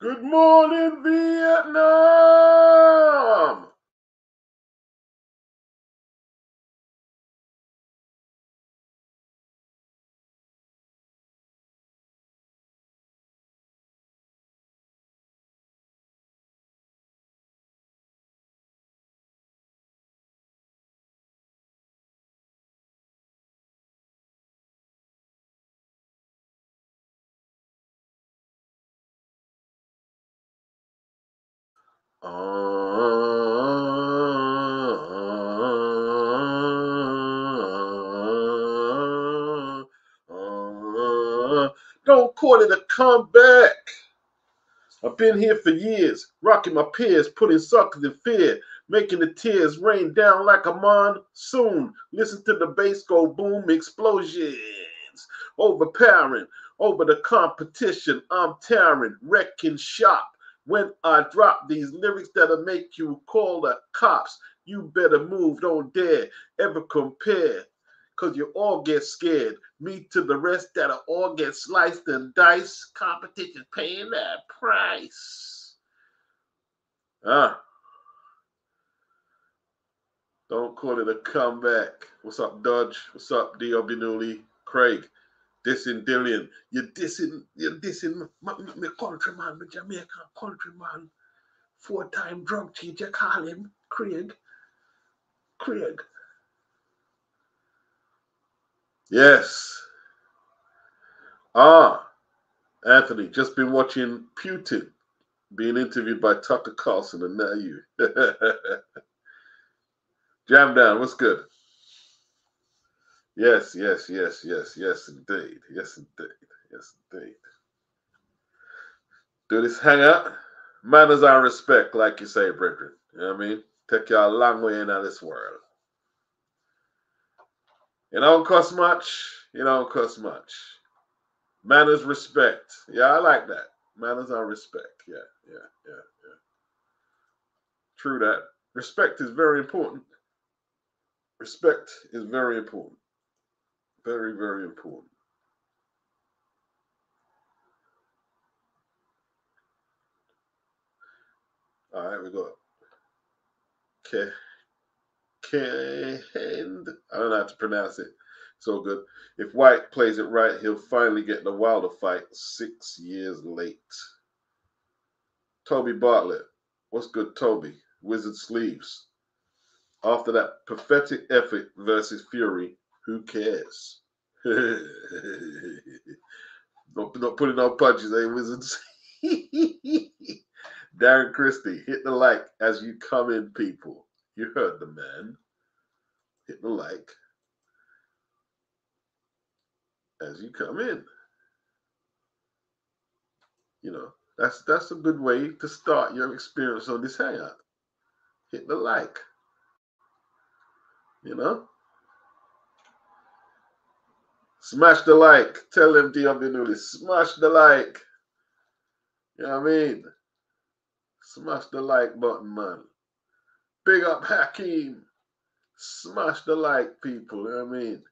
Good morning, Vietnam. Don't call it a comeback. I've been here for years, rocking my peers, putting suckers in fear, making the tears rain down like a monsoon. Listen to the bass go boom, explosions, overpowering over the competition. I'm tearing, wrecking shop. When I drop these lyrics that'll make you call the cops, you better move, don't dare ever compare. Cause you all get scared. Me to the rest that'll all get sliced and diced. Competition paying that price. Ah. Don't call it a comeback. What's up, Dodge? What's up, D.W. Newley? Craig? Dissing Dillian. You're dissing, you're dissing my, my, my countryman, my Jamaican countryman. Four-time drug cheat, you call him Craig. Craig. Yes. Ah, Anthony, just been watching Putin being interviewed by Tucker Carlson, and now you. Jam down, what's good? Yes, yes, yes, yes, yes, indeed. Yes, indeed. Yes, indeed. Do this hang out. Manners and respect, like you say, brethren. You know what I mean? Take you a long way into this world. You don't cost much. You don't cost much. Manners, respect. Yeah, I like that. Manners and respect. Yeah, yeah, yeah, yeah. True that. Respect is very important. Respect is very important. Very, very important. All right, we got okay. Canned. I don't know how to pronounce it. So good. If Whyte plays it right, he'll finally get the Wilder fight six years late. Toby Bartlett. What's good, Toby? Wizard Sleeves. After that pathetic effort versus Fury, who cares? not, not putting no punches, eh, Wizards? Darren Christie, hit the like as you come in, people. You heard the man. Hit the like as you come in. You know, that's that's a good way to start your experience on this hangout. Hit the like. You know? Smash the like. Tell them to DW Newley. Smash the like. You know what I mean? Smash the like button, man. Big up Hakeem. Smash the like, people. You know what I mean?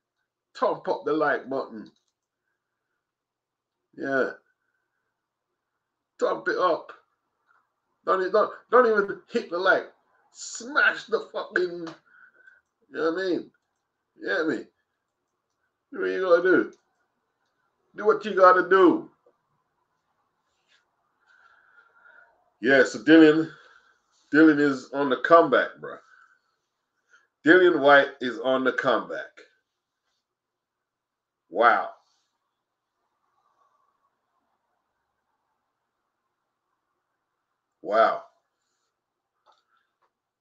Top up the like button. Yeah. Top it up. Don't, don't, don't even hit the like. Smash the fucking. You know what I mean? You know what you gonna do. Do what you gotta do. Yeah, so Dillian, Dillian is on the comeback, bro. Dillian Whyte is on the comeback. Wow. Wow.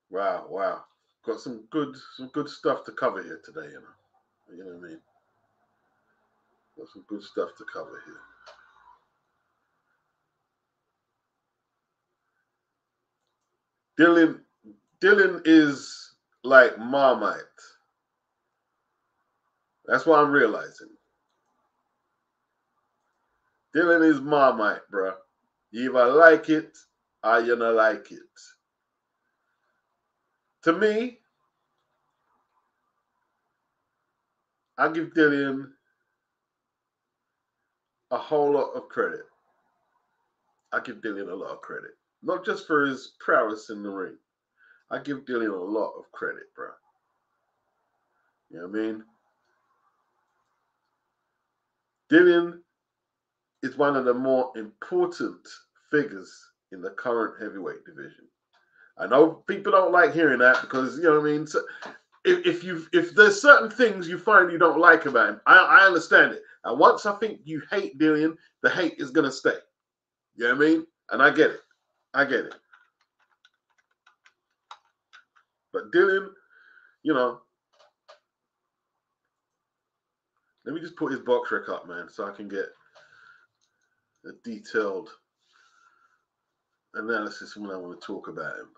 Wow, wow. Got some good some good stuff to cover here today, you know. You know what I mean? Some good stuff to cover here. Dylan Dillian is like Marmite. That's what I'm realizing. Dylan is Marmite, bro. You either like it or you don't like it. To me, I give Dillian a whole lot of credit. I give Dillian a lot of credit. Not just for his prowess in the ring. I give Dillian a lot of credit, bro. You know what I mean? Dillian is one of the more important figures in the current heavyweight division. I know people don't like hearing that because you know what I mean. So if, if you if there's certain things you find you don't like about him, I, I understand it. And once I think you hate Dillian, the hate is gonna stay. You know what I mean? And I get it. I get it. But Dillian, you know, let me just put his BoxRec up, man, so I can get a detailed analysis when I want to talk about him.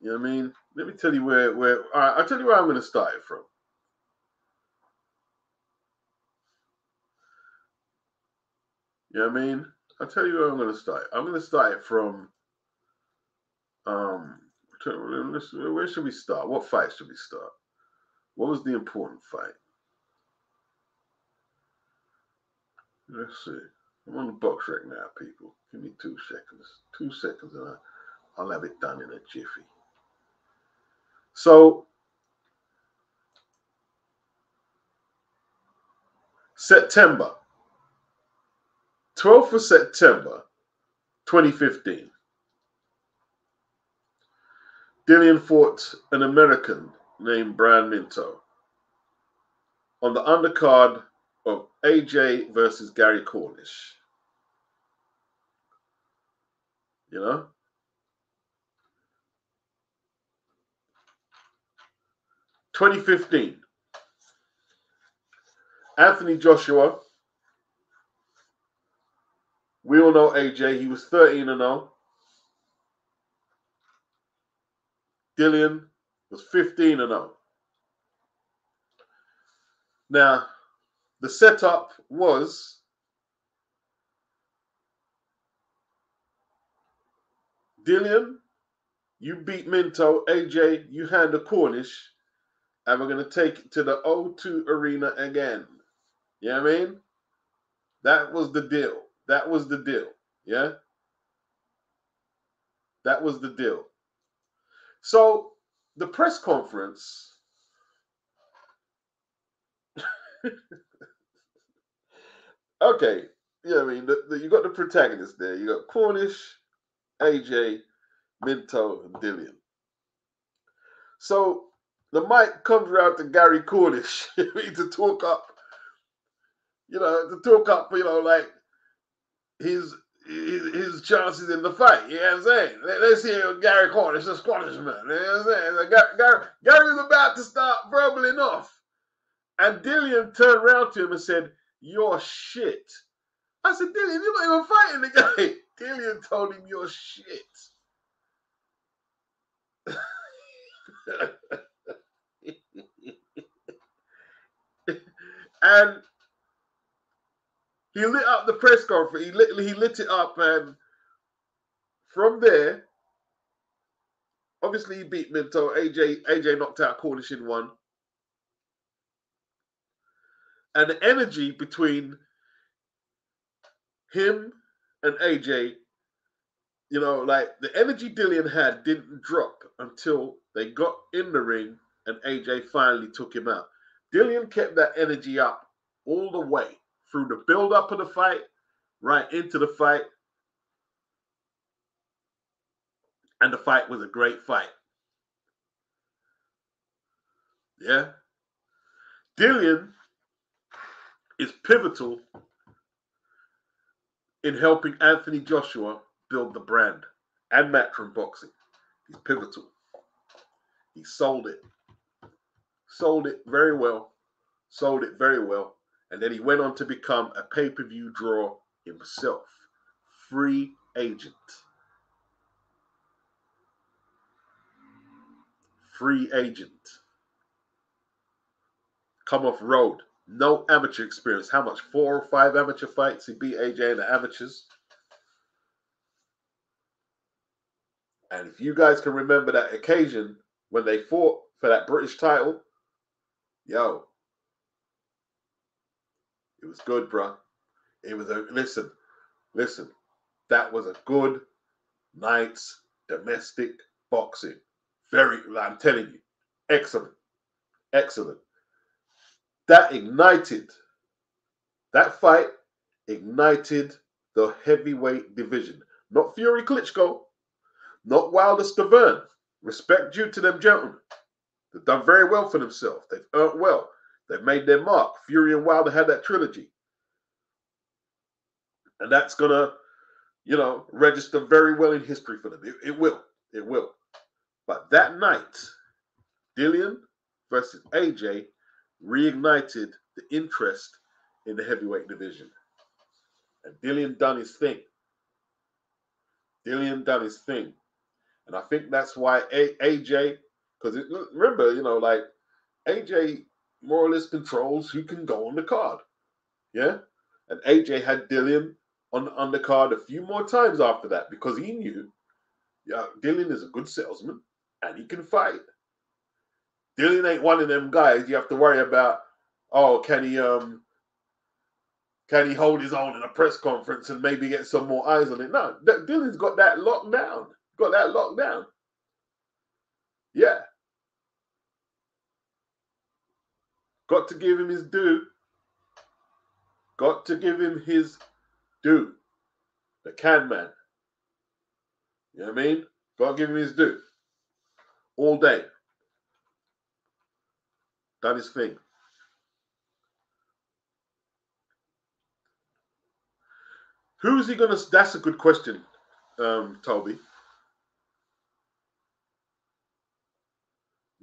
You know what I mean? Let me tell you where where all right, I'll tell you where I'm gonna start it from. You know what I mean? I'll tell you where I'm gonna start. I'm gonna start it from um where should we start? What fight should we start? What was the important fight? Let's see. I'm on the box right now, people. Give me two seconds. Two seconds and I, I'll have it done in a jiffy. So September, 12th of September, 2015. Dillian fought an American named Brian Minto on the undercard of AJ versus Gary Cornish. You know? 2015. Anthony Joshua. We all know AJ. He was 13 and 0. Dillian was 15 and 0. Now, the setup was Dillian, you beat Minto, AJ, you handle Cornish, and we're going to take it to the O2 arena again. You know what I mean? That was the deal. That was the deal. Yeah? That was the deal. So the press conference. okay. Yeah, I mean, the, the, you got the protagonist there. You got Cornish, AJ, Minto, and Dillian. So the mic comes around to Gary Cornish to talk up, you know, to talk up, you know, like his his, chances in the fight. You know what I'm saying? Let, us hear Gary Cornish, the Scottish man. You know what I'm saying? Gary, Gary, Gary's about to start verbally off. And Dillian turned around to him and said, You're shit. I said, Dillian, you're not even fighting the guy. Dillian told him, You're shit. and he lit up the press conference. He literally he lit it up, and from there, obviously he beat Minto. AJ AJ knocked out Cornish in one, and the energy between him and AJ, you know, like the energy Dillian had didn't drop until they got in the ring and AJ finally took him out. Dillian kept that energy up all the way through the build up of the fight, right into the fight. And the fight was a great fight. Yeah. Dillian is pivotal in helping Anthony Joshua build the brand and Matchroom Boxing. He's pivotal. He sold it. Sold it very well. Sold it very well. And then he went on to become a pay per view draw himself. Free agent. Free agent. Come off road. No amateur experience. How much? Four or five amateur fights. He beat AJ and the amateurs. And if you guys can remember that occasion when they fought for that British title, yo, it was good, bro. It was a listen, listen. that was a good night's domestic boxing. Very, I'm telling you, excellent, excellent. That ignited, that fight ignited the heavyweight division. Not Fury Klitschko, not Wilder Stiverne. Respect due to them gentlemen. They've done very well for themselves. They've earned well. They've made their mark. Fury and Wilder had that trilogy. And that's going to, you know, register very well in history for them. It, it will. It will. But that night, Dillian versus AJ reignited the interest in the heavyweight division. And Dillian done his thing. Dillian done his thing. And I think that's why AJ, because remember, you know, like AJ more or less controls who can go on the card. Yeah. And AJ had Dillian on, the card a few more times after that because he knew yeah, Dillian is a good salesman and he can fight. Dillian ain't one of them guys you have to worry about, oh, can he um can he hold his own in a press conference and maybe get some more eyes on it? No, Dillian's got that locked down. Got that locked down. Yeah. Got to give him his due. Got to give him his due. The can man. You know what I mean? Got to give him his due. All day. Done his thing. Who's he gonna? That's a good question, um, Toby.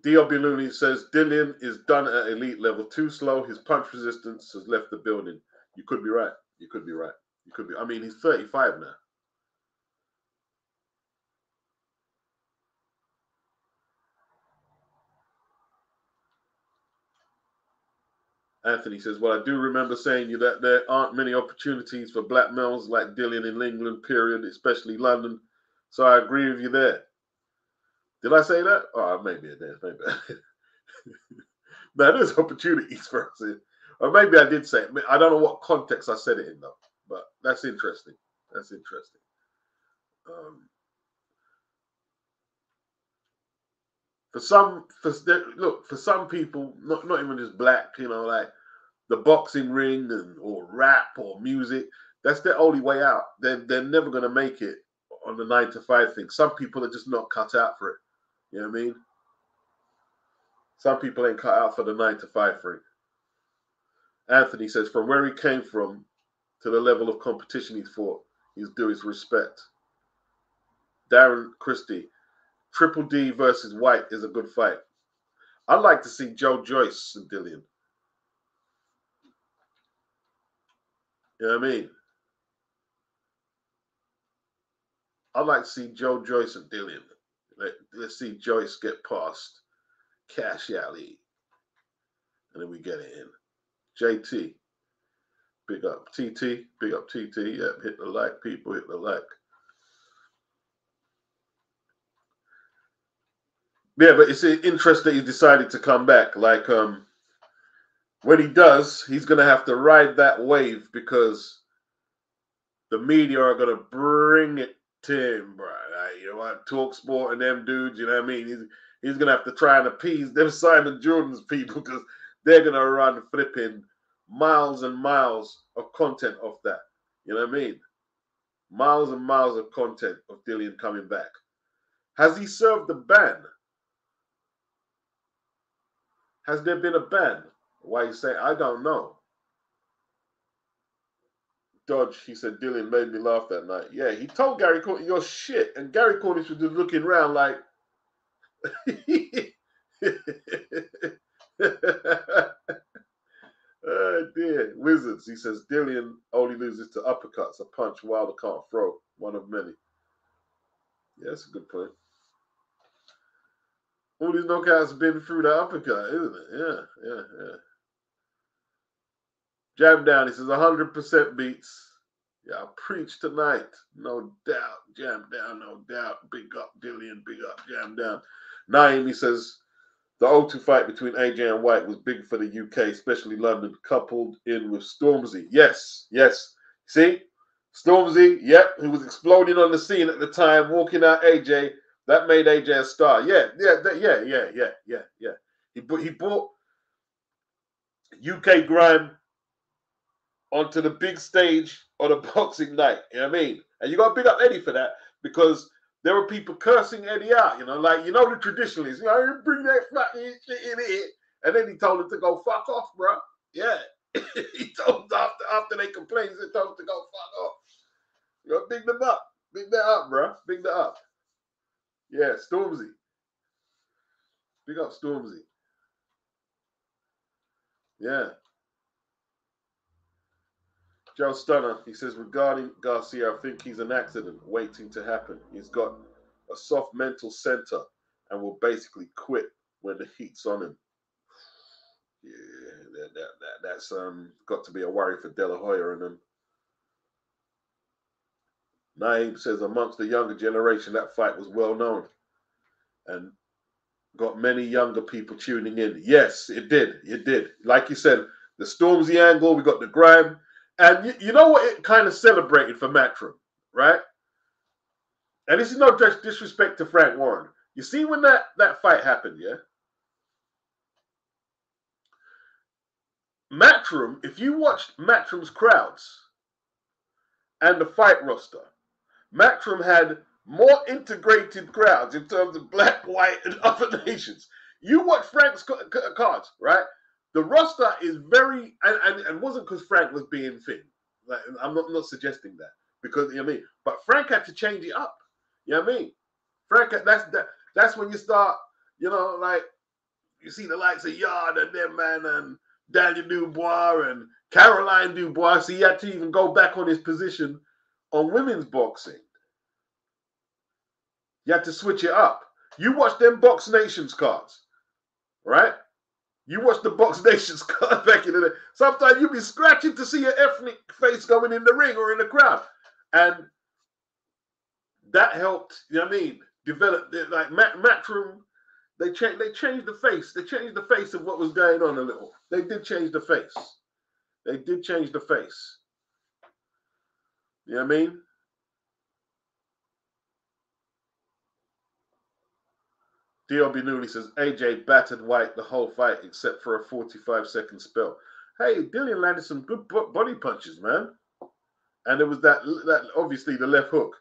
Diobuluni says Dillian is done at elite level. Too slow. His punch resistance has left the building. You could be right. You could be right. You could be. I mean, he's 35 now. Anthony says, Well, I do remember saying you that there aren't many opportunities for black males like Dillian in England, period, especially London. So I agree with you there. Did I say that? Oh, maybe I did. Maybe. now, there's opportunities for us. Or maybe I did say it. I don't know what context I said it in, though. But that's interesting. That's interesting. Um, for some, for look, for some people, not not even just black, you know, like the boxing ring and or rap or music. That's their only way out. They're they're never gonna make it on the nine to five thing. Some people are just not cut out for it. You know what I mean? Some people ain't cut out for the nine to five thing. Anthony says, from where he came from to the level of competition he fought, he's due his respect. Darren Christie, Triple D versus Whyte is a good fight. I'd like to see Joe Joyce and Dillian. You know what I mean? I'd like to see Joe Joyce and Dillian. Let, let's see Joyce get past Kash Ali. And then we get it in. JT. Big up TT. Big up TT. Yep, hit the like, people. Hit the like. Yeah, but it's an interest that he decided to come back. Like, um, when he does, he's to have to ride that wave because the media are to bring it to him, bro. You know what? Talk sport and them dudes, you know what I mean? He's, he's to have to try and appease them Simon Jordan's people because they're to run flipping miles and miles of content off that. You know what I mean? Miles and miles of content of Dillian coming back. Has he served the ban? Has there been a ban? Why you say I don't know? Dodge, he said Dillian made me laugh that night. Yeah, he told Gary Cornish your shit, and Gary Cornish was just looking around like. oh dear, Wizards. He says Dillian only loses to uppercuts, a punch Wilder can't throw. One of many. Yeah, that's a good point. All these knockouts have been through the uppercut, isn't it? Yeah, yeah, yeah. Jam down. He says 100% beats. Yeah, preach tonight. No doubt. Jam down, no doubt. Big up Dillian, big up, jam down. He says the O2 fight between AJ and Whyte was big for the UK, especially London, coupled in with Stormzy. Yes, yes. See? Stormzy, yep, who was exploding on the scene at the time, walking out AJ. That made AJ a star. Yeah, yeah, yeah, yeah, yeah, yeah, yeah. He he brought UK grime onto the big stage on a boxing night. You know what I mean? And you got to big up Eddie for that because there were people cursing Eddie out. You know, like you know the traditionalists. You know, bring that fucking shit in here, and then he told him to go fuck off, bro. Yeah, he told after after they complained, he told them to go fuck off. You know, big them up, big that up, bro. Big that up. Yeah, Stormzy. Big up Stormzy. Yeah. Joe Stunner, he says, regarding Garcia, I think he's an accident waiting to happen. He's got a soft mental center and will basically quit when the heat's on him. Yeah, that, that, that, that's um got to be a worry for De La Hoya and them. Naeem says, amongst the younger generation, that fight was well known and got many younger people tuning in. Yes, it did. It did. Like you said, the Stormzy angle, we got the grime and you, you know what it kind of celebrated for Matchroom, right? And this is no disrespect to Frank Warren. You see when that, that fight happened, yeah? Matchroom, if you watched Matchroom's crowds and the fight roster, Matrim had more integrated crowds in terms of black, white, and other nations. You watch Frank's cards, right? The roster is very and, and, and wasn't because Frank was being thin. Like, I'm not, not suggesting that because you know what I mean. But Frank had to change it up. You know what I mean? Frank, that's that, that's when you start, you know, like you see the likes of Yarde and them man and Daniel Dubois and Caroline Dubois. So he had to even go back on his position on women's boxing. You had to switch it up. You watch them Box Nations cards, right? You watch the Box Nations card back in the day. Sometimes you'd be scratching to see an ethnic face going in the ring or in the crowd. And that helped, you know what I mean? Develop like Mat- Matchroom, they changed they changed the face. They changed the face of what was going on a little. They did change the face. They did change the face. You know what I mean? DLB Newley says AJ battered Whyte the whole fight except for a 45 second spell. Hey, Dillian landed some good body punches, man. And it was that that obviously the left hook.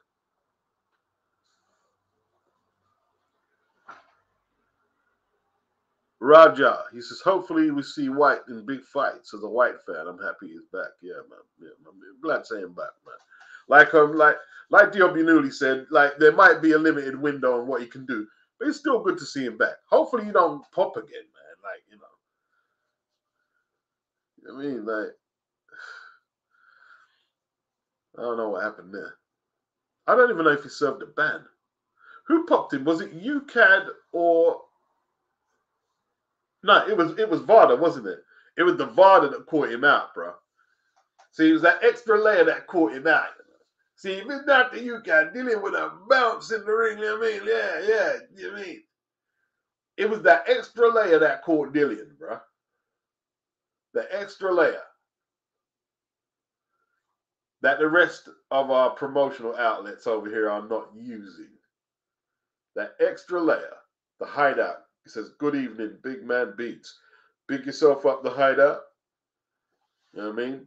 Raja, he says, hopefully we see Whyte in big fights. As a Whyte fan, I'm happy he's back. Yeah, man. Yeah, I'm glad to see him back, man. Like um, like like DLB Newley said, like there might be a limited window on what he can do. But it's still good to see him back. Hopefully, you don't pop again, man. Like, you know. I mean, like, I don't know what happened there. I don't even know if he served a ban. Who popped him? Was it UKAD or no? It was it was Vada, wasn't it? It was the Vada that caught him out, bro. See, it was that extra layer that caught him out. See, if it's not the UKAD dealing with a bounce in the ring, you know what I mean? Yeah, yeah, you know I mean? It was that extra layer that caught Dillian, bro. The extra layer that the rest of our promotional outlets over here are not using. That extra layer, the hideout. It says, Good evening, big man beats. Big yourself up the hideout. You know what I mean?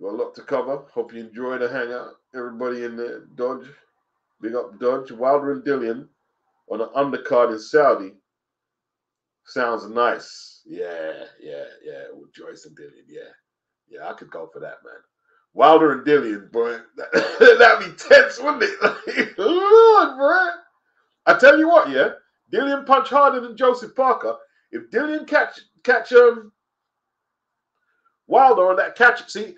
Got a lot to cover. Hope you enjoy the hangout. Everybody in there, Dodge, big up Dodge, Wilder and Dillian on an undercard in Saudi. Sounds nice. Yeah, yeah, yeah. With Joyce and Dillian, yeah, yeah. I could go for that, man. Wilder and Dillian, boy, that, that'd be tense, wouldn't it? Lord, bro. I tell you what, yeah. Dillian punch harder than Joseph Parker. If Dillian catch catch um Wilder on that catch, see,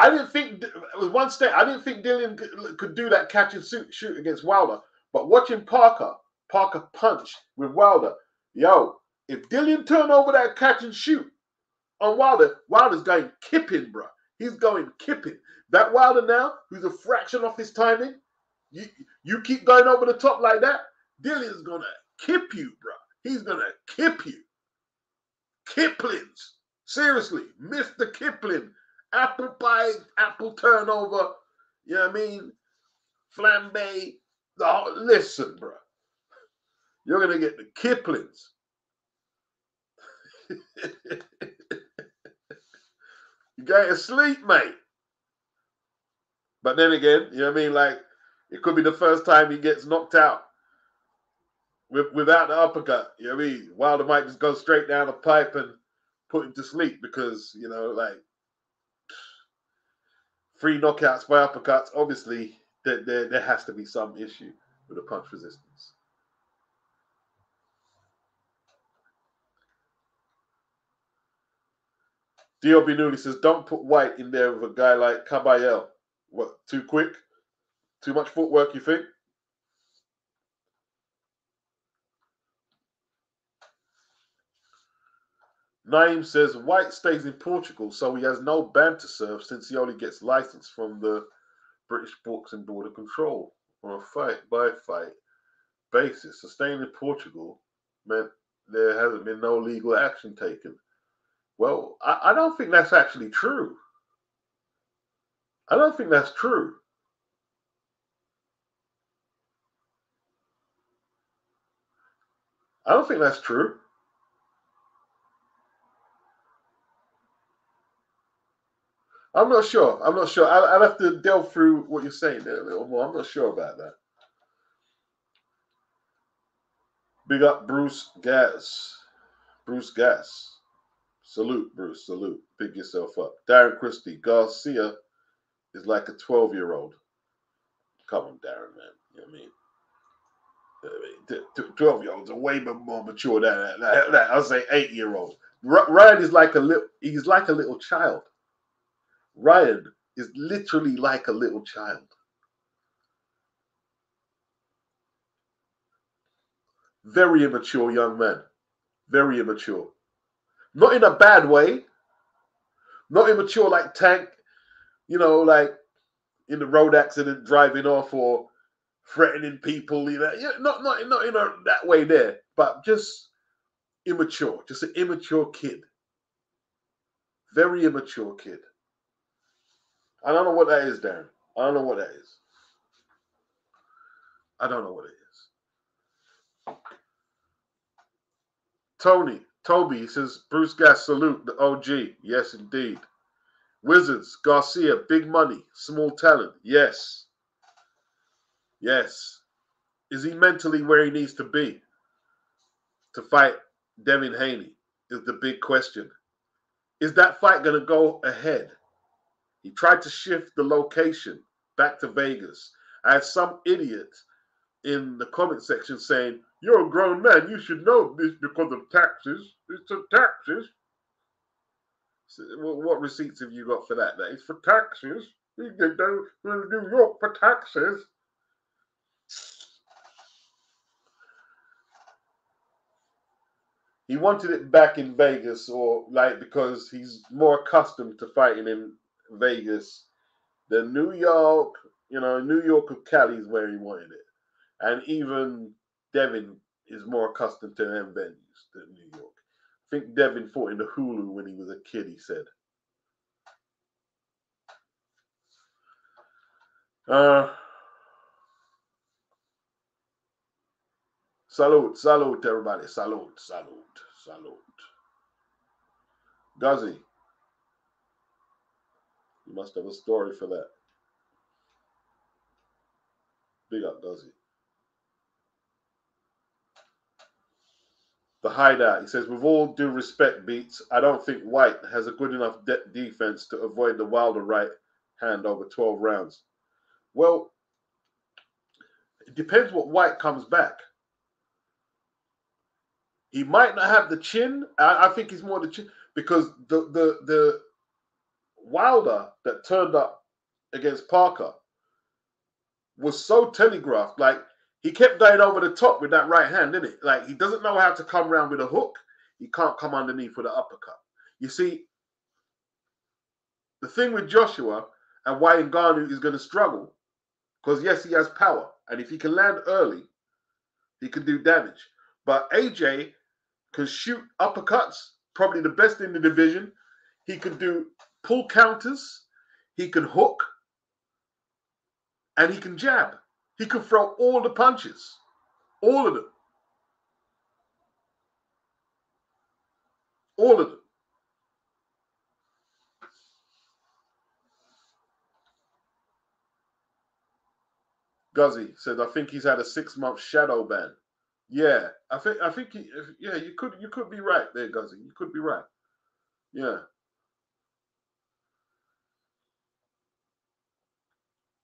I didn't think it was one step. I didn't think Dillian could, could do that catch and shoot, shoot against Wilder. But watching Parker, Parker punch with Wilder, yo, if Dillian turn over that catch and shoot on Wilder, Wilder's going kipping, bro. He's going kipping. That Wilder now, who's a fraction off his timing, you you keep going over the top like that, Dillian's gonna kip you, bro. He's gonna kip you. Kipling's seriously, Mr. Kipling apple pie, apple turnover. You know what I mean? Flambe. Oh, listen, bro. You're gonna get the Kiplings. you got sleep, mate. But then again, you know what I mean? Like, it could be the first time he gets knocked out with, without the uppercut. You know what I mean? Wilder might just go straight down the pipe and put him to sleep because, you know, like, three knockouts by uppercuts, obviously, there, there, there has to be some issue with the punch resistance. D.O.B. Newley says, don't put Whyte in there with a guy like Kabayel. What, too quick? Too much footwork, you think? Naim says Whyte stays in Portugal, so he has no ban to serve since he only gets license from the British Boxing Board of Control on a fight by fight basis. So staying in Portugal meant there hasn't been no legal action taken. Well, I, I don't think that's actually true. I don't think that's true. I don't think that's true. I'm not sure. I'm not sure. I'll, I'll, have to delve through what you're saying there a little more. I'm not sure about that. Big up Bruce Gas. Bruce Gas. Salute, Bruce. Salute. Pick yourself up. Darren Christie. Garcia is like a 12 year old. Come on, Darren, man. You know what I mean? Uh, 12 year olds are way more mature than that. I'll say 8 year old. Ryan is like a little, he's like a little child. Ryan is literally like a little child. Very immature young man. Very immature. Not in a bad way. Not immature like Tank, you know, like in the road accident driving off or threatening people, you know, yeah, not not not in a, that way there, but just immature, just an immature kid, very immature kid. I don't know what that is, Darren. I don't know what that is. I don't know what it is. Tony, Toby says Bruce Gas salute the OG. Yes, indeed. Wizards, Garcia, big money, small talent. Yes. Yes. Is he mentally where he needs to be to fight Devin Haney? Is the big question. Is that fight going to go ahead? He tried to shift the location back to Vegas. I had some idiot in the comment section saying, You're a grown man. You should know this because of taxes. It's a taxes. So, what receipts have you got for that? That is for taxes. You go to New York for taxes. He wanted it back in Vegas, or like because he's more accustomed to fighting in Vegas the New York. You know, New York of Cali is where he wanted it, and even Devin is more accustomed to them venues than New York. I think Devin fought in the Hulu when he was a kid. He said. Uh, Salute, salute, everybody. Salute, salute, salute. Guzzy, you must have a story for that. Big up, does he? The hideout. He says, with all due respect, Beats, I don't think Whyte has a good enough de- defense to avoid the Wilder right hand over 12 rounds. Well, it depends what Whyte comes back. He might not have the chin. I, I think he's more the chin because the the the Wilder that turned up against Parker was so telegraphed. Like he kept going over the top with that right hand, didn't it? Like he doesn't know how to come around with a hook. He can't come underneath with an uppercut. You see, the thing with Joshua and why Ngannou is going to struggle, because yes, he has power, and if he can land early, he can do damage. But AJ can shoot uppercuts, probably the best in the division. He can do pull counters, he can hook, and he can jab. He can throw all the punches, all of them. All of them. Guzzy said, I think he's had a six month shadow ban. Yeah, I think I think he, yeah, you could you could be right there, Guzzy. You could be right. Yeah.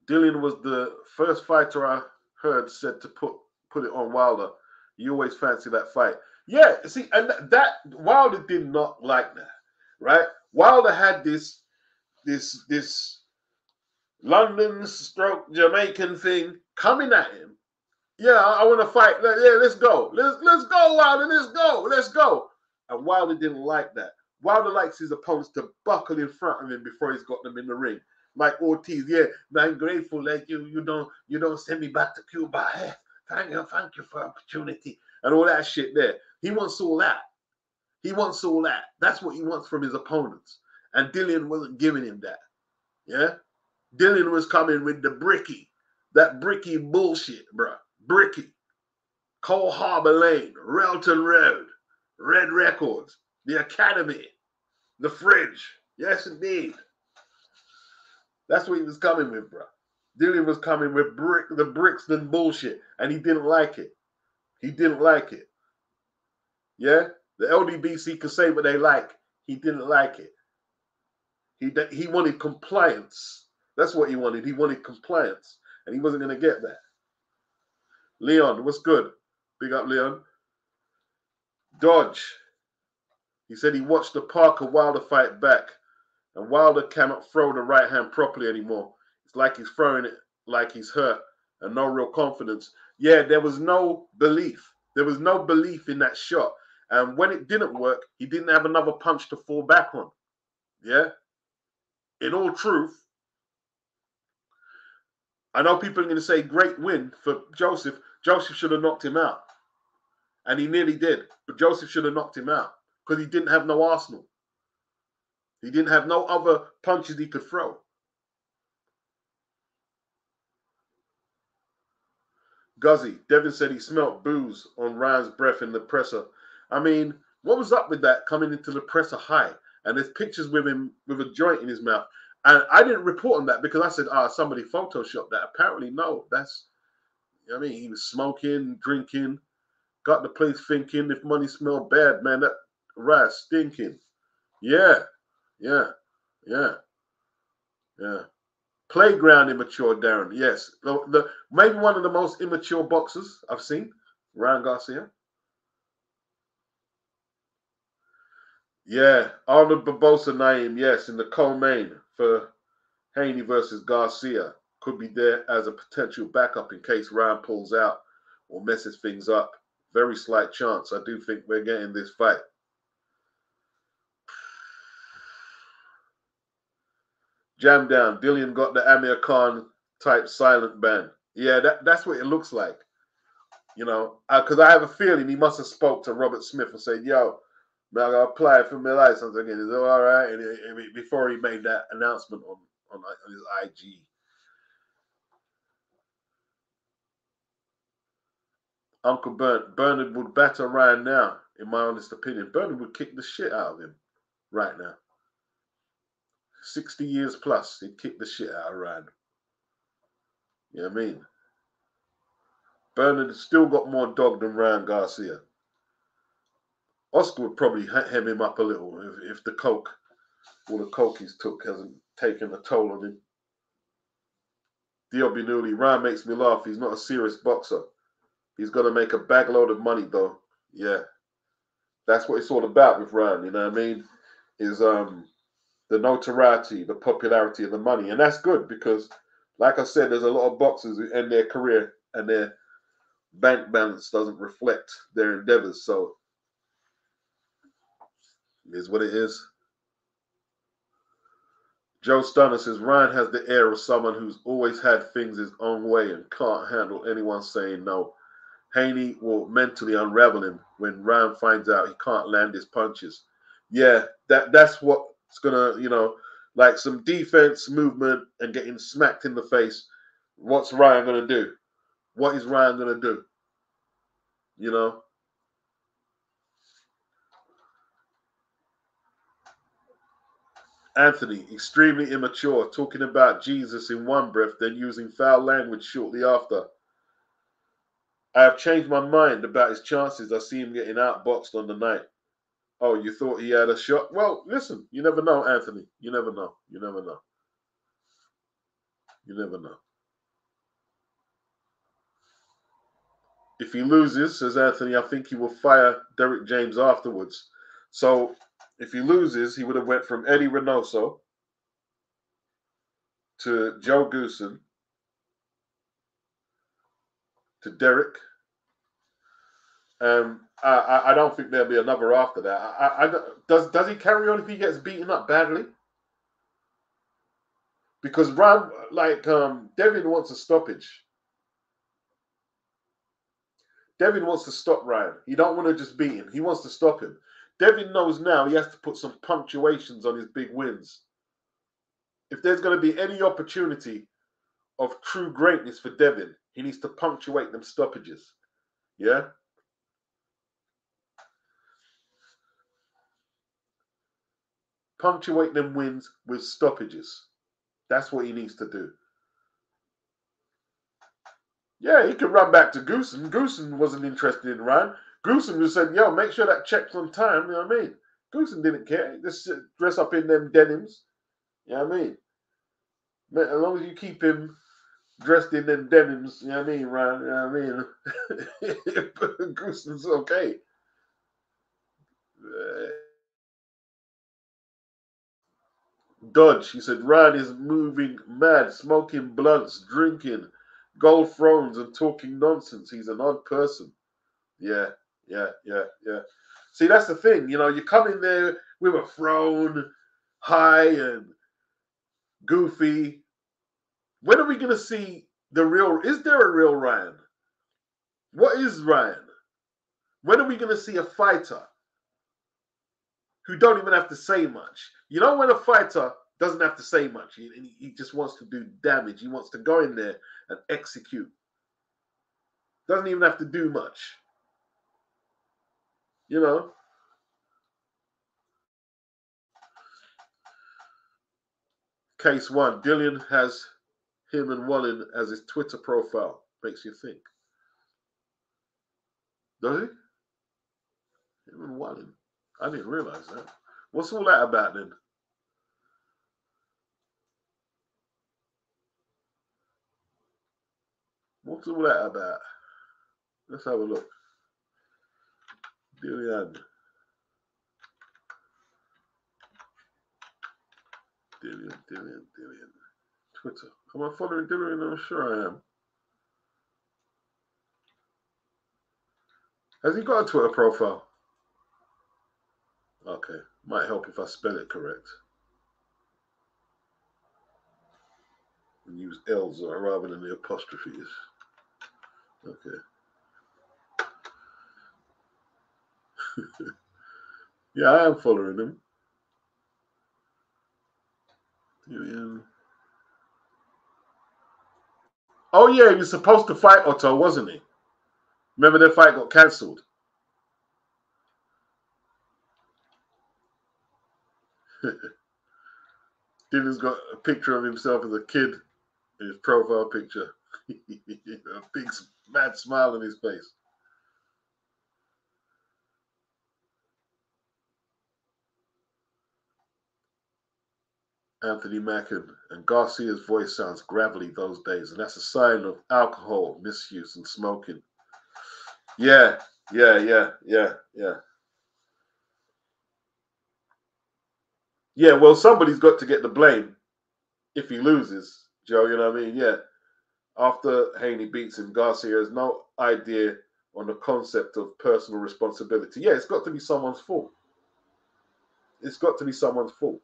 Dillian was the first fighter I heard said to put put it on Wilder. You always fancy that fight. Yeah, see, and that, Wilder did not like that, right? Wilder had this this this London stroke Jamaican thing coming at him. Yeah, I, I want to fight. Yeah, let's go. Let's let's go, Wilder. Let's go. Let's go. And Wilder didn't like that. Wilder likes his opponents to buckle in front of him before he's got them in the ring. Like Ortiz, yeah, I'm grateful that you you don't you don't send me back to Cuba. Hey, thank you, thank you for opportunity and all that shit there. He wants all that. He wants all that. That's what he wants from his opponents. And Dillian wasn't giving him that. Yeah. Dillian was coming with the bricky, that bricky bullshit, bro. Bricky. Coldharbour Lane, Railton Road, Red Records, the Academy, the Fridge. Yes, indeed. That's what he was coming with, bro. Dillian was coming with brick, the Brixton bullshit, and he didn't like it. He didn't like it. Yeah, the LDBC could say what they like. He didn't like it. He he wanted compliance. That's what he wanted. He wanted compliance, and he wasn't going to get that. Leon, what's good? Big up, Leon. Dodge. He said he watched the Parker Wilder fight back, and Wilder cannot throw the right hand properly anymore. It's like he's throwing it like he's hurt and no real confidence. Yeah, there was no belief. There was no belief in that shot. And when it didn't work, he didn't have another punch to fall back on. Yeah. In all truth, I know people are going to say great win for Joseph. Joseph should have knocked him out. And he nearly did. But Joseph should have knocked him out because he didn't have no arsenal. He didn't have no other punches he could throw. Guzzy, Devin said he smelt booze on Ryan's breath in the presser. I mean, what was up with that coming into the presser high? And there's pictures with him with a joint in his mouth. And I didn't report on that because I said, ah, somebody photoshopped that. Apparently, no, that's, I mean, he was smoking, drinking, got the place thinking if money smelled bad, man, that rice stinking. Yeah, yeah, yeah, yeah. Playground immature, Darren. Yes, the, the maybe one of the most immature boxers I've seen, Ryan Garcia. Yeah, Arnold Barboza Naim, yes, in the co-main for Haney versus Garcia. Could be there as a potential backup in case Ryan pulls out or messes things up. Very slight chance. I do think we're getting this fight. Jam down. Dillian got the Amir Khan type silent ban. Yeah, that, that's what it looks like. You know, because I, I, have a feeling he must have spoke to Robert Smith and said, "Yo, man, I gotta apply for my license again. Is it all right?" And, and before he made that announcement on on, on his IG. Uncle Bernard, Bernard would batter Ryan now, in my honest opinion. Bernard would kick the shit out of him right now. 60 years plus, he'd kick the shit out of Ryan. You know what I mean? Bernard still got more dog than Ryan Garcia. Oscar would probably hem him up a little if, if the coke, all the coke he's took hasn't taken a toll on him. Diobby Newley, Ryan makes me laugh. He's not a serious boxer. He's gonna make a bagload of money though. Yeah. That's what it's all about with Ryan, you know what I mean? Is um the notoriety, the popularity, and the money. And that's good because, like I said, there's a lot of boxers who end their career and their bank balance doesn't reflect their endeavors. So it is what it is. Joe Stunner says Ryan has the air of someone who's always had things his own way and can't handle anyone saying no. Haney will mentally unravel him when Ryan finds out he can't land his punches. Yeah, that that's what it's gonna, you know, like some defense movement and getting smacked in the face. What's Ryan gonna do? What is Ryan gonna do? You know. Anthony, extremely immature, talking about Jesus in one breath, then using foul language shortly after. I have changed my mind about his chances. I see him getting outboxed on the night. Oh, you thought he had a shot? Well, listen, you never know, Anthony. You never know. You never know. You never know. If he loses, says Anthony, I think he will fire Derrick James afterwards. So if he loses, he would have went from Eddie Reynoso to Joe Goossen to Derrick. Um, I, I don't think there'll be another after that. I, I, does does he carry on if he gets beaten up badly? Because Ram, like um, Devin wants a stoppage. Devin wants to stop Ryan. He don't want to just beat him. He wants to stop him. Devin knows now he has to put some punctuations on his big wins. If there's going to be any opportunity of true greatness for Devin, he needs to punctuate them stoppages. Yeah? Punctuate them wins with stoppages. That's what he needs to do. Yeah, he could run back to Goossen. Goossen wasn't interested in Ryan. Goossen just said, yo, make sure that check's on time. You know what I mean? Goossen didn't care. Just dress up in them denims. You know what I mean? As long as you keep him dressed in them denims, you know what I mean, Ryan? You know what I mean? Goossen's okay. Dodge, he said, Ryan is moving mad, smoking blunts, drinking, gold thrones, and talking nonsense. He's an odd person. Yeah, yeah, yeah, yeah. See, that's the thing. You know, you come in there with a throne, high and goofy. When are we going to see the real? Is there a real Ryan? What is Ryan? When are we going to see a fighter who don't even have to say much? You know, when a fighter doesn't have to say much, he, he just wants to do damage. He wants to go in there and execute. Doesn't even have to do much. You know? Case one, Dillian has him and Wallin as his Twitter profile. Makes you think. Does he? Him and Wallin. I didn't realize that. What's all that about then? What's all that about? Let's have a look. Dillian. Dillian, Dillian, Dillian. Twitter. Am I following Dillian? I'm sure I am. Has he got a Twitter profile? Okay. Might help if I spell it correct. And use L's rather than the apostrophes. Okay. yeah, I am following him. Oh yeah, he was supposed to fight Otto, wasn't he? Remember that fight got cancelled. Dillian's got a picture of himself as a kid in his profile picture. a big mad smile on his face. Anthony Mackin, and Garcia's voice sounds gravelly those days, and that's a sign of alcohol misuse and smoking. Yeah, yeah, yeah, yeah, yeah. Yeah, well, somebody's got to get the blame if he loses, Joe. You know what I mean? Yeah. After Haney beats him, Garcia has no idea on the concept of personal responsibility. Yeah, it's got to be someone's fault. It's got to be someone's fault.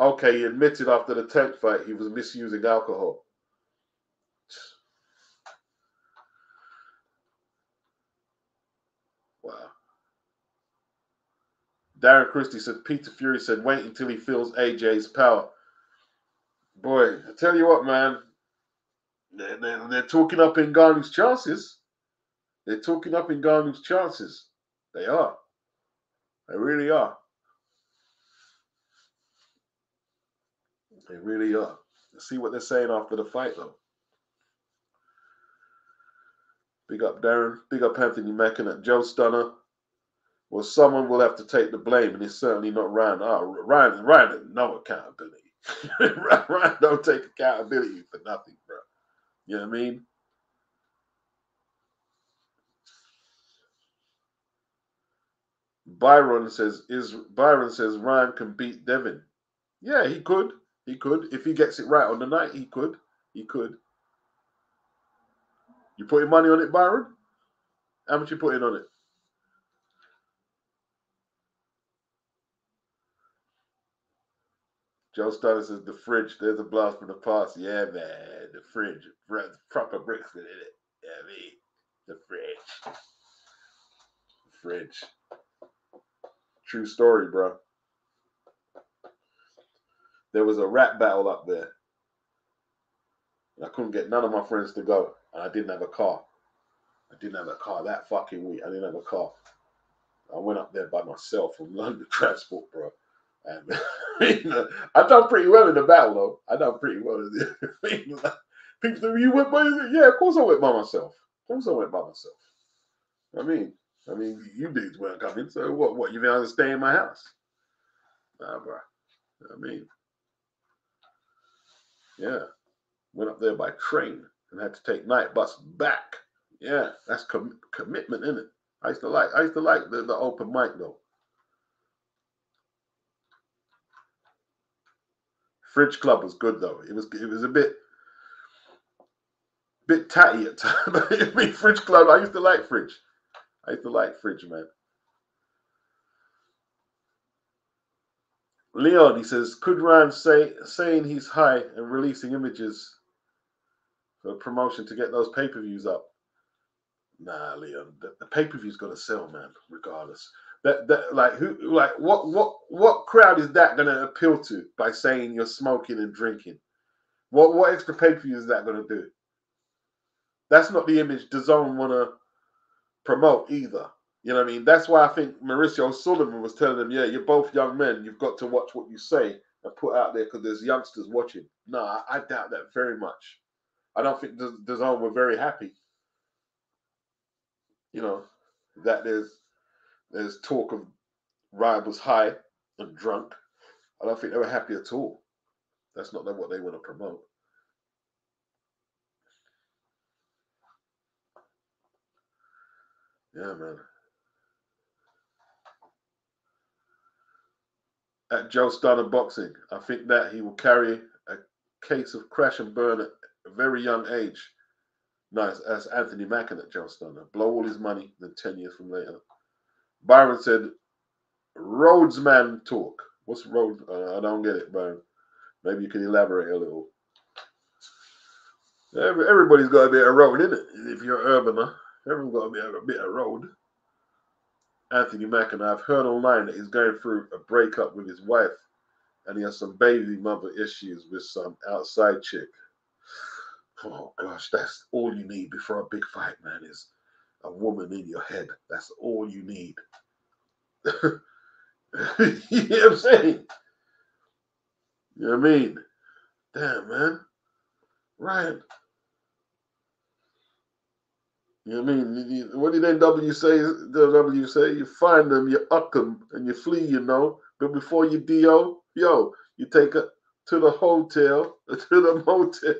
Okay, he admitted after the 10th fight he was misusing alcohol. Wow. Darren Christie said Peter Fury said wait until he feels AJ's power. Boy, I tell you what, man, they're, they're, they're talking up Ngannou's chances. They're talking up Ngannou's chances. They are. They really are. They really are. Let's see what they're saying after the fight, though. Big up Darren. Big up Anthony Mackin at Joe Stunner. Well, someone will have to take the blame, and it's certainly not Ryan. Oh, Ryan, Ryan no accountability. Ryan don't take accountability for nothing, bro. You know what I mean? Byron says is Byron says Ryan can beat Devin. Yeah, he could. He could. If he gets it right on the night, he could. He could. You putting money on it, Byron? How much you putting on it? Joe Stoddard says the fridge. There's a blast from the past. Yeah, man, the fridge, proper bricks in it. Yeah, mean, the fridge, the fridge. True story, bro. There was a rap battle up there. And I couldn't get none of my friends to go, and I didn't have a car. I didn't have a car that fucking week. I didn't have a car. I went up there by myself from London Transport, bro. And I done pretty well in the battle, though. I done pretty well. People say, "You went by?" Yeah, of course I went by myself. Of course I went by myself. I mean, I mean, you dudes weren't coming, so what? What you been to stay in my house? Nah, bro. I mean, yeah, went up there by train and had to take night bus back. Yeah, that's com- commitment, isn't it? I used to like, I used to like the, the open mic though. Fridge Club was good though. It was it was a bit bit tatty at times. I mean, Fridge Club. I used to like Fridge. I used to like Fridge, man. Leon, he says, could Ryan say saying he's high and releasing images for promotion to get those pay per views up? Nah, Leon, the, the pay per view's got to sell, man. Regardless, that that like who like what what what crowd is that going to appeal to by saying you're smoking and drinking? What what extra pay per view is that going to do? That's not the image DAZN want to promote either. You know what I mean? That's why I think Mauricio Sulaiman was telling them, yeah, you're both young men. You've got to watch what you say and put out there because there's youngsters watching. No, I, I, doubt that very much. I don't think DAZN were very happy. You know, that there's there's talk of Ryan was high and drunk. I don't think they were happy at all. That's not what they want to promote. Yeah, man. At Joe Stunner Boxing, I think that he will carry a case of crash and burn at a very young age. Nice, as Anthony Mackin at Joe Stunner. Blow all his money, then 10 years from later. Byron said, Roadsman talk. What's road? Uh, I don't get it, Byron. Maybe you can elaborate a little. Everybody's got a bit of road in it if you're urban, huh? Everyone's got a bit, a bit of road. Anthony Mack and I've heard online that he's going through a breakup with his wife and he has some baby mother issues with some outside chick. Oh gosh, that's all you need before a big fight, man, is a woman in your head. That's all you need. you know what I'm saying? You know what I mean? Damn, man. Ryan, you know what I mean? What did NW say? W say you find them, you uck them, and you flee. You know, but before you do, yo, you take it to the hotel, to the motel.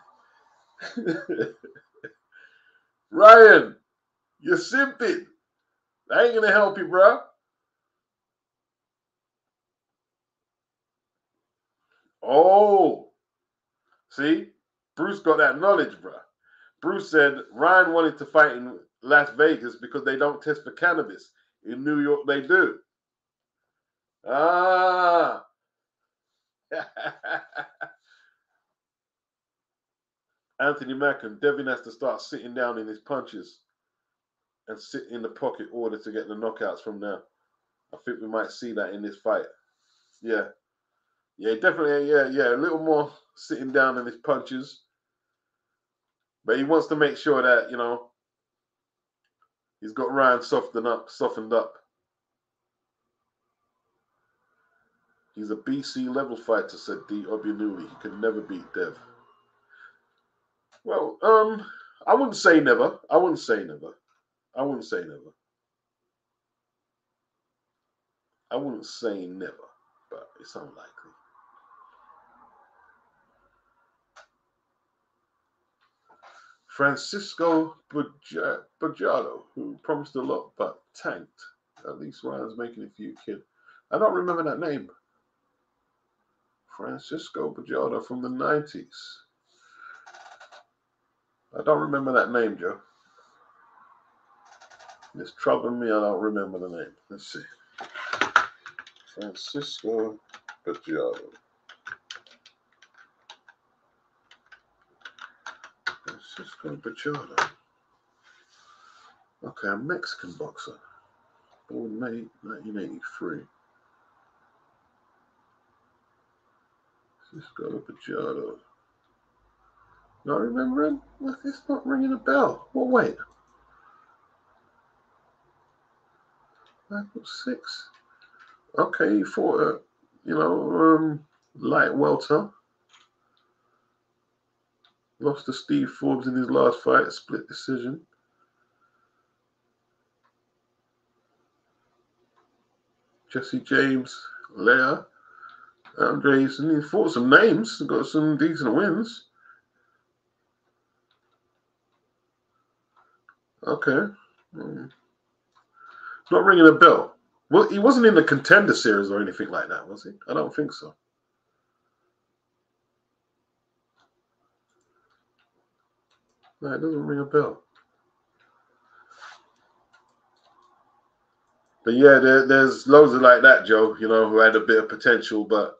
Ryan, you're simping. I ain't gonna help you, bro. Oh, See, Bruce got that knowledge, bro. Bruce said Ryan wanted to fight in Las Vegas because they don't test for cannabis. In New York, they do. Ah. Anthony Mackin, Devin has to start sitting down in his punches. and sit in the pocket order to get the knockouts from now. I think we might see that in this fight. Yeah. Yeah, definitely. Yeah, yeah. A little more sitting down in his punches. But he wants to make sure that, you know, he's got Ryan softened up, softened up. He's a BC level fighter, said D. Obianuli. He can never beat Dev. Well, um, I wouldn't say never. I wouldn't say never. I wouldn't say never. I wouldn't say never, but it's unlikely. Francisco Bojado, who promised a lot but tanked. At least Ryan's making a few kid. I don't remember that name. Francisco Bojado from the 90s. I don't remember that name, Joe. It's troubling me. I don't remember the name. Let's see. Francisco Bojado. Francisco Bojado. Okay, a Mexican boxer. Born May 1983. Francisco Bojado. Not remember him? It's not ringing a bell. Well, wait. Foot six. Okay, he fought a, you know, um, light welter. Lost to Steve Forbes in his last fight, split decision. Jesse James, Leija, Andres, and he fought some names, got some decent wins. Okay. Mm. Not ringing a bell. Well, he wasn't in the contender series or anything like that, was he? I don't think so. No, it doesn't ring a bell. But yeah, there, there's loads of like that, Joe, you know, who had a bit of potential, but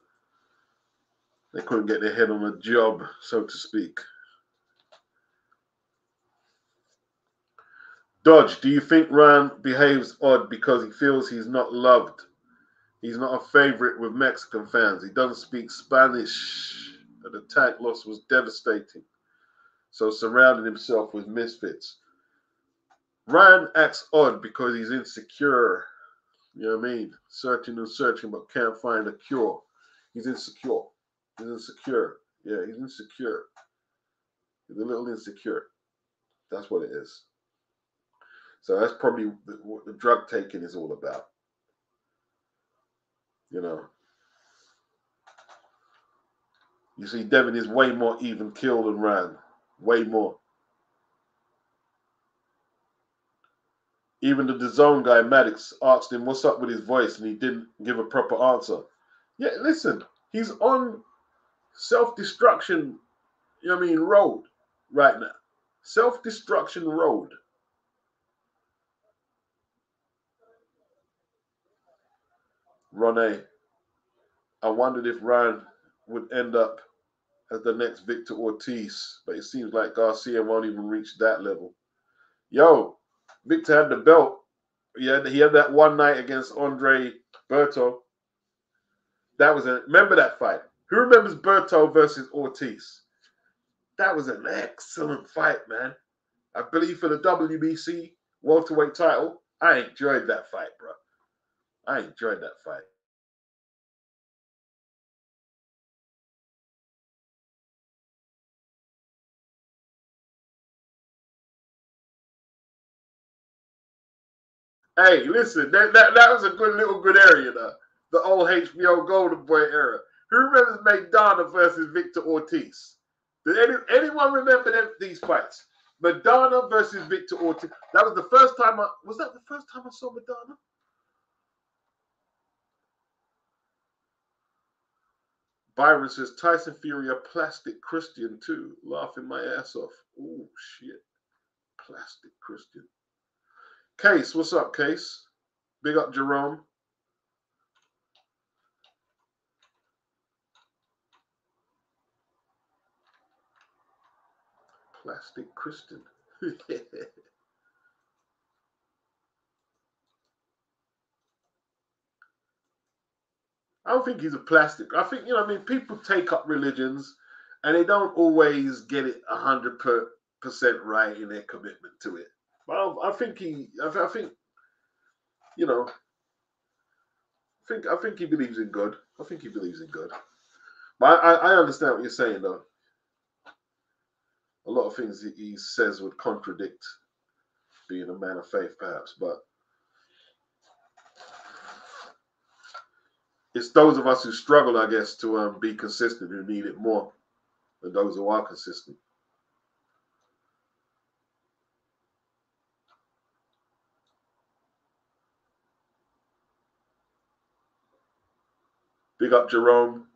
they couldn't get their head on the job, so to speak. Dodge, do you think Ryan behaves odd because he feels he's not loved? He's not a favorite with Mexican fans. He doesn't speak Spanish. The attack loss was devastating. So surrounding himself with misfits. Ryan acts odd because he's insecure. You know what I mean? Searching and searching, but can't find a cure. He's insecure. He's insecure. Yeah, he's insecure. He's a little insecure. That's what it is. So that's probably what the drug taking is all about. You know. You see, Devin is way more even killed than Rand. Way more. Even the DAZN guy, Mannix, asked him what's up with his voice, and he didn't give a proper answer. Yeah, listen, he's on self-destruction, you know I mean, road right now. Self-destruction road. Ronnie, I wondered if Ryan would end up as the next Victor Ortiz, but it seems like Garcia won't even reach that level. Yo, Victor had the belt. He had, he had that one night against Andre Berto. That was a remember that fight. Who remembers Berto versus Ortiz? That was an excellent fight, man. I believe for the WBC welterweight title. I enjoyed that fight, bro. I enjoyed that fight. Hey, listen, that, that, that was a good little good area though. The old HBO Golden Boy era. Who remembers Maidana versus Victor Ortiz? Did any, anyone remember them, these fights? Maidana versus Victor Ortiz. That was the first time I was that the first time I saw Maidana? Byron says Tyson Fury a plastic Christian too. Laughing my ass off. Oh shit. Plastic Christian. Case, what's up, Case? Big up Jerome. Plastic Christian. I don't think he's a plastic. I think you know. I mean, people take up religions, and they don't always get it hundred percent right in their commitment to it. But I, I think he. I, I think you know. I think I think he believes in God. I think he believes in God. But I, I understand what you're saying though. A lot of things he says would contradict being a man of faith, perhaps, but it's those of us who struggle, I guess, to um, be consistent who need it more than those who are consistent. Big up Jerome,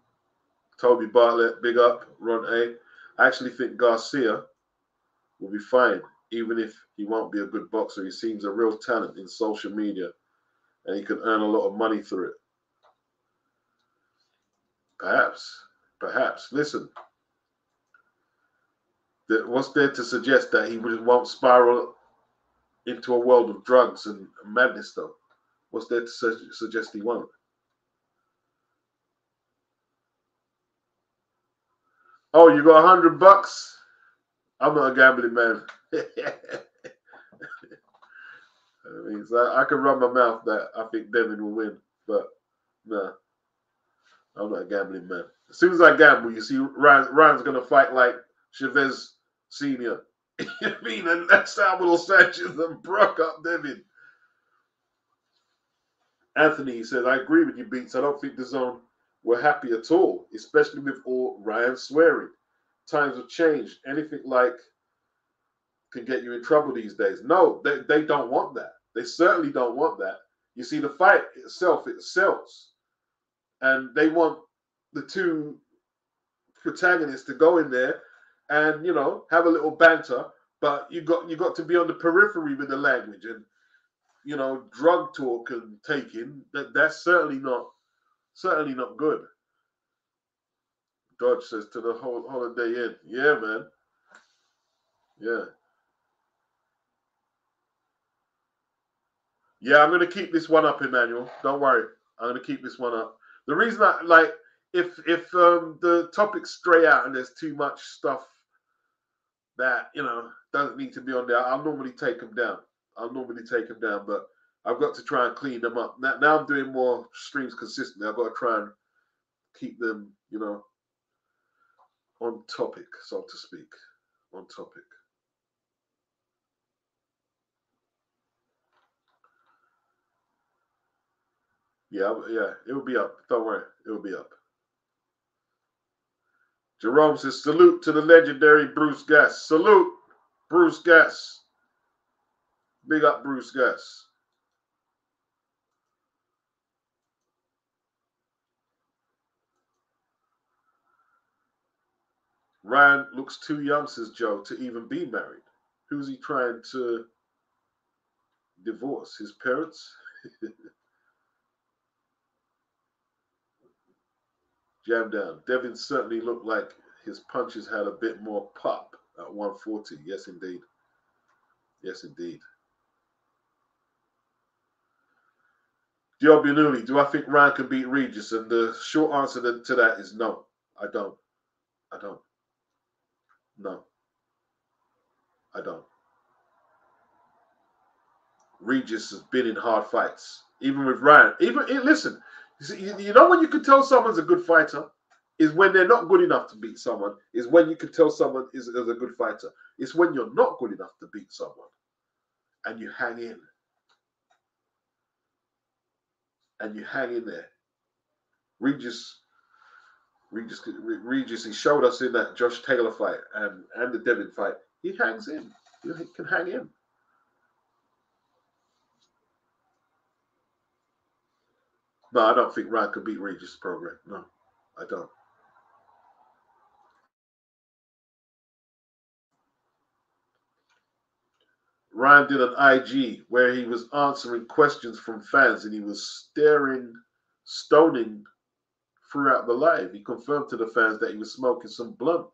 Toby Bartlett, big up Ron A. I actually think Garcia will be fine, even if he won't be a good boxer. He seems a real talent in social media and he can earn a lot of money through it. Perhaps, perhaps. Listen, what's there to suggest that he won't spiral into a world of drugs and madness, though? What's there to su- suggest he won't? Oh, you got a hundred bucks? I'm not a gambling man. I mean, so I, can run my mouth that I think Devin will win, but no, nah, I'm not a gambling man. As soon as I gamble, you see Ryan, Ryan's gonna fight like Chavez Senior. you know I mean? And that's Salvador Sanchez and Brock up Devin. Anthony says, I agree with you, Beats. I don't think DAZN were happy at all, especially with all Ryan swearing. Times have changed. Anything like can get you in trouble these days. No, they, they don't want that. They certainly don't want that. You see, the fight itself, it sells. And they want the two protagonists to go in there and, you know, have a little banter. But you got you got to be on the periphery with the language and you know, drug talk and taking, that that's certainly not certainly not good. Dodge says to the whole holiday inn. Yeah, man. Yeah. Yeah, I'm gonna keep this one up, Emmanuel. Don't worry. I'm gonna keep this one up. The reason I like if if um, the topics stray out and there's too much stuff that you know doesn't need to be on there, I'll normally take them down. I'll normally take them down, but I've got to try and clean them up. Now, now I'm doing more streams consistently. I've got to try and keep them, you know, on topic, so to speak, on topic. Yeah, yeah, it will be up. Don't worry, it will be up. Jerome says, salute to the legendary Bruce Gas. Salute, Bruce Gas. Big up, Bruce Gas. Ryan looks too young, says Joe, to even be married. Who's he trying to divorce? His parents? Jam down. Devin certainly looked like his punches had a bit more pop at 140. Yes, indeed. Yes, indeed. Diobinuli, do I think Ryan can beat Regis? And the short answer to that is no, I don't. I don't. No, I don't. Regis has been in hard fights, even with Ryan. Even eh, listen, you know when you can tell someone's a good fighter is when they're not good enough to beat someone. Is when you can tell someone is, is a good fighter. It's when you're not good enough to beat someone, and you hang in, and you hang in there. Regis Regis, Regis, he showed us in that Josh Taylor fight and, and the Devin fight. He hangs in. He can hang in. No, I don't think Ryan could beat Regis Prograis. No, I don't. Ryan did an IG where he was answering questions from fans and he was staring, stoning throughout the live. He confirmed to the fans that he was smoking some blunt,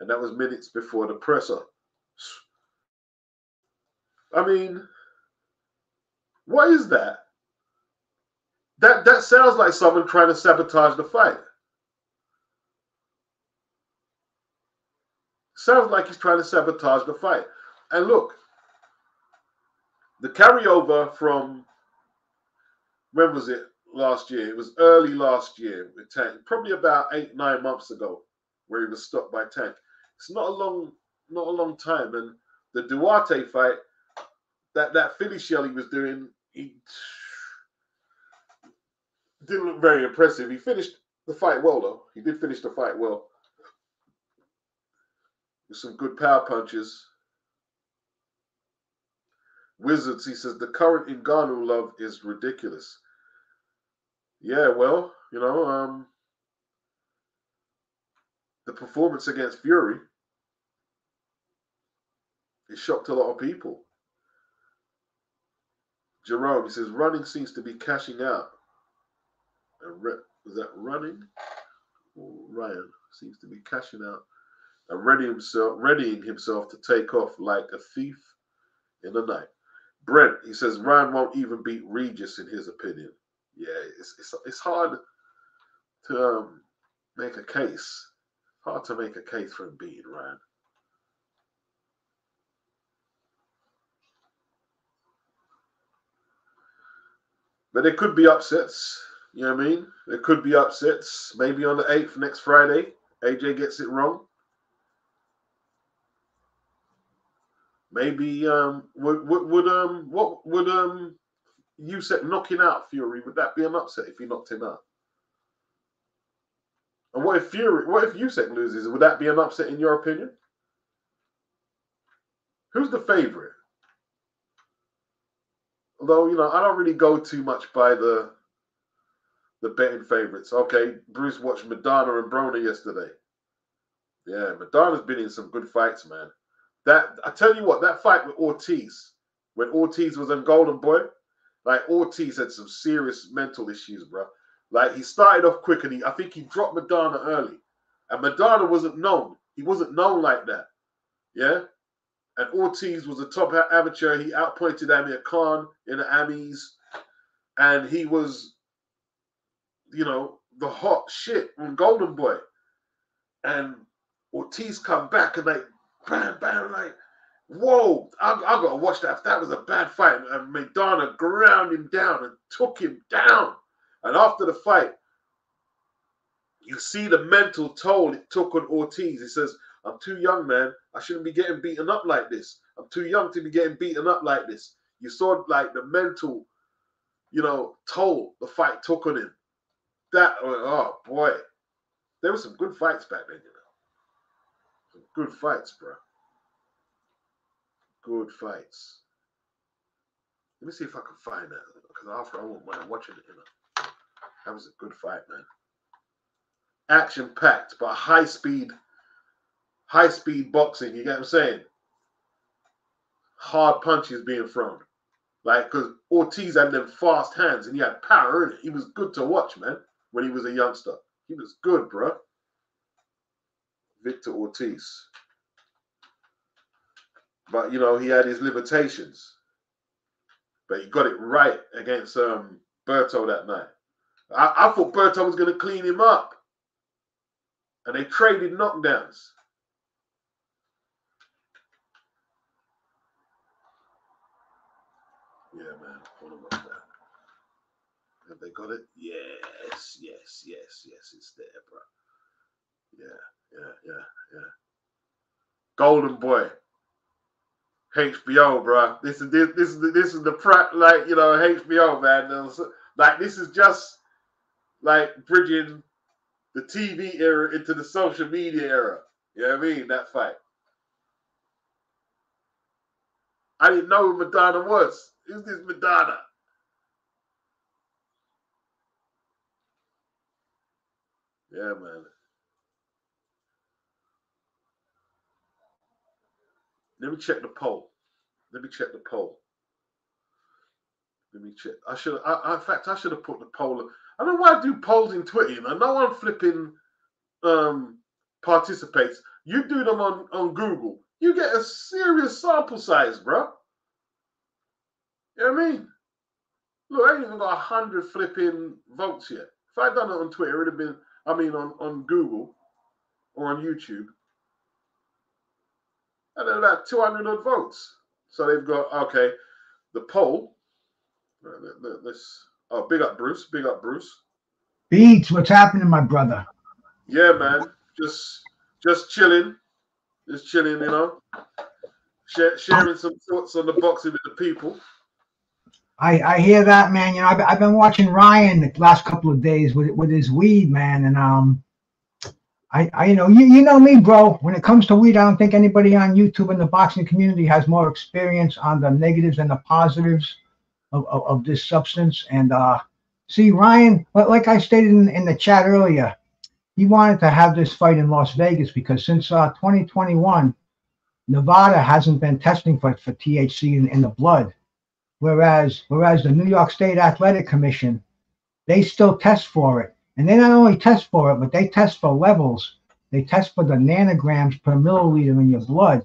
and that was minutes before the presser. I mean, what is that? That that sounds like someone trying to sabotage the fight. Sounds like he's trying to sabotage the fight. And look, the carryover from when was it last year? It was early last year with Tank, probably about eight nine months ago, where he was stopped by Tank. It's not a long, not a long time. And the Duarte fight, that that Philly shell he was doing, he didn't look very impressive. He finished the fight well, though. He did finish the fight well. With some good power punches. Wizards, he says, the current Ngannou love is ridiculous. Yeah, well, you know, um, the performance against Fury, it shocked a lot of people. Jerome, he says, running seems to be cashing out. Was that running? Ryan seems to be cashing out and ready himself, readying himself to take off like a thief in the night. Brent, he says Ryan won't even beat Regis in his opinion. Yeah, it's it's, it's hard to um, make a case. Hard to make a case for him beating Ryan. But there could be upsets. You know what I mean? There could be upsets. Maybe on the 8th next Friday, AJ gets it wrong. Maybe um would would, would um what would um Usyk knocking out Fury would that be an upset if he knocked him out? And what if Fury what if Usyk loses? Would that be an upset in your opinion? Who's the favorite? Although you know I don't really go too much by the the betting favorites. Okay, Bruce watched Maidana and Broner yesterday. Yeah, Maidana's been in some good fights, man. That I tell you what, that fight with Ortiz, when Ortiz was in Golden Boy, like Ortiz had some serious mental issues, bro. Like he started off quick and he, I think he dropped Maidana early, and Maidana wasn't known. He wasn't known like that, yeah. And Ortiz was a top amateur. He outpointed Amir Khan in the Amis, and he was, you know, the hot shit on Golden Boy. And Ortiz come back and like bam, bam, like, whoa, I, I gotta watch that. That was a bad fight. And Maidana ground him down and took him down. And after the fight, you see the mental toll it took on Ortiz. He says, I'm too young, man. I shouldn't be getting beaten up like this. I'm too young to be getting beaten up like this. You saw like the mental, you know, toll the fight took on him. That oh boy. There were some good fights back then, you know. Good fights, bro. Good fights. Let me see if I can find that because after I won't mind watching it. You know, that was a good fight, man. Action packed, but high speed, high speed boxing. You get what I'm saying? Hard punches being thrown, like because Ortiz had them fast hands and he had power in it. He was good to watch, man. When he was a youngster, he was good, bro. Victor Ortiz. But you know, he had his limitations. But he got it right against um Berto that night. I, I thought Berto was gonna clean him up. And they traded knockdowns. Yeah, man. Hold on, what's that? Have they got it? Yes, yes, yes, yes. It's there, bro. Yeah yeah, yeah, yeah. Golden Boy. HBO, bro. This is this is the, this is the prep like you know HBO, man. Like this is just like bridging the TV era into the social media era. You know what I mean? That fight. I didn't know who Maidana was. Who's this Maidana? Yeah, man. Let me check the poll. Let me check the poll. Let me check. I should. I, in fact, I should have put the poll. I don't know why I do polls in Twitter. You know, no one flipping um, participates. You do them on on Google. You get a serious sample size, bro. You know what I mean? Look, I ain't even got a hundred flipping votes yet. If I'd done it on Twitter, it'd have been, I mean, on, on Google or on YouTube, and then about 200 odd votes. So they've got, okay, the poll. Let's, oh, big up Bruce, big up Bruce. Beats, what's happening, my brother? Yeah, man, just just chilling, just chilling, you know, sharing some thoughts on the boxing with the people. I, I hear that, man. You know, I've, I've been watching Ryan the last couple of days with with his weed, man, and um, I, I you know you, you know me, bro. When it comes to weed, I don't think anybody on YouTube in the boxing community has more experience on the negatives and the positives of, of, of this substance. And uh, see, Ryan, like I stated in, in the chat earlier, he wanted to have this fight in Las Vegas because since uh, 2021, Nevada hasn't been testing for, for THC in, in the blood. Whereas, whereas the New York State Athletic Commission, they still test for it. And they not only test for it, but they test for levels. They test for the nanograms per milliliter in your blood.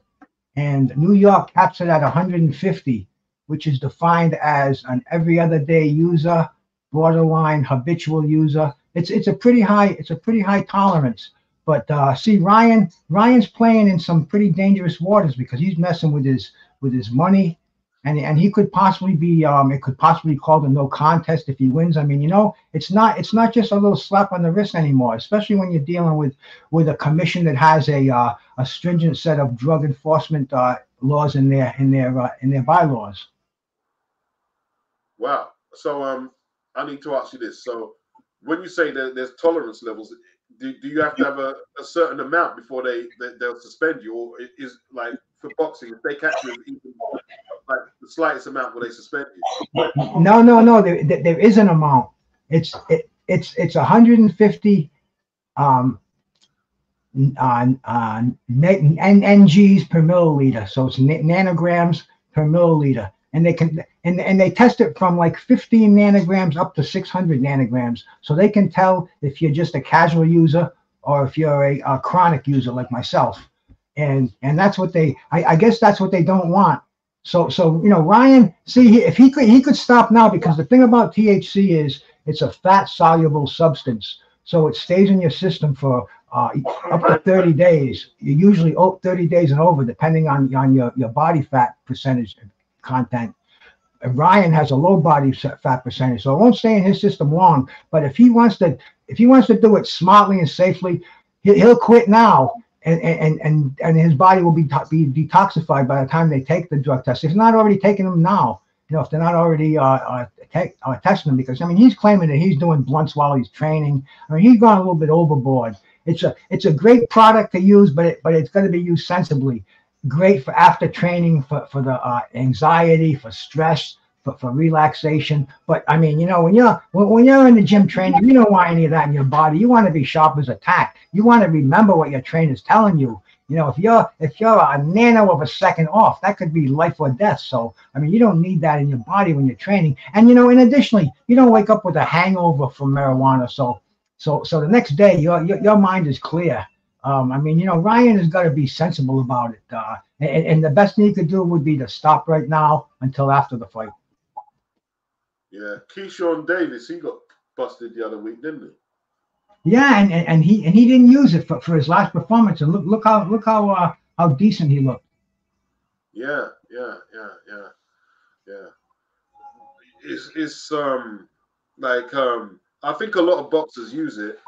And New York caps it at 150, which is defined as an every other day user, borderline habitual user. It's it's a pretty high it's a pretty high tolerance. But uh, see, Ryan Ryan's playing in some pretty dangerous waters because he's messing with his with his money and and he could possibly be um it could possibly be called a no contest if he wins. I mean, you know, it's not it's not just a little slap on the wrist anymore, especially when you're dealing with with a commission that has a uh, a stringent set of drug enforcement uh, laws in their in their uh, in their bylaws. Wow. So um, I need to ask you this. So when you say that there's tolerance levels, do, do you have to have a, a certain amount before they, they they'll suspend you, or is like for boxing if they catch you like the slightest amount will they suspend you? No, no, no. There, there is an amount. It's it, it's it's 150 um on uh, NGs per milliliter. So it's nanograms per milliliter, and they can and and they test it from like 15 nanograms up to 600 nanograms. So they can tell if you're just a casual user or if you're a, a chronic user like myself. And and that's what they I, I guess that's what they don't want so, so you know, Ryan, see, if he could, he could stop now because the thing about THC is it's a fat soluble substance, so it stays in your system for uh, up to 30 days. You usually, oh, 30 days and over, depending on on your your body fat percentage content. And Ryan has a low body fat percentage, so it won't stay in his system long. But if he wants to, if he wants to do it smartly and safely, he'll quit now and and and and his body will be be detoxified by the time they take the drug test. If not already taking them now, you know, if they're not already uh, uh, take, uh, testing them, because I mean, he's claiming that he's doing blunts while he's training. I mean, he's gone a little bit overboard. It's a it's a great product to use, but it, but it's going to be used sensibly. Great for after training, for for the uh, anxiety, for stress, for, for relaxation. But I mean, you know, when you're when, you're in the gym training, you don't want any of that in your body. You want to be sharp as a tack. You want to remember what your trainer's telling you. You know, if you're if you're a nano of a second off, that could be life or death. So I mean, you don't need that in your body when you're training. And you know, and additionally, you don't wake up with a hangover from marijuana. So so so the next day, your your, your mind is clear. Um, I mean, you know, Ryan has got to be sensible about it. Uh, and, and the best thing he could do would be to stop right now until after the fight. Yeah, Keyshawn Davis, he got busted the other week, didn't he? Yeah, and, and he and he didn't use it for, for his last performance. And look look how look how uh, how decent he looked. Yeah, yeah, yeah, yeah, yeah. It's it's um like um I think a lot of boxers use it,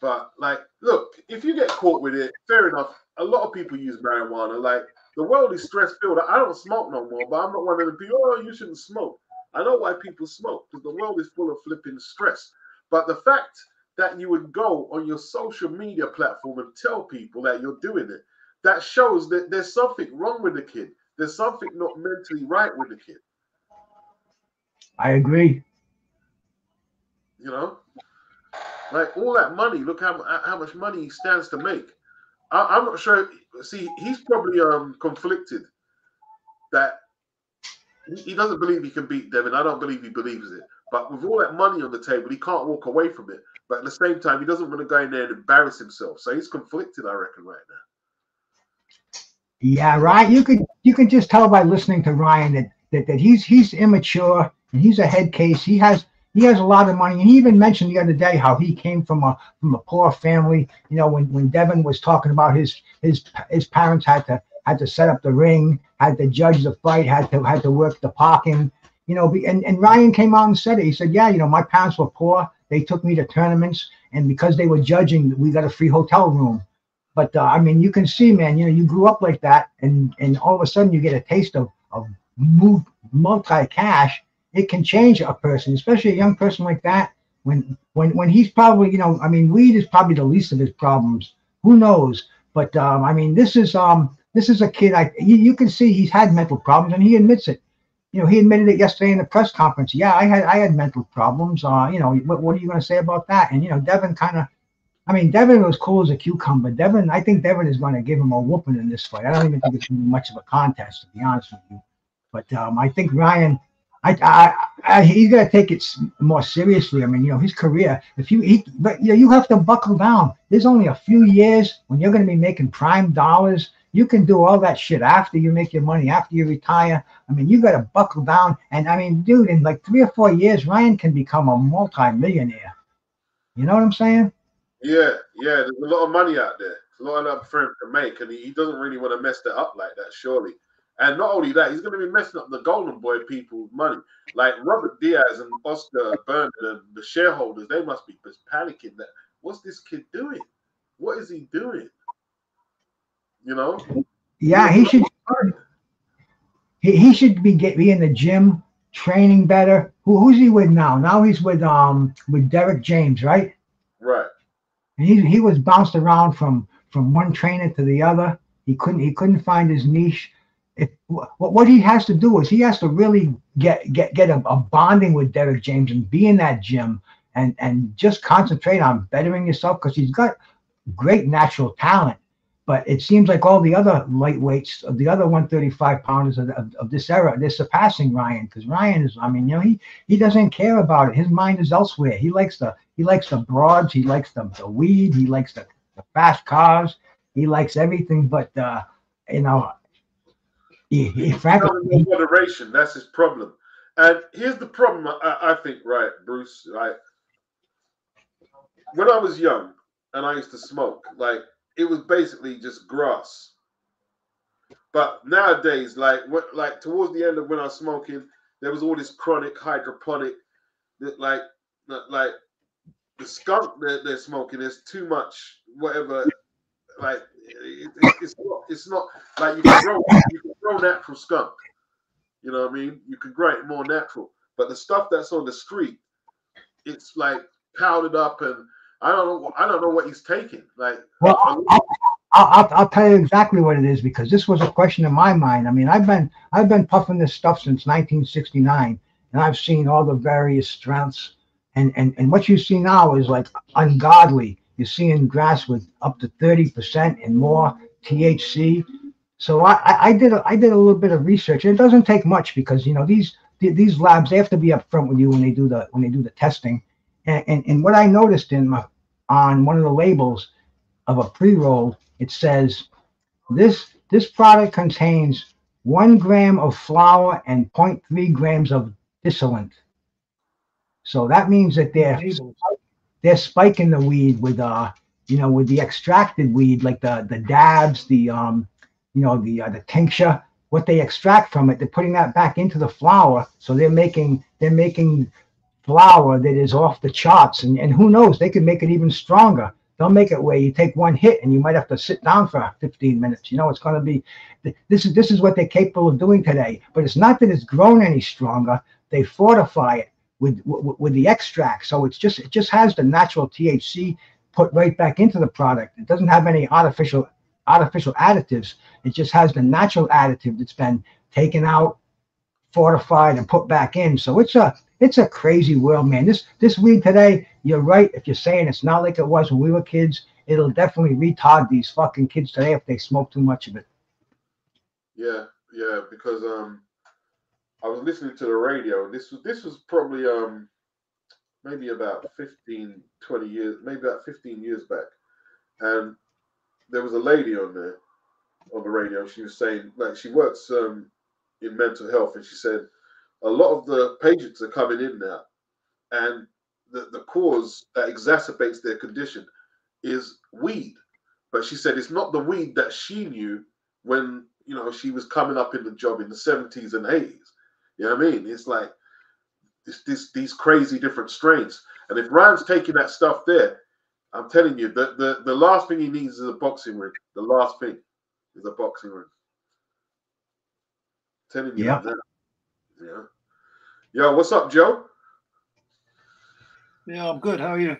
but like look, if you get caught with it, fair enough. A lot of people use marijuana. Like the world is stress filled. I don't smoke no more, but I'm not one of the people. Oh, you shouldn't smoke. I know why people smoke because the world is full of flipping stress. But the fact that you would go on your social media platform and tell people that you're doing it, that shows that there's something wrong with the kid. There's something not mentally right with the kid. I agree. You know, like all that money. Look how how much money he stands to make. I, am not sure. See, he's probably um conflicted that he doesn't believe he can beat Devin. I don't believe he believes it. But with all that money on the table, he can't walk away from it. But at the same time, he doesn't want to go in there and embarrass himself. So he's conflicted, I reckon, right now. Yeah, right. You could you can just tell by listening to Ryan that that, that he's he's immature. and he's a head case. He has he has a lot of money, and he even mentioned the other day how he came from a from a poor family. You know, when when Devin was talking about his his his parents had to had to set up the ring, had to judge the fight, had to had to work the parking. You know, and, and Ryan came out and said it. He said, "Yeah, you know, my parents were poor. They took me to tournaments, and because they were judging, we got a free hotel room. But uh, I mean, you can see, man. You know, you grew up like that, and and all of a sudden you get a taste of of move multi cash. It can change a person, especially a young person like that. When when when he's probably, you know, I mean, weed is probably the least of his problems. Who knows? But um, I mean, this is um this is a kid. I you, you can see he's had mental problems, and he admits it you know, he admitted it yesterday in the press conference. Yeah, I had I had mental problems. Uh, you know, what, what are you going to say about that? And you know, Devin kind of, I mean, Devin was cool as a cucumber. Devin, I think Devin is going to give him a whooping in this fight. I don't even think it's much of a contest, to be honest with you. But um, I think Ryan, I, I, I he's got to take it more seriously. I mean, you know, his career. If you, he, but you know, you have to buckle down. There's only a few years when you're going to be making prime dollars you can do all that shit after you make your money, after you retire. I mean, you got to buckle down. And I mean, dude, in like three or four years, Ryan can become a multi-millionaire. You know what I'm saying? Yeah, yeah. There's a lot of money out there. A lot of for him to make, and he, doesn't really want to mess that up like that, surely. And not only that, he's going to be messing up the Golden Boy people's money. Like Robert Diaz and Oscar Burnett and the shareholders, they must be just panicking that what's this kid doing? What is he doing? You know. Yeah, he should. He, he should be get be in the gym, training better. Who, who's he with now? Now he's with um with Derrick James, right? Right. And he he was bounced around from from one trainer to the other. He couldn't he couldn't find his niche. If, what, what he has to do is he has to really get get get a, a bonding with Derrick James and be in that gym and and just concentrate on bettering yourself because he's got great natural talent but it seems like all the other lightweights, of the other 135 pounders of, of, of this era, they're surpassing Ryan because Ryan is, I mean, you know, he he doesn't care about it. His mind is elsewhere. He likes the he likes the broads, he likes the, the weed, he likes the, the fast cars, he likes everything but uh, you know, he, he frankly he, moderation. That's his problem. And here's the problem, I, I think, right, Bruce. Like when I was young and I used to smoke, like it was basically just grass. But nowadays, like what, like towards the end of when I was smoking, there was all this chronic hydroponic, that like like the skunk that they're smoking is too much whatever. Like it, it's not it's not like you can grow you can grow natural skunk. You know what I mean? You can grow it more natural. But the stuff that's on the street, it's like powdered up and I don't know. I don't know what he's taking. Like, well, uh, I'll, I'll, I'll, tell you exactly what it is because this was a question in my mind. I mean, I've been I've been puffing this stuff since 1969, and I've seen all the various strengths. And and and what you see now is like ungodly. You're seeing grass with up to 30% and more THC. So I, I did a, I did a little bit of research. And it doesn't take much because you know these these labs they have to be upfront with you when they do the when they do the testing and, and, and what I noticed in my, on one of the labels of a pre-roll, it says this this product contains one gram of flour and 0.3 grams of distillate. So that means that they're they're spiking the weed with uh you know with the extracted weed like the the dabs the um you know the uh, the tincture what they extract from it they're putting that back into the flour so they're making they're making flour that is off the charts. And, and who knows, they could make it even stronger. They'll make it where you take one hit and you might have to sit down for 15 minutes. You know, it's going to be this is this is what they're capable of doing today. But it's not that it's grown any stronger. They fortify it with with, with the extract, so it's just it just has the natural THC put right back into the product. It doesn't have any artificial artificial additives. It just has the natural additive that's been taken out, fortified, and put back in. So it's a it's a crazy world, man. This this weed today, you're right. If you're saying it's not like it was when we were kids, it'll definitely retard these fucking kids today if they smoke too much of it. Yeah, yeah, because um I was listening to the radio. This was this was probably um maybe about 15, 20 years, maybe about 15 years back. And there was a lady on there on the radio. She was saying like she works um in mental health and she said a lot of the patients are coming in now, and the, the cause that exacerbates their condition is weed. But she said it's not the weed that she knew when you know she was coming up in the job in the 70s and 80s. You know what I mean? It's like this, this these crazy different strains. And if Ryan's taking that stuff there, I'm telling you, the, the, the last thing he needs is a boxing ring. The last thing is a boxing ring. I'm telling you Yeah. that. Yeah. Yo, what's up, Joe? Yeah, I'm good. How are you?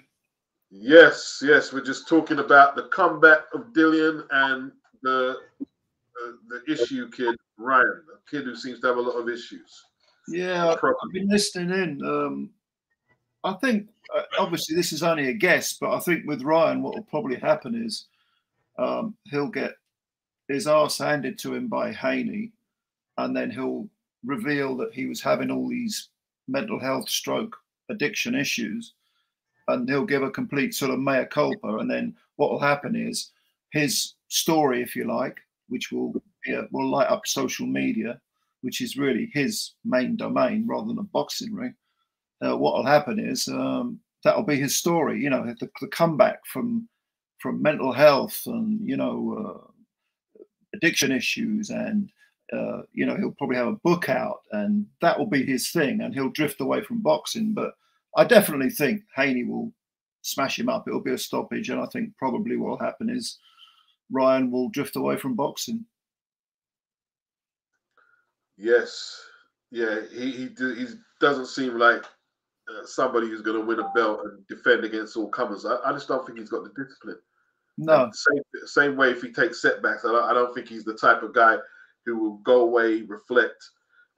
Yes, yes, we're just talking about the comeback of Dillian and the the, the issue kid Ryan, a kid who seems to have a lot of issues. Yeah, Pro- I've been listening in. Um, I think uh, obviously this is only a guess, but I think with Ryan, what will probably happen is um, he'll get his ass handed to him by Haney, and then he'll reveal that he was having all these mental health, stroke, addiction issues, and he'll give a complete sort of mea culpa. And then what will happen is his story, if you like, which will a, will light up social media, which is really his main domain rather than a boxing ring. Uh, what will happen is um, that'll be his story. You know, the, the comeback from from mental health and you know uh, addiction issues, and uh, you know he'll probably have a book out, and that will be his thing, and he'll drift away from boxing. But I definitely think Haney will smash him up. It'll be a stoppage, and I think probably what will happen is Ryan will drift away from boxing. Yes, yeah, he he, do- he doesn't seem like uh, somebody who's going to win a belt and defend against all comers. I, I just don't think he's got the discipline. No, And Same, same way if he takes setbacks, I don't, I don't think he's the type of guy who will go away, reflect,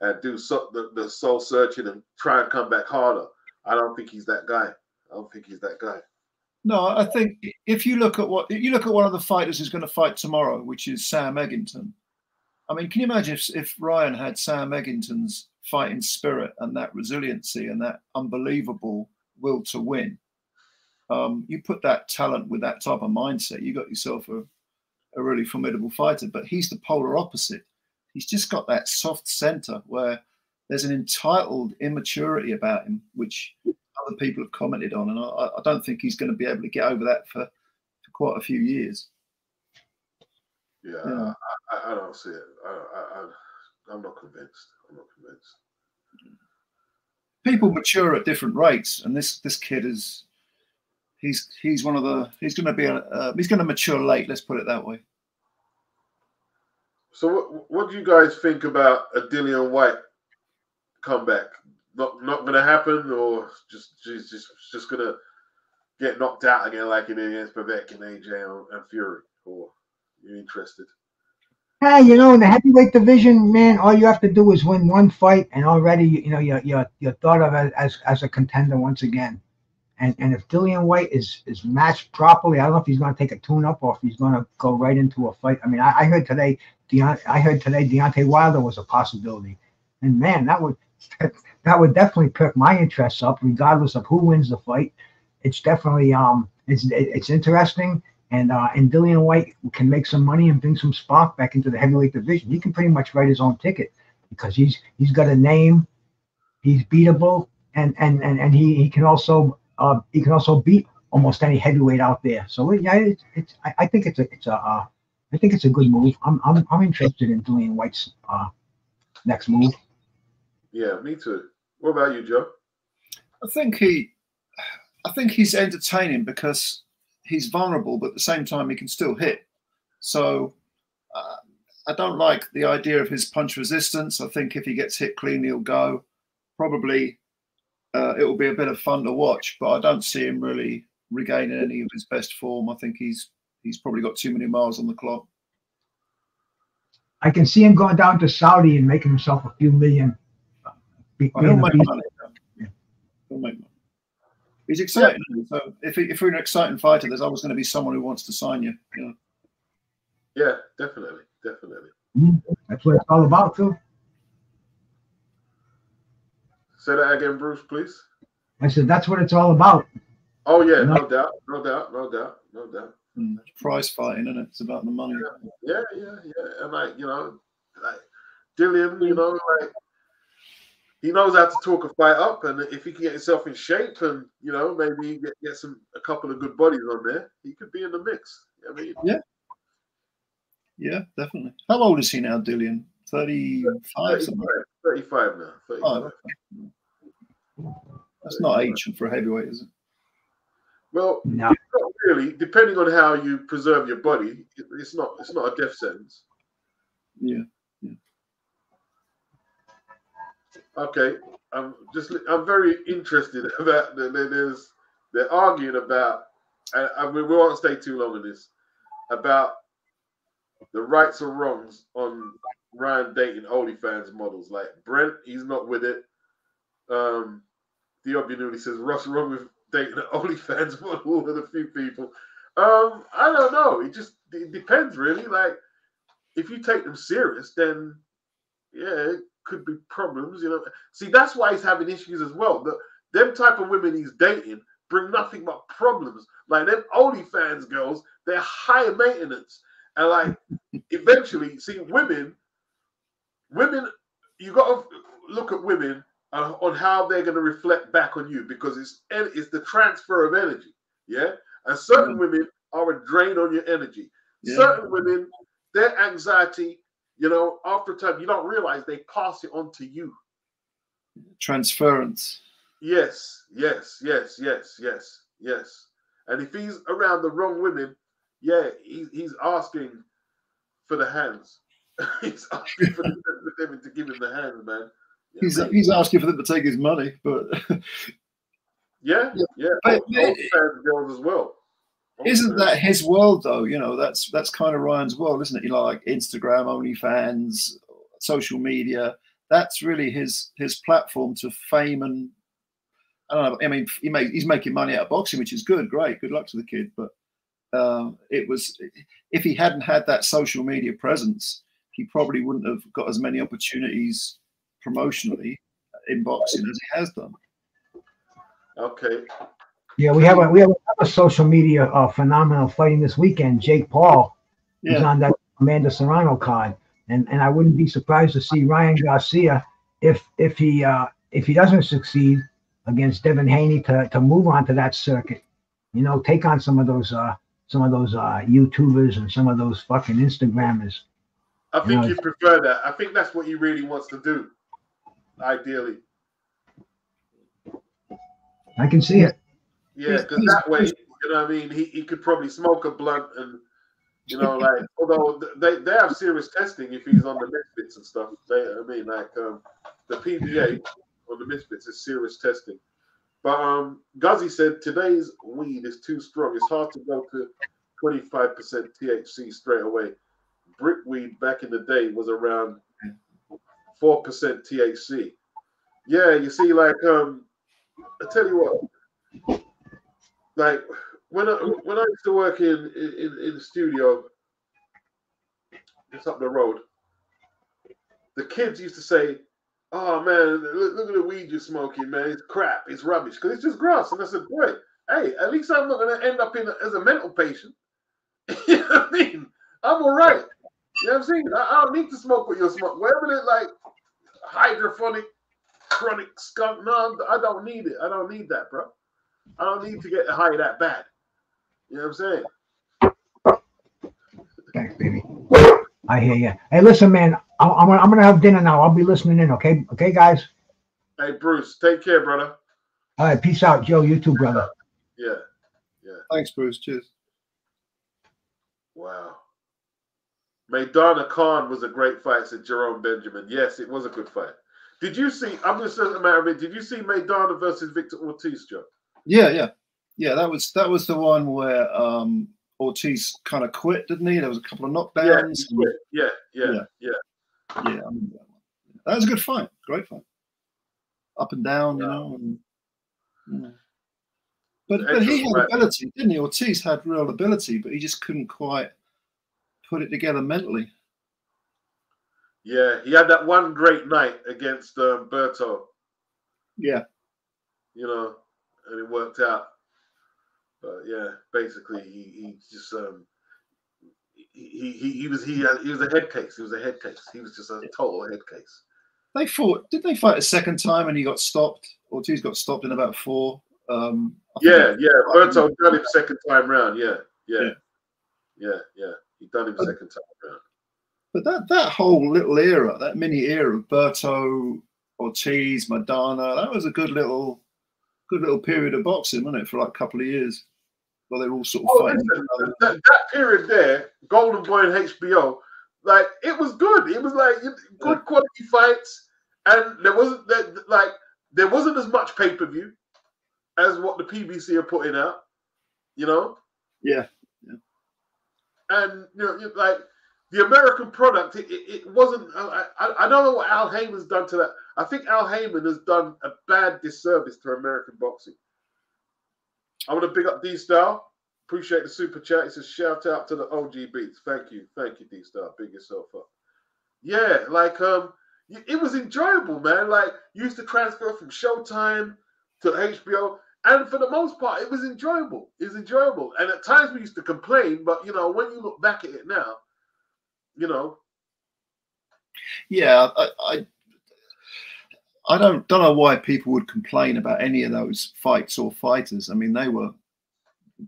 and do so, the, the soul searching and try and come back harder. I don't think he's that guy. I don't think he's that guy. No, I think if you look at what you look at one of the fighters who's going to fight tomorrow, which is Sam Eggington. I mean, can you imagine if, if Ryan had Sam Eggington's fighting spirit and that resiliency and that unbelievable will to win? Um, you put that talent with that type of mindset, you got yourself a, a really formidable fighter. But he's the polar opposite. He's just got that soft center where there's an entitled immaturity about him, which other people have commented on, and I, I don't think he's going to be able to get over that for, for quite a few years. Yeah, Yeah. I, I, don't see it. I, I, I, I'm not convinced. I'm not convinced. People mature at different rates, and this this kid is he's he's one of the he's going to be a uh, he's going to mature late. Let's put it that way. So, what, what do you guys think about a Dillian Whyte comeback? Not not going to happen, or just just just going to get knocked out again like he did against Povetkin and AJ and, and Fury? Or you interested? Hey, you know, in the heavyweight division, man, all you have to do is win one fight, and already, you know, you're you're, you're thought of as, as as a contender once again. And and if Dillian Whyte is is matched properly, I don't know if he's going to take a tune up or if he's going to go right into a fight. I mean, I, I heard today, Deont- I heard today Deontay Wilder was a possibility, and man, that would that would definitely perk my interests up, regardless of who wins the fight. It's definitely um, it's it's interesting and uh, and Dillian Whyte can make some money and bring some spark back into the heavyweight division. He can pretty much write his own ticket because he's he's got a name, he's beatable, and and and, and he, he can also uh, he can also beat almost any heavyweight out there. So yeah, it's, it's I, I think it's a it's a uh, I think it's a good move. I'm I'm I'm interested in Dillian Whyte's uh, next move. Yeah, me too. What about you, Joe? I think he I think he's entertaining because he's vulnerable, but at the same time he can still hit. So uh, I don't like the idea of his punch resistance. I think if he gets hit clean, he'll go. Probably uh, it will be a bit of fun to watch, but I don't see him really regaining any of his best form. I think he's he's probably got too many miles on the clock. I can see him going down to Saudi and making himself a few million. be- Oh, he'll make money. Yeah. He'll make money. He's exciting. So if, he, if you're an exciting fighter, there's always going to be someone who wants to sign you. you know. Yeah, definitely, definitely. Mhm. That's what it's all about, too. Say that again, Bruce, please. I said that's what it's all about. Oh yeah, no No. doubt, no doubt, no doubt, no doubt. Mm, prize fighting, and it? it's about the money. Yeah, yeah, yeah. And like, you know, like Dillian, you know, like he knows how to talk a fight up, and if he can get himself in shape, and you know maybe get, get some a couple of good bodies on there, he could be in the mix. I mean, yeah, yeah, definitely. How old is he now, Dillian? 35, 35, 35 now. 35. Oh, That's not ancient for a heavyweight, is it? Well, no. not really. Depending on how you preserve your body, it's not. It's not a death sentence. Yeah. Okay, I'm just I'm very interested about the, there's they're arguing about and, and we won't stay too long on this about the rights or wrongs on Ryan dating OnlyFans models. Like Brent, he's not with it. Um Diobinuli says Russ wrong with dating an OnlyFans model with a few people. Um, I don't know. It just it depends really. Like if you take them serious, then yeah, it could be problems. You know, see that's why he's having issues as well. The them type of women he's dating bring nothing but problems. Like them OnlyFans girls, they're high maintenance, and like eventually, see women, women, you got to look at women uh, on how they're going to reflect back on you because it's it's the transfer of energy. Yeah, and certain mm-hmm. women are a drain on your energy. Yeah. Certain women, their anxiety you know, after time, you don't realize they pass it on to you. Transference. Yes, yes, yes, yes, yes, yes. And if he's around the wrong women, yeah, he, he's asking for the hands. he's asking for them to give him the hands, man. Yeah, he's, he's asking for them to take his money, but yeah, yeah, but, but, girls as well. Isn't that his world though? You know, that's that's kind of Ryan's world, isn't it? You know, like Instagram, OnlyFans, social media. That's really his his platform to fame and I don't know. I mean, he he's making money out of boxing, which is good, great. Good luck to the kid. But um, it was if he hadn't had that social media presence, he probably wouldn't have got as many opportunities promotionally in boxing as he has done. Okay, yeah, we have a we have a social media uh, phenomenal fighting this weekend. Jake Paul yeah. is on that Amanda Serrano card, and and I wouldn't be surprised to see Ryan Garcia if if he uh, if he doesn't succeed against Devin Haney to to move on to that circuit. You know, take on some of those uh, some of those uh, YouTubers and some of those fucking Instagrammers. I think you, know, prefer that. I think that's what he really wants to do, ideally. I can see it. Yeah, because that way, you know what I mean, he, he could probably smoke a blunt and, you know, like, although they, they have serious testing if he's on the Misfits and stuff. They, I mean, like, um, the PBA on the Misfits is serious testing. But um, Guzzy said today's weed is too strong. It's hard to go to 25% THC straight away. Brick weed back in the day was around 4% THC. Yeah, you see, like, um, I tell you what, like when I when I used to work in in, in the studio just up the road, the kids used to say, "Oh man, look, look at the weed you're smoking, man. It's crap. It's rubbish because it's just grass." And I said, "Boy, hey, at least I'm not going to end up in as a mental patient. you know what I mean? I'm all right. You know what I'm saying? I, I don't need to smoke with your smoke. Whatever it like, hydrophonic, chronic skunk. No, I don't need it. I don't need that, bro. I don't need to get high that bad. You know what I'm saying? Thanks, baby. I hear you. Hey, listen, man. I'm, I'm, gonna, I'm gonna have dinner now. I'll be listening in. Okay, okay, guys. Hey, Bruce. Take care, brother. All right. Peace out, Joe. You too, brother. Yeah. Yeah. Thanks, Bruce. Cheers. Wow. Maidana Khan was a great fight, said Jerome Benjamin. Yes, it was a good fight. Did you see? I'm just a matter of it. Did you see Maidana versus Victor Ortiz, Joe? Yeah, yeah, yeah. That was that was the one where um, Ortiz kind of quit, didn't he? There was a couple of knockdowns. Yeah, yeah, yeah, yeah. Yeah, yeah. I mean, that was a good fight. Great fight. Up and down, yeah. you know. And, yeah. But but he had ability, didn't he? Ortiz had real ability, but he just couldn't quite put it together mentally. Yeah, he had that one great night against um, Berto. Yeah. You know, and it worked out. But yeah, basically he, he just um he, he he was he had, he was a head case. He was a head case. He was just a total head case. they fought. Did they fight a second time and he got stopped? Ortiz got stopped in about four. Um, yeah, yeah. Berto done him second time round. Yeah, yeah, yeah, yeah. yeah. He done him second time round. But that that whole little era, that mini era of Berto, Ortiz, Maidana, that was a good little, good little period of boxing, wasn't it? For like a couple of years, Well, they're all sort of oh, fighting. Listen, that, that, period there, Golden Boy and HBO, like it was good. It was like good yeah. quality fights, and there wasn't that like there wasn't as much pay per view as what the PBC are putting out. You know. Yeah. And you know, like the American product, it, it, it wasn't. I, I, don't know what Al Haymon's done to that. I think Al Haymon has done a bad disservice to American boxing. I want to big up D Star. Appreciate the super chat. He says, shout out to the OG beats. Thank you. Thank you, D Star. Big yourself up. Yeah, like um, it was enjoyable, man. Like used to transfer from Showtime to HBO. And for the most part, it was enjoyable. It was enjoyable. And at times we used to complain, but you know, when you look back at it now, you know. Yeah, I, I I don't don't know why people would complain about any of those fights or fighters. I mean, they were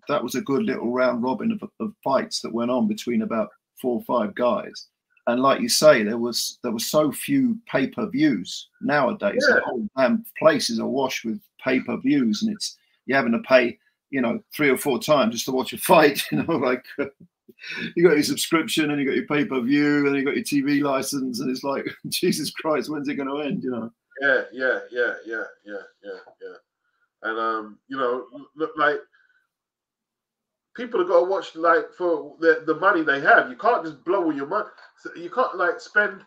that was a good little round robin of, of fights that went on between about four or five guys. And like you say, there was there were so few pay per views nowadays. Yeah. The whole damn place is awash with pay per views, and it's you're having to pay, you know, three or four times just to watch a fight. You know, like you got your subscription and you got your pay per view and you got your TV license, and it's like Jesus Christ, when's it going to end? You know. Yeah, yeah, yeah, yeah, yeah, yeah, yeah. And um, you know, look like people have got to watch like for the, the money they have. You can't just blow all your money. You can't like spend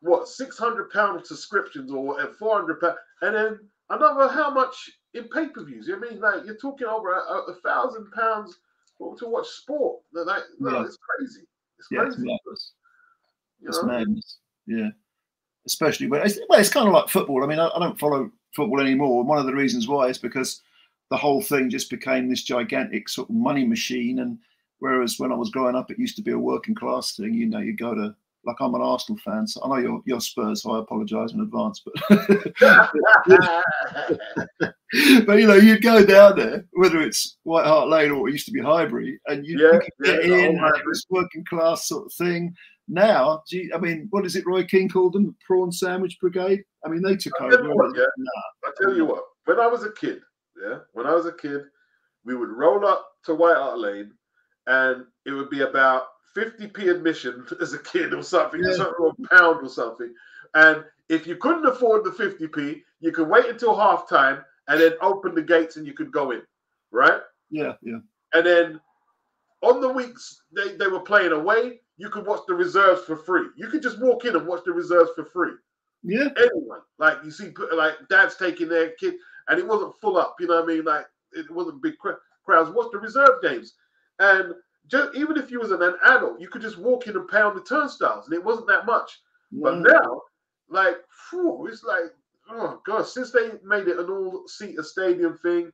what six hundred pound subscriptions or four hundred pound, and then another how much in pay per views. I mean, like you're talking over a, a thousand pounds to watch sport. Like, no, yeah. it's crazy. It's yeah, crazy. It's madness. It's madness. Yeah, especially when it's, well, it's kind of like football. I mean, I, I don't follow football anymore. And One of the reasons why is because the whole thing just became this gigantic sort of money machine. And whereas when I was growing up, it used to be a working class thing. You know, you go to like I'm an Arsenal fan, so I know you're, you're Spurs, so I apologise in advance. But but you know, you'd go down there, whether it's White Hart Lane or it used to be Highbury, and you, yeah, you get yeah, in oh this working class sort of thing. Now, gee, I mean, what is it? Roy Keane called them the Prawn Sandwich Brigade. I mean, they took over. What, yeah. nah. I tell you what, when I was a kid, yeah, when I was a kid, we would roll up to White Hart Lane, and it would be about 50p admission as a kid or something, yeah. something or a pound or something. And if you couldn't afford the 50p, you could wait until halftime and then open the gates and you could go in, right? Yeah, yeah. And then on the weeks they, they were playing away, you could watch the reserves for free. You could just walk in and watch the reserves for free. Yeah. Anyone. Like you see, like dads taking their kid and it wasn't full up. You know what I mean? Like it wasn't big crowds. Watch the reserve games, and just even if you was an, adult, you could just walk in and pound the turnstiles, and it wasn't that much. But now, like, whew, it's like, oh god, since they made it an all-seater stadium thing,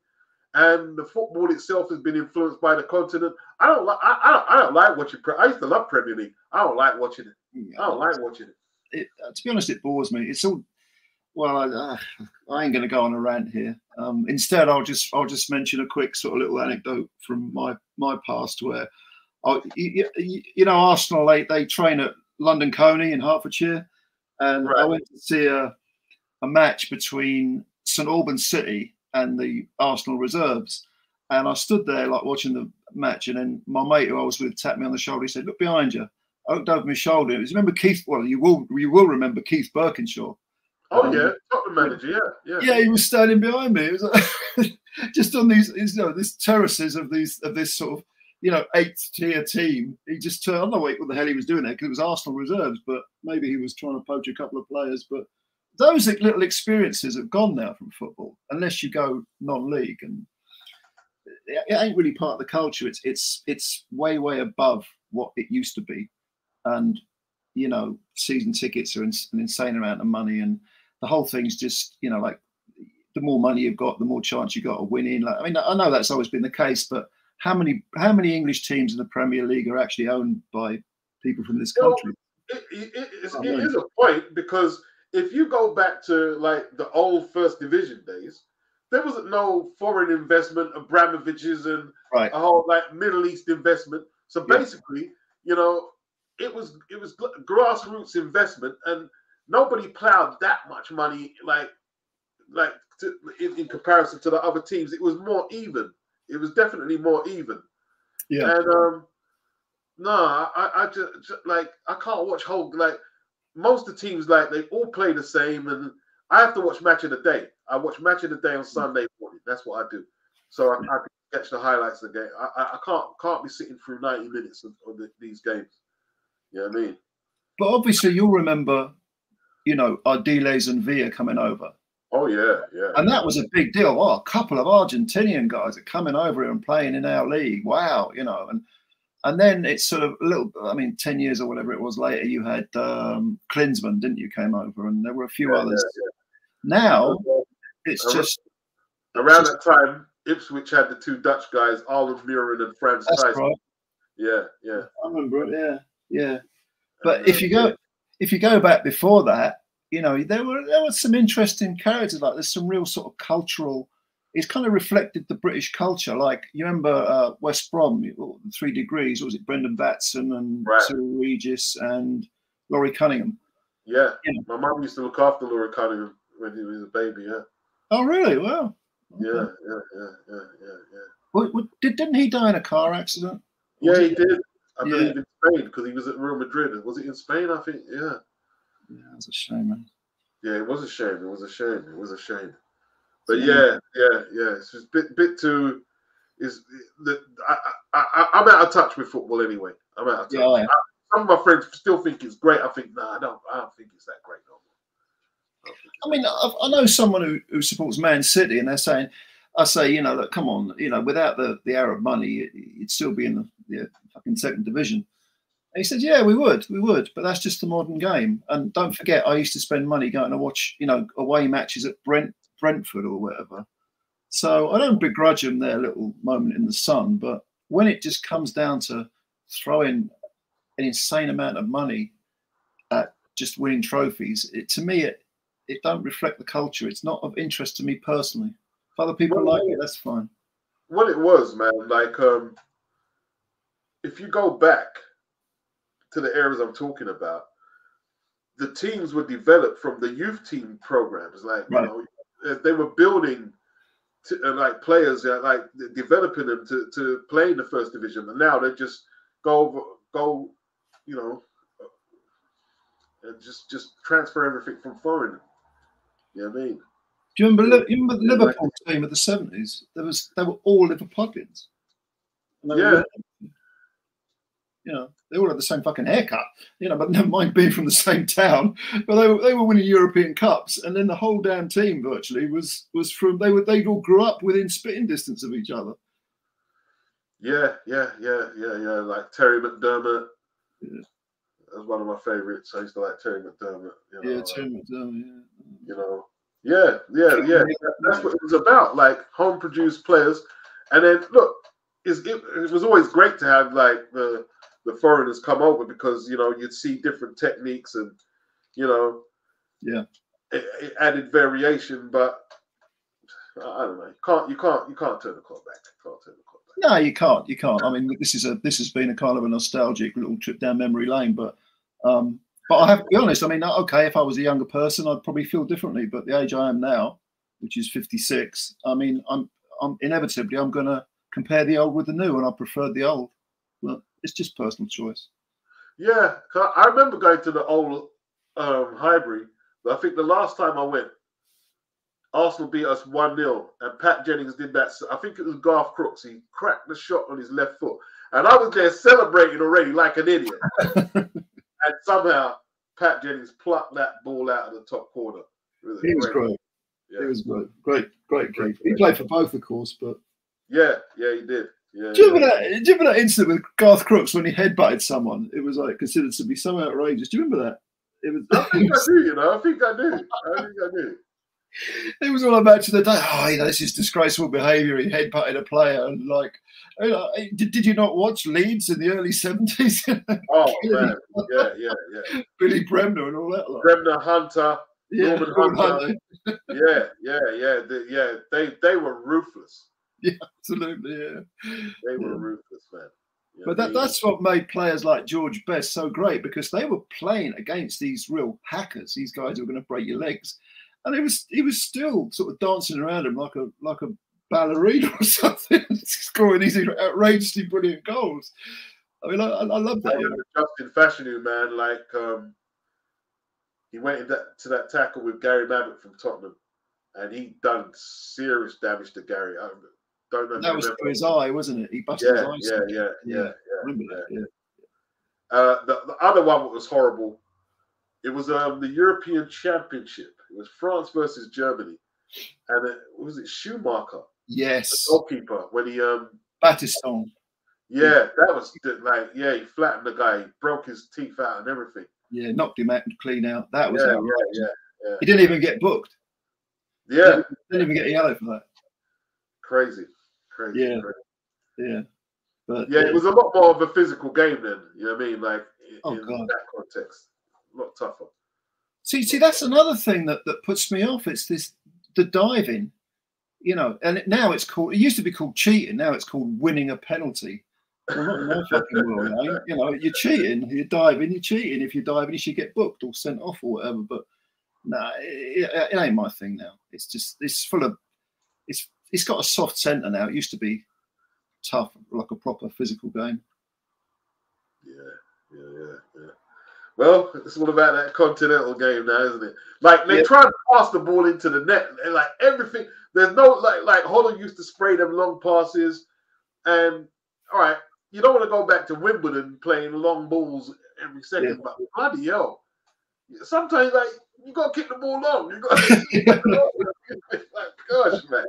and the football itself has been influenced by the continent. I don't like. I, I, don't. I don't like watching. I used to love Premier League. I don't like watching it. I don't like watching it. it uh, to be honest, it bores me. It's all well, I, uh, I ain't going to go on a rant here. Um, instead, I'll just I'll just mention a quick sort of little anecdote from my my past where, I, you, you, know, Arsenal they they train at London Colney in Hertfordshire, and right. I went to see a a match between St Albans City and the Arsenal reserves, and I stood there like watching the match, and then my mate who I was with tapped me on the shoulder. He said, "Look behind you." I looked over my shoulder. It was remember Keith. Well, you will you will remember Keith Burkinshaw Oh um, yeah, Tottenham manager, yeah, yeah. Yeah, he was standing behind me. It was like, just on these, you know, these terraces of these of this sort of, you know, eighth tier team. He just turned. I don't know what the hell he was doing there because it was Arsenal reserves, but maybe he was trying to poach a couple of players. But those little experiences have gone now from football, unless you go non-league, and it, it ain't really part of the culture. It's it's it's way way above what it used to be, and you know, season tickets are an insane amount of money and the whole thing's just you know like the more money you've got, the more chance you've got of winning. Like I mean, I know that's always been the case, but how many how many English teams in the Premier League are actually owned by people from this country? Well, it, it, it, oh, it is a point because if you go back to like the old first division days, there wasn't no foreign investment, of Abramoviches and Right. a whole like Middle East investment. So Yeah. basically, you know, it was it was grassroots investment, and nobody plowed that much money like like to, in, in comparison to the other teams. It was more even. It was definitely more even. Yeah. And um, no, I, I just, just like I can't watch whole like most of the teams like they all play the same, and I have to watch match of the day. I watch match of the day on Sunday morning. That's what I do. So I, I can catch the highlights of the game. I, I, I can't can't be sitting through ninety minutes of, of the, these games. You know what I mean? But obviously, you'll remember, you know, our Ardiles and Villa coming over. Oh yeah, yeah. And that was a big deal. Oh, a couple of Argentinian guys are coming over here and playing in our league. Wow, you know, and and then it's sort of a little. I mean, ten years or whatever it was later, you had um, Klinsmann, didn't you? Came over, and there were a few Yeah, others. yeah, Now it's re- just Around that time, Ipswich had the two Dutch guys, Arnold Mühren and Franz that's Tyson. right. Yeah, yeah. I remember it. Yeah, yeah. But if you go if you go back before that, you know, there were there were some interesting characters. Like there's some real sort of cultural. It's kind of reflected the British culture. Like you remember uh, West Brom, Three Degrees. Was it Brendan Batson and Right. Regis and Laurie Cunningham? yeah, Yeah. my mum used to look after Laurie Cunningham when he was a baby. Yeah, Oh, really? Well, yeah, yeah, yeah, yeah, yeah, yeah. What, what, did, didn't he die in a car accident? Yeah, he did. I Yeah. believe in Spain because he was at Real Madrid. Was it in Spain? I think. Yeah. Yeah, that's a shame, man. Yeah, it was a shame. It was a shame. It was a shame. But yeah, yeah, yeah. It's just bit bit too. Is the I, I, I I'm out of touch with football anyway. I'm out of touch. Yeah, I. Some of my friends still think it's great. I think nah, I don't. I don't think it's that great no more. I mean, I, I know someone who, who supports Man City, and they're saying, I say, you know, look, come on, you know, without the, the Arab money, you- you'd still be in the, the fucking second division. And he said, yeah, we would, we would, but that's just the modern game. And don't forget, I used to spend money going to watch, you know, away matches at Brent Brentford or whatever. So I don't begrudge them their little moment in the sun, but when it just comes down to throwing an insane amount of money at just winning trophies, it to me it it don't reflect the culture. It's not of interest to me personally. If other people Well, like it, that's fine. what it was, man. Like, um, if you go back to the areas I'm talking about, the teams were developed from the youth team programs. Like, Right. you know, they were building to, uh, like players, uh, like developing them to to play in the first division, and now they just go over, go, you know, uh, and just just transfer everything from foreign. You know what I mean? Do you remember, you remember the Yeah, like- Liverpool team of the seventies? There was they were all Liverpudlians. And they were Yeah. You know, they all had the same fucking haircut. You know, but never mind being from the same town. But they were they were winning European cups, and then the whole damn team virtually was was from they were they all grew up within spitting distance of each other. Yeah, yeah, yeah, yeah, yeah. Like Terry McDermott. Yeah. That's one of my favorites. I used to like Terry McDermott. You know, Yeah, like, team, yeah. you know. Yeah, yeah, yeah. That's what it was about. Like home produced players. And then look, it, it was always great to have like the the foreigners come over because you know you'd see different techniques and you know Yeah. it, it added variation, but I don't know. You can't you can't you can't turn the clock back. You can't turn the clock back. No, you can't. You can't. I mean, this is a this has been a kind of a nostalgic little trip down memory lane, but um, but I have to be honest. I mean, okay, if I was a younger person, I'd probably feel differently. But the age I am now, which is fifty six, I mean, I'm I'm inevitably I'm going to compare the old with the new, and I preferred the old. But it's just personal choice. Yeah, I remember going to the old um, Highbury. But I think the last time I went, Arsenal beat us 1 0, and Pat Jennings did that. I think it was Garth Crooks. He cracked the shot on his left foot. And I was there celebrating already like an idiot. and somehow Pat Jennings plucked that ball out of the top corner. It was He was great- great. Yeah. He was great. Great, great Great. He played for both, of course, but. yeah, yeah, he did. Yeah, Do you, remember yeah. that, do you remember that incident with Garth Crooks when he headbutted someone? It was like considered to be so outrageous. Do you remember that? It was, I think I do, you know. I think I do. I think I do. it was all about to the day. Oh, you know, this is disgraceful behaviour. He headbutted a player, and like, you know, did, did you not watch Leeds in the early seventies? Oh, man. Yeah, yeah, yeah. Billy Bremner and all that. Lot. Bremner Hunter, Yeah, Norman Norman Hunter. Hunter. yeah, yeah, yeah, the, yeah. They they were ruthless. Yeah, absolutely, yeah. They were Yeah. ruthless, man. You know But that, that's what made players like George Best so great because they were playing against these real hackers, these guys who were going to break your legs, and he was he was still sort of dancing around him like a like a ballerina or something, scoring these outrageously brilliant goals. I mean, I, I love that. remember Justin Fashanu, man, like um, he went in that, to that tackle with Gary Mabbutt from Tottenham, and he done serious damage to Gary. I don't know. That was remember. his eye, wasn't it? He busted Yeah, his eye. yeah, yeah, yeah, Yeah. yeah. Remember that. Yeah. Uh, the, the other one that was horrible. It was um, the European Championship. It was France versus Germany, and it was it Schumacher, Yes, the goalkeeper, when he um Battiston. yeah, that was like yeah, he flattened the guy, he broke his teeth out and everything. Yeah, knocked him out and clean out. That was Yeah, outrageous. yeah, He didn't even get booked. yeah, yeah. Didn't even get a yellow for that. Crazy, crazy. Yeah. crazy. Yeah, but Yeah, it was a lot more of a physical game then. You know what I mean? Like in, Oh, in that context, a lot tougher. See, see, that's another thing that, that puts me off. It's this the diving, you know, and it, now it's called. It used to be called cheating. Now it's called winning a penalty. Well, not fucking world, ain't. You know, you're cheating. You're diving. You're cheating. If you're diving, you should get booked or sent off or whatever. But no, it, it, it ain't my thing now. It's just it's full of it's it's got a soft centre now. It used to be tough, like a proper physical game. Yeah, yeah, yeah, yeah. Well, it's all about that continental game now, isn't it? Like they Yeah. try to pass the ball into the net, and like everything. There's no like like Holland used to spray them long passes, and all right, you don't want to go back to Wimbledon playing long balls every second, Yeah. but bloody hell, sometimes like you got to kick the ball long. You got like, gosh, man.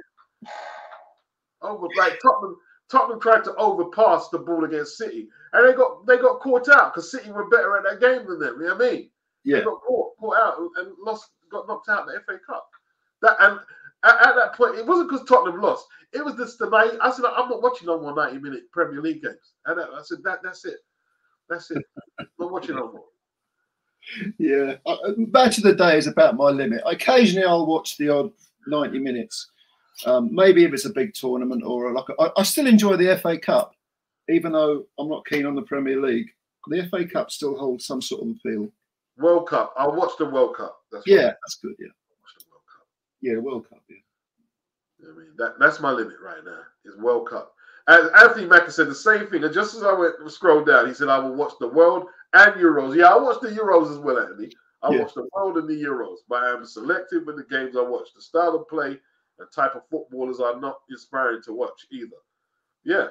Over like Tottenham, Tottenham tried to overpass the ball against City, and they got they got caught out because City were better at that game than them. You know what I mean? Yeah. They got caught, caught out, and lost, got knocked out in the FA Cup. That and at, at that point, it wasn't because Tottenham lost. It was just the night. I said, I'm not watching no more 90 minute Premier League games. And I, said, that that's it, that's it. not watching no more. yeah. Match of the day is about my limit. Occasionally, I'll watch the odd ninety minutes. Um, maybe if it's a big tournament or a, like a, I, I still enjoy the FA Cup, even though I'm not keen on the Premier League. The FA Cup still holds some sort of appeal. World Cup. I'll watch the World Cup. That's Yeah, that's good. Yeah, watch the World Cup. yeah, World Cup. Yeah. I mean, that, that's my limit right now. Is World Cup. As Anthony Mackie said the same thing, and just as I went scroll down, he said I will watch the World and Euros. Yeah, I watch the Euros as well, Anthony. I Yeah. watch the World and the Euros, but I am selective with the games I watch. The style of play and type of footballers are not inspiring to watch either. Yeah,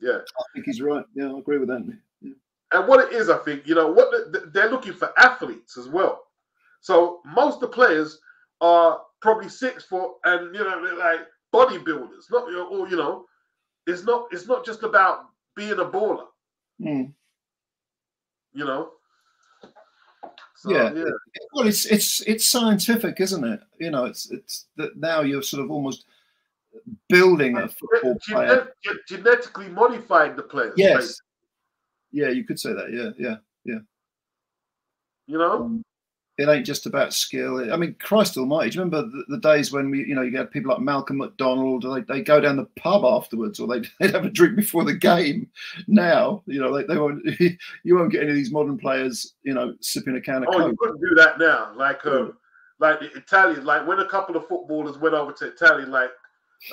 yeah. I think he's right. Yeah, I agree with that. Yeah. And what it is, I think, you know, what the, they're looking for athletes as well. So most of the players are probably six foot and you know they're like bodybuilders, not you know, or you know, it's not it's not just about being a baller, Mm. you know. So, Yeah. yeah, Well, it's it's it's scientific, isn't it? You know, it's it's that now you're sort of almost building a football Gen- player. gen- genetically modified the players. Yes. basically, Yeah, you could say that. Yeah, yeah, yeah. you know. Um, it ain't just about skill. I mean, Christ Almighty! Do you remember the, the days when we, you know, you had people like Malcolm McDonald? They they go down the pub afterwards, or they they'd have a drink before the game. Now, you know, they, they won't. You won't get any of these modern players, you know, sipping a can of Oh, you couldn't do that now. Like, um, like the Italians, like when a couple of footballers went over to Italy, like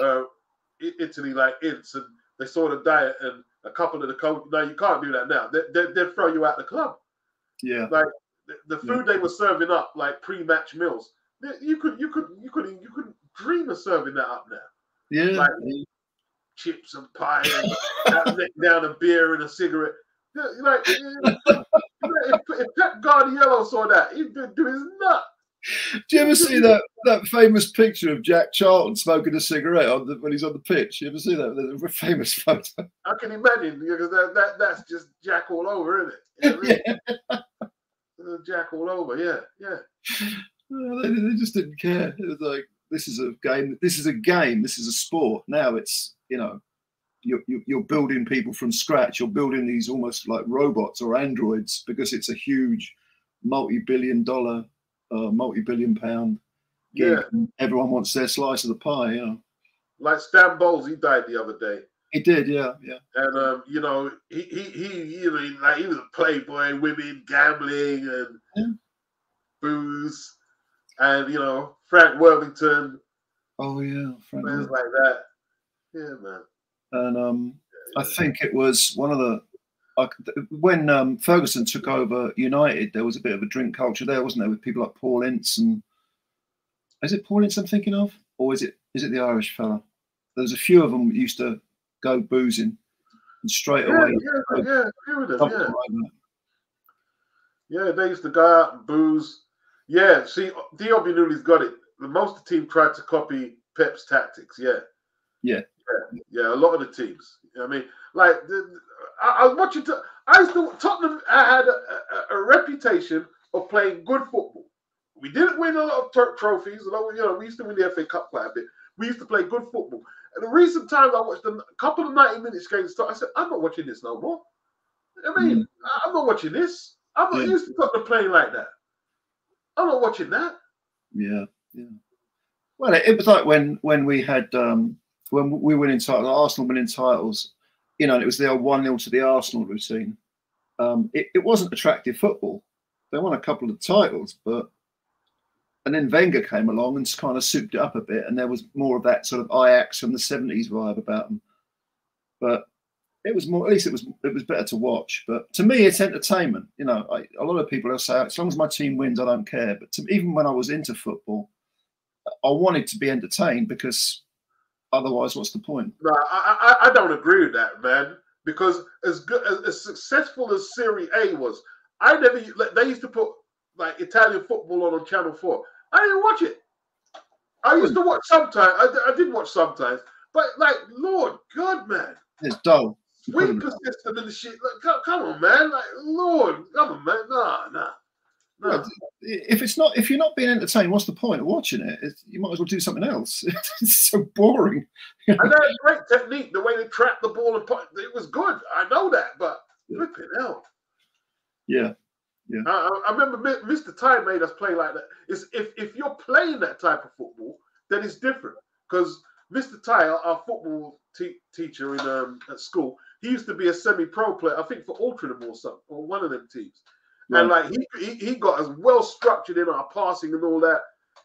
uh, Italy, like Ince, and they saw the diet and a couple of the coach. No, you can't do that now. They, they, they'll throw you out the club. Yeah, The, the food they were serving up, like pre-match meals, you could, you could, you could, you couldn't dream of serving that up now. yeah. Like- Chips and pie, and down, a beer and a cigarette. Like, if, if Pep Guardiola saw that, he'd do his nut. Do you ever see that that famous picture of Jack Charlton smoking a cigarette on the, when he's on the pitch? You ever see that? Famous photo. I can imagine because that, that that's just Jack all over, isn't it? You know I Uh, Jack all over, yeah, yeah. They, they just didn't care. It was like this is a game. This is a game. This is a sport. Now it's you know, you're you're building people from scratch. You're building these almost like robots or androids because it's a huge, multi-billion-dollar uh, multi-billion pound. gig, Yeah. Everyone wants their slice of the pie. Yeah, Like Stan Bowles, he died the other day. He did. Yeah, yeah. And um, you know, he he he you know, he- like he was a playboy, women, gambling, and Yeah. booze, and you know, Frank Worthington, Oh yeah, Frank things Worth. like that. Yeah, man. and um, I think it was one of the. I, when um, Ferguson took over United, there was a bit of a drink culture there, wasn't there, with people like Paul Ince and is it Paul Ince I'm thinking of, or is it is it the Irish fella? There's a few of them used to go boozing, and straight Yeah, away. yeah, yeah, a few of them, something yeah. like. Yeah, they used to go out and booze. Yeah, see, Dion Nuli's got it. The most of the team tried to copy Pep's tactics. Yeah. Yeah. Yeah, yeah a lot of the teams. I mean, like, the, I, I was watching. To, I used to, Tottenham had a, a, a reputation of playing good football. We didn't win a lot of trophies, although, you know, we used to win the FA Cup quite a bit. We used to play good football. And the recent times I watched them, a couple of 90 minutes games, start, I said, I'm not watching this no more. I mean, I- I'm not watching this. I'm not Yeah. used to Tottenham playing like that. I'm not watching that. Yeah, yeah. Well, it, it was like when when we had um, when we winning titles, Arsenal winning titles. You know, and it was the old one 0 to the Arsenal routine. Um, it, it wasn't attractive football. They won a couple of titles, but and then Wenger came along and kind of souped it up a bit, and there was more of that sort of Ajax from the seventies vibe about them. But it was more, at least it was it was better to watch. But to me, it's entertainment. You know, I, a lot of people will say, as long as my team wins, I don't care. But to, even when I was into football, I wanted to be entertained because otherwise, what's the point? No, I, I, I don't agree with that, man. Because as good as, as successful as Serie A was, I never. They used to put like Italian football on on Channel Four. I didn't watch it. I used to watch sometimes. I, I did watch sometimes, but like, Lord God, man, It's dull. Weaker system and the shit. Like, come, come on, man. Like, Lord, come on, man. Nah, nah, nah. If it's not, if you're not being entertained, what's the point of watching it? It's, you might as well do something else. it's so boring. And had great technique. The way they trapped the ball and put it was good. I know that, but flipping hell. Yeah, I, I- I remember Mr. Ty made us play like that. It's, if if you're playing that type of football, then it's different. Because Mr. Ty, our, football te- teacher in um, at school, he used to be a semi-pro player. I think for Altrincham or something, or one of them teams. And like he, he he got us well structured in our passing and all that,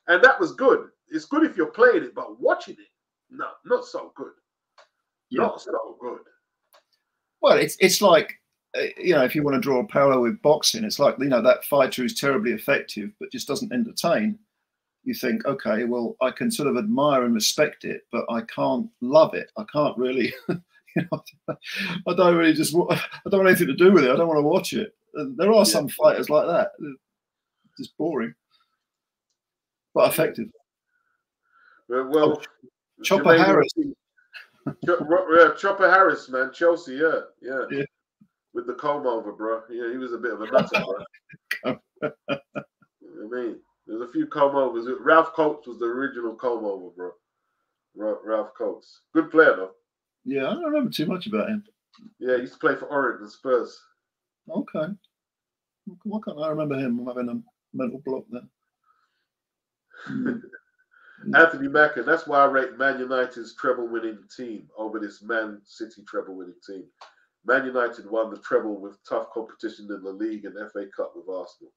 and that was good. It's good if you're playing it, but watching it, no, not so good. Yeah. Not so good. Well, it's it's like Uh, you know, if you want to draw a parallel with boxing, it's like you know that fighter who's terribly effective but just doesn't entertain. You think, okay, well, I can sort of admire and respect it, but I can't love it. I can't really, you know, I don't really just, I don't want anything to do with it. I don't want to watch it. And there are some fighters like that, just boring, but effective. Uh, well, well Chopper Harris. Yeah, Chopper Harris, man, Chelsea, yeah, yeah, Yeah. With the comb over, bro. Yeah, he was a bit of a nutter, bro. I mean, there's a few comb overs. Ralph Coates was the original comb over, bro. Ra- Ralph Coates, good player though. Yeah, I don't remember too much about him. Yeah, he used to play for and Spurs. Okay. Why can't I remember him? I'm having a mental block there. Hmm. Anthony Mackin. That's why I rate Man United's treble winning team over this Man City treble winning team. Man United won the treble with tough competition in the league and FA Cup with Arsenal.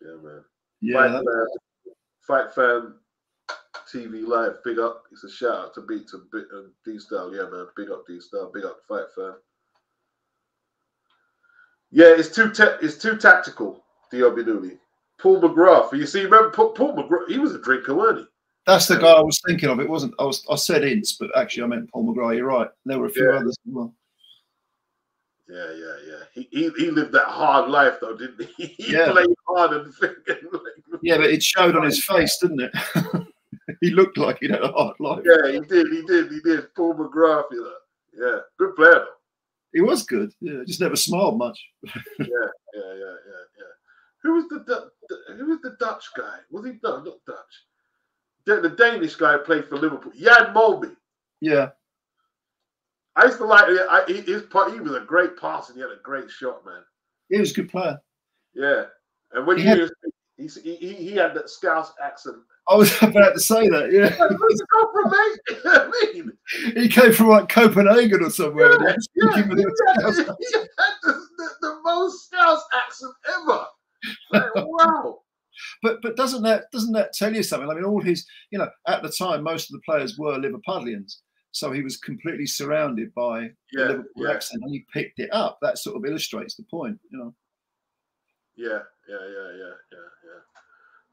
Yeah, man. Yeah, Fight, fan, Fight fan TV live. Big up. It's a shout out to beat to Bit and D Style. Yeah, man. Big up D Style. Big up Fight fan. Yeah, it's too te- it's too tactical. Diobi Dooley. Paul McGrath. You see, remember Paul, McGrath? He was a drinker, wasn't that's the guy I was thinking of. It wasn't. I was. I said Ince, but actually I meant Paul McGrath. You're right. There were a few Yeah. others as well. Yeah, yeah, yeah. He, he he lived that hard life though, didn't he? He Yeah. played hard and thinking like, Yeah, but it showed on his face, didn't it? he looked like he'd had a hard life. yeah, he did, he did, he did. Paul McGrath, you know. Yeah, good player though. He was good. Yeah, just never smiled much. yeah, yeah, yeah, yeah, yeah. Who was the, the who was the Dutch guy? Was he no, not Dutch? The, the Danish guy played for Liverpool. Jan Molby. Yeah, I used to like I, he, his part. He was a great passer. He had a great shot, man. he was a good player. Yeah, and when He you had- He's, he he he had that Scouse accent. I was about to say that. Yeah, he from? I mean, he came from like Copenhagen or somewhere. was yeah, had, he had the, the, the most Scouse accent ever. Like, wow. But but doesn't that doesn't that tell you something? I mean, all his you know at the time most of the players were Liverpudlians, so he was completely surrounded by Yeah, Liverpool yeah. accent, and he picked it up. That sort of illustrates the point, you know. Yeah, yeah, yeah, yeah, yeah, yeah.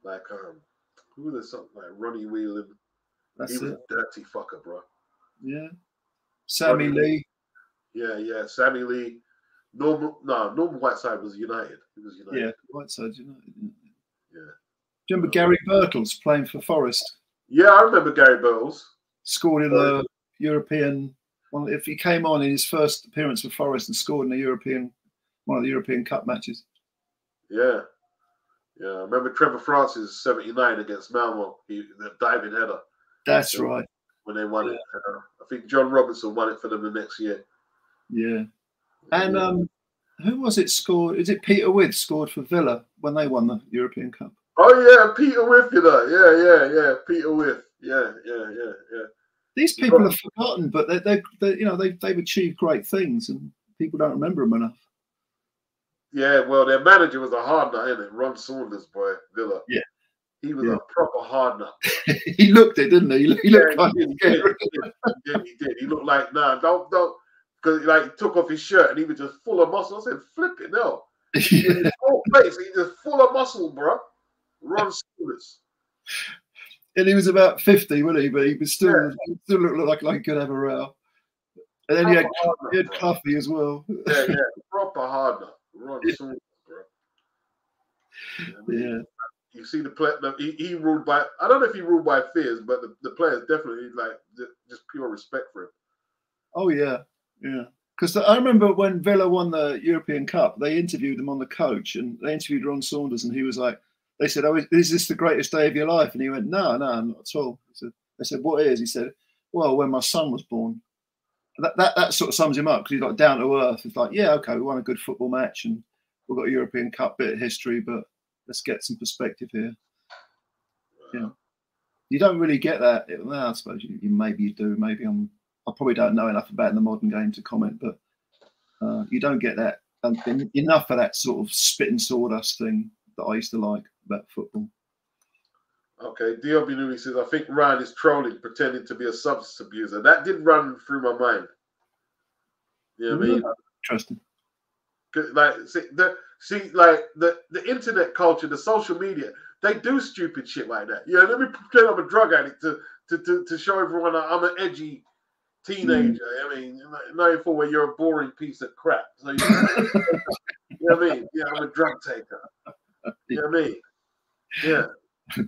Like um, who was something like Ronnie Whelan? That's he was it. a dirty fucker, bro. Yeah. Sammy Ronnie- Lee. Yeah, yeah. Sammy Lee. Normal, no, Norman Whiteside was United. He was United. Yeah, Whiteside United. Yeah. Yeah. Do you remember Gary Birtles playing for Forest? Yeah, I remember Gary Birtles. Scored in the European. Well, if he came on in his first appearance for Forest and scored in the European, one of the European Cup matches. Yeah. Yeah, I remember Trevor Francis 79 against Malmo, he, the diving header That's Yeah. right. when they won it. Uh, I think John Robertson won it for them the next year. Yeah. And Yeah. um, who was it scored? Is it Peter Withe scored for Villa when they won the European Cup? Oh yeah, Peter Withe, you know. Yeah, yeah, yeah. Peter Withe. Yeah, yeah, yeah, yeah. These people are forgotten, but they, they, they you know, they, they've achieved great things, and people don't remember them enough. Yeah, well, their manager was a hard nut, innit? Ron Saunders, boy, Villa. Yeah. He was Yeah. a proper hard nut. he looked it, didn't he? He looked, he Yeah, kind he did, he did, he did, he did. He looked like, nah, don't, don't. Because like he took off his shirt and he was just full of muscle. I said, flip it, no. In his whole face, he just full of muscle, bro. Ron Saunders. and he was about fifty, wasn't he? But he was still Yeah. he still looked like like he could have a row. And then he had, Proper he had. Cloughy as well. Yeah, yeah, proper hard nut. Ron Saunders, bro. Yeah, You see the play. The, he, he ruled by. I don't know if he ruled by fears, but the, the players definitely like just, just pure respect for him. Oh yeah, yeah. Because I remember when Villa won the European Cup, they interviewed him on the coach, and they interviewed Ron Saunders, and he was like, they said, "Oh, is- is this the greatest day of your life?" And he went, "No, no, not at all." Said, they said, "What is?" He said, "Well, when my son was born." That that, that sort of sums him up because he's like down to earth. It's like, yeah, okay, we won a good football match, and we've got a European Cup bit of history, but let's get some perspective here. Yeah. You don't really get that. Well, I suppose you, you maybe you do. Maybe I'm. I probably don't know enough about the modern game to comment, but uh, you don't get that um, enough of that sort of spit and sawdust thing that I used to like about football. Okay, DLB Newey says, I think Ryan is trolling, pretending to be a substance abuser. That did run through my mind. You know what I mean? Mm-hmm. Interesting. 'Cause, Like, see, the, see, like the, the internet culture, the social media, they do stupid shit like that. You know, let me pretend I'm a drug addict to to, to, to show everyone I'm an edgy teenager. Mm. I mean, knowing for where you're a boring piece of crap. So you, you know what I mean? Yeah, I'm a drug taker. You know what I mean? Yeah.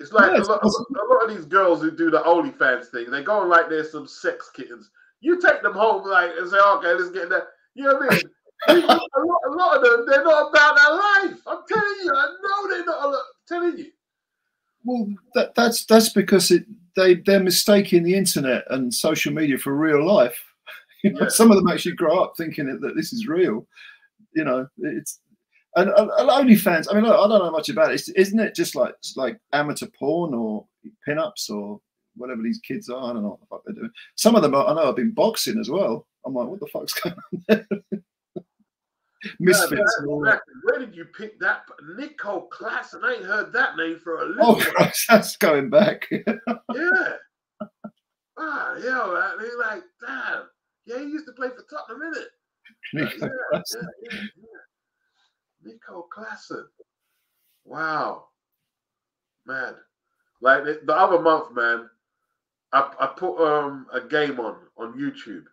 It's like Yeah, a, lot, a lot of these girls who do the OnlyFans thing, they go on like there's some sex kittens. You take them home like and say, okay, let's get that. You know what I mean? a, lot, a lot of them, they're not about that life. I'm telling you, I know they're not. I'm telling you. Well, that, that's that's because it they they're mistaking the internet and social media for real life. You know, Yeah. Some of them actually grow up thinking that, that this is real. You know, it's and, and, and OnlyFans. I mean, look, I don't know much about it. Isn't it just like like amateur porn or pinups or whatever these kids are? I don't know what the fuck they're doing. Some of them are, I know have been boxing as well. I'm like, what the fuck's going on there? Misfits. Yeah, and all that. exactly. Where did you pick that? Nico Claesen. I ain't heard that name for a Oh, little. Christ, that's going back. Yeah. Ah, yeah, right. They like, damn. Yeah, he used to play for Tottenham, innit? Yeah, yeah, yeah, yeah, yeah. Nico Claesen. Wow. Man. Like the, the other month, man, I, I put um a game on on YouTube.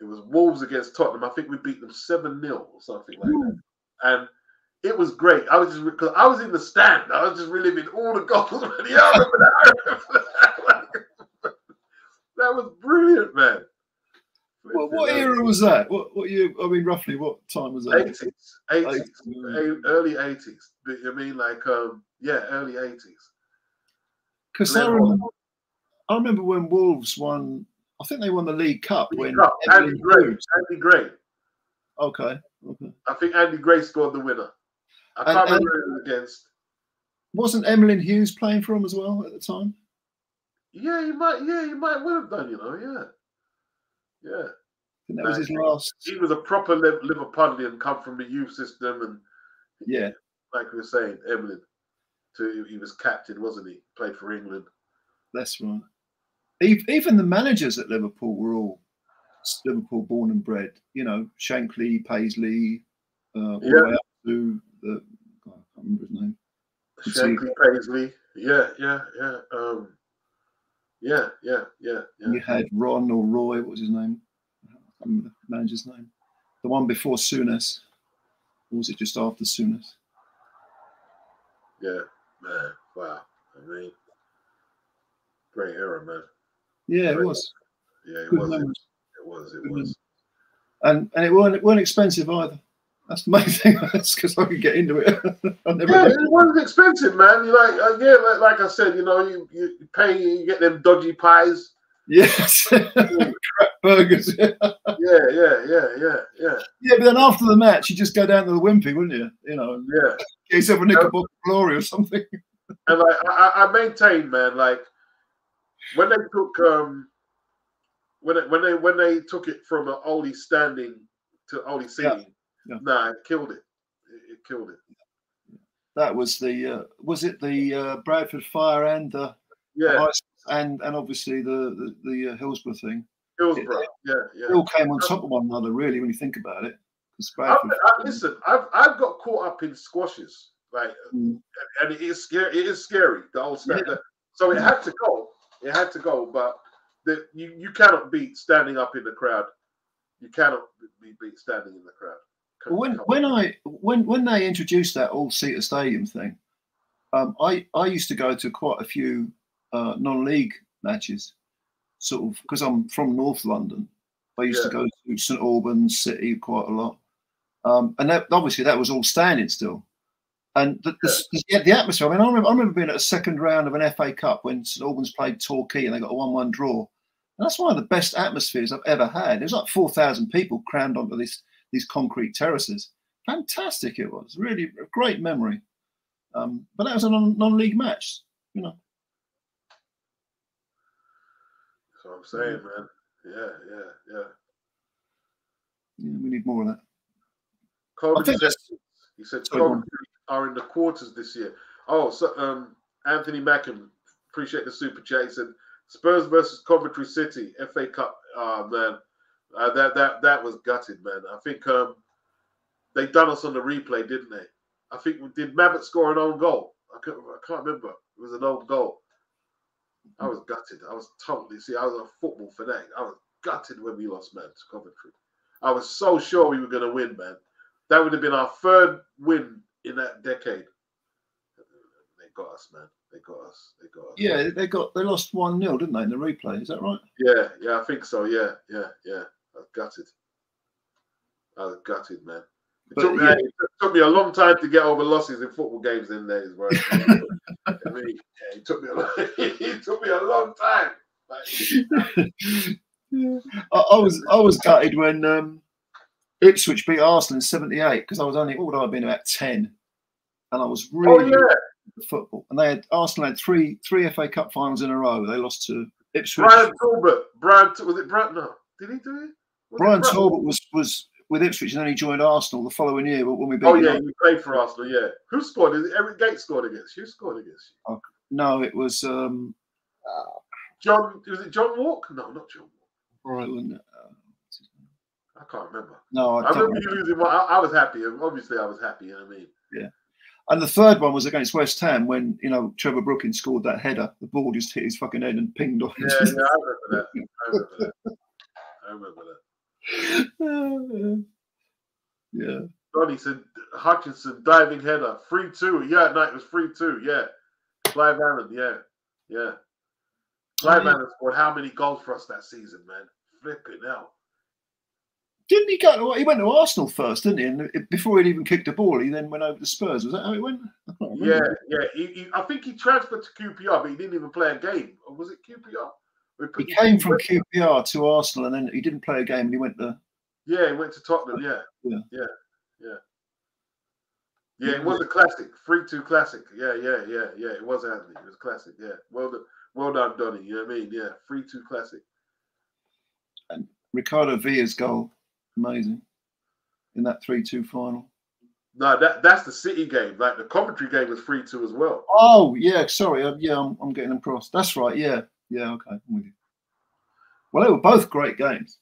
It was Wolves against Tottenham. I think we beat them 7 0 or something like that. And it was great. I was just because I was in the stand. I was just reliving all the goals. yeah, I remember that. I remember that. that was brilliant, man. Well, what era was that? What what year? I mean, roughly what time was that? Eighties, eighties, Eighties. early eighties. I mean, like, um, yeah, early eighties. Because I remember, I remember when Wolves won. I think they won the League Cup when Andy Gray, Hughes- Andy Gray. Okay, okay. I think Andy Gray scored the winner. I can't and- remember who it was against. Wasn't Emlyn Hughes playing for him as well at the time? Yeah, you might. Yeah, you might well have done. You know, yeah, yeah. Think that was his last. He was a proper Liv- Liverpudlian, come from the youth system, and Yeah, like we were saying, Emlyn. To he was captain, wasn't he? Played for England. that's right. Even the managers at Liverpool were all Liverpool born and bred. You know, Shankly, Paisley, uh, all the Yeah. way up to the. I can't remember his name. Shankly Paisley. Yeah, yeah, yeah. Um, yeah, yeah, yeah, yeah. You had Ron or Roy. What was his name? I can't remember the manager's name. The one before Souness. Or was it just after Souness? Yeah, man. Wow. I mean, great era, man. Yeah, it Right. was. Yeah, it Good was. It was. It was. And and it weren't it weren't expensive either. That's the main thing. That's because I could get into it. I never Yeah, it wasn't expensive, man. You like, uh, yeah, like, like I said, you know, you, you pay, you get them dodgy pies. Yes. Crap burgers. Yeah. Yeah, yeah, yeah, yeah, yeah, but then after the match, you just go down to the Wimpy, wouldn't you? You know, yeah. get yourself a Knickerbocker glory or something. And like, I, I maintain, man, like when they took, um, when it, when they when they took it from an only standing to only seating, yeah. Nah, it killed it. It, it killed it. That was the uh, was it the uh, Bradford Fire and the Yeah, and and obviously the the, the uh, Hillsborough thing. Hillsborough. Yeah, yeah. It all came on top of one another, really, when you think about it. I, Bradford, I, listen, I've I've got caught up in squashes, like, Mm. and it is scary. It is scary. The whole stand. Yeah. So it had to go. It had to go, but the, you you cannot beat standing up in the crowd. You cannot be beat standing in the crowd. When when I when when they introduced that all seater stadium thing, um, I I used to go to quite a few uh, non-league matches, sort of because I'm from North London. I used to go to St Albans City quite a lot, um, and that, obviously that was all standing still. And the, the, the, the atmosphere. I mean, I remember, I remember being at a second round of an FA Cup when St Albans played Torquay and they got a one-one draw. And that's one of the best atmospheres I've ever had. It was like four thousand people crammed onto this these concrete terraces. Fantastic it was. Really a great memory. Um, but that was a non, non-league match, you know. That's what I'm saying, man. Yeah, yeah, yeah. Yeah, we need more of that. Said, he said. Coventry are in the quarters this year. Oh, so um, Anthony Mackham, appreciate the super chat. He said Spurs versus Coventry City FA Cup. Oh man, uh, that that that was gutted, man. I think um, they done us on the replay, didn't they? I think we did Mabbutt score an own goal? I can't, I can't remember. It was an own goal. I was gutted. I was totally see. I was a football fanatic. I was gutted when we lost, man, to Coventry. I was so sure we were going to win, man. That would have been our third win in that decade. They got us, man. They got us. They got us. Yeah, they got they lost one 0 didn't they, in the replay? Is that right? Yeah, yeah, I think so. Yeah, yeah, yeah. I was gutted. I was gutted, man. It, But, took me, yeah. it took me a long time to get over losses in football games in days, bro. I mean, yeah, it took me a long, it took me a long time. Yeah. I, I was I was gutted when um, Ipswich beat Arsenal in '78 because I was only what would I have been about ten, and I was oh really yeah, into football. And they had Arsenal had three three FA Cup finals in a row. They lost to Ipswich. Brian Talbot. Brian was it Brian? No, did he do it? Was it Brian Brian? Talbot was was with Ipswich and then he joined Arsenal the following year. But when we beat Oh yeah, United- he played for Arsenal. Yeah, who scored? Is it Eric Gates scored against? Who scored against you? no, it was um, John? Was it John Wark? No, not John Wark. right, wasn't it? Uh, what's his name? I can't remember. no, I I don't. remember you losing. One. I, I was happy. Obviously, I was happy. You know what I mean? Yeah. And the third one was against West Ham when you know Trevor Brookins scored that header. The ball just hit his fucking head and pinged off. Yeah, yeah, I remember that. I remember that. I remember that. yeah. Ronnie said Hutchison diving header, free two. Yeah, no, it was free two. Yeah, Clive Allen. Yeah, yeah. Clive Oh, yeah. Allen scored how many goals for us that season, man? Flipping out. Didn't he go? To, he went to Arsenal first, didn't he? And before he'd even kicked the ball, he then went over to Spurs. Was that how it went? Yeah, yeah. He, he, I think he transferred to QPR, but he didn't even play a game. Or was it QPR? He came from QPR to Arsenal, and then he didn't play a game, and he went there. Yeah, he went to Tottenham. Yeah, Yeah. yeah, yeah. Yeah, it was a classic, three two classic. Yeah, yeah, yeah, yeah. It was Anthony. It was classic. Yeah, well done, well done, Donny. You know what I mean? Yeah, three two classic. And Ricardo Villa's goal, amazing, in that three-two final. No, that that's the City game. Like the Coventry game was three two as well. Oh yeah, sorry. Uh, yeah, I'm, I'm getting them crossed. That's right. Yeah, yeah. Okay, I'm with you. Well, they were both great games.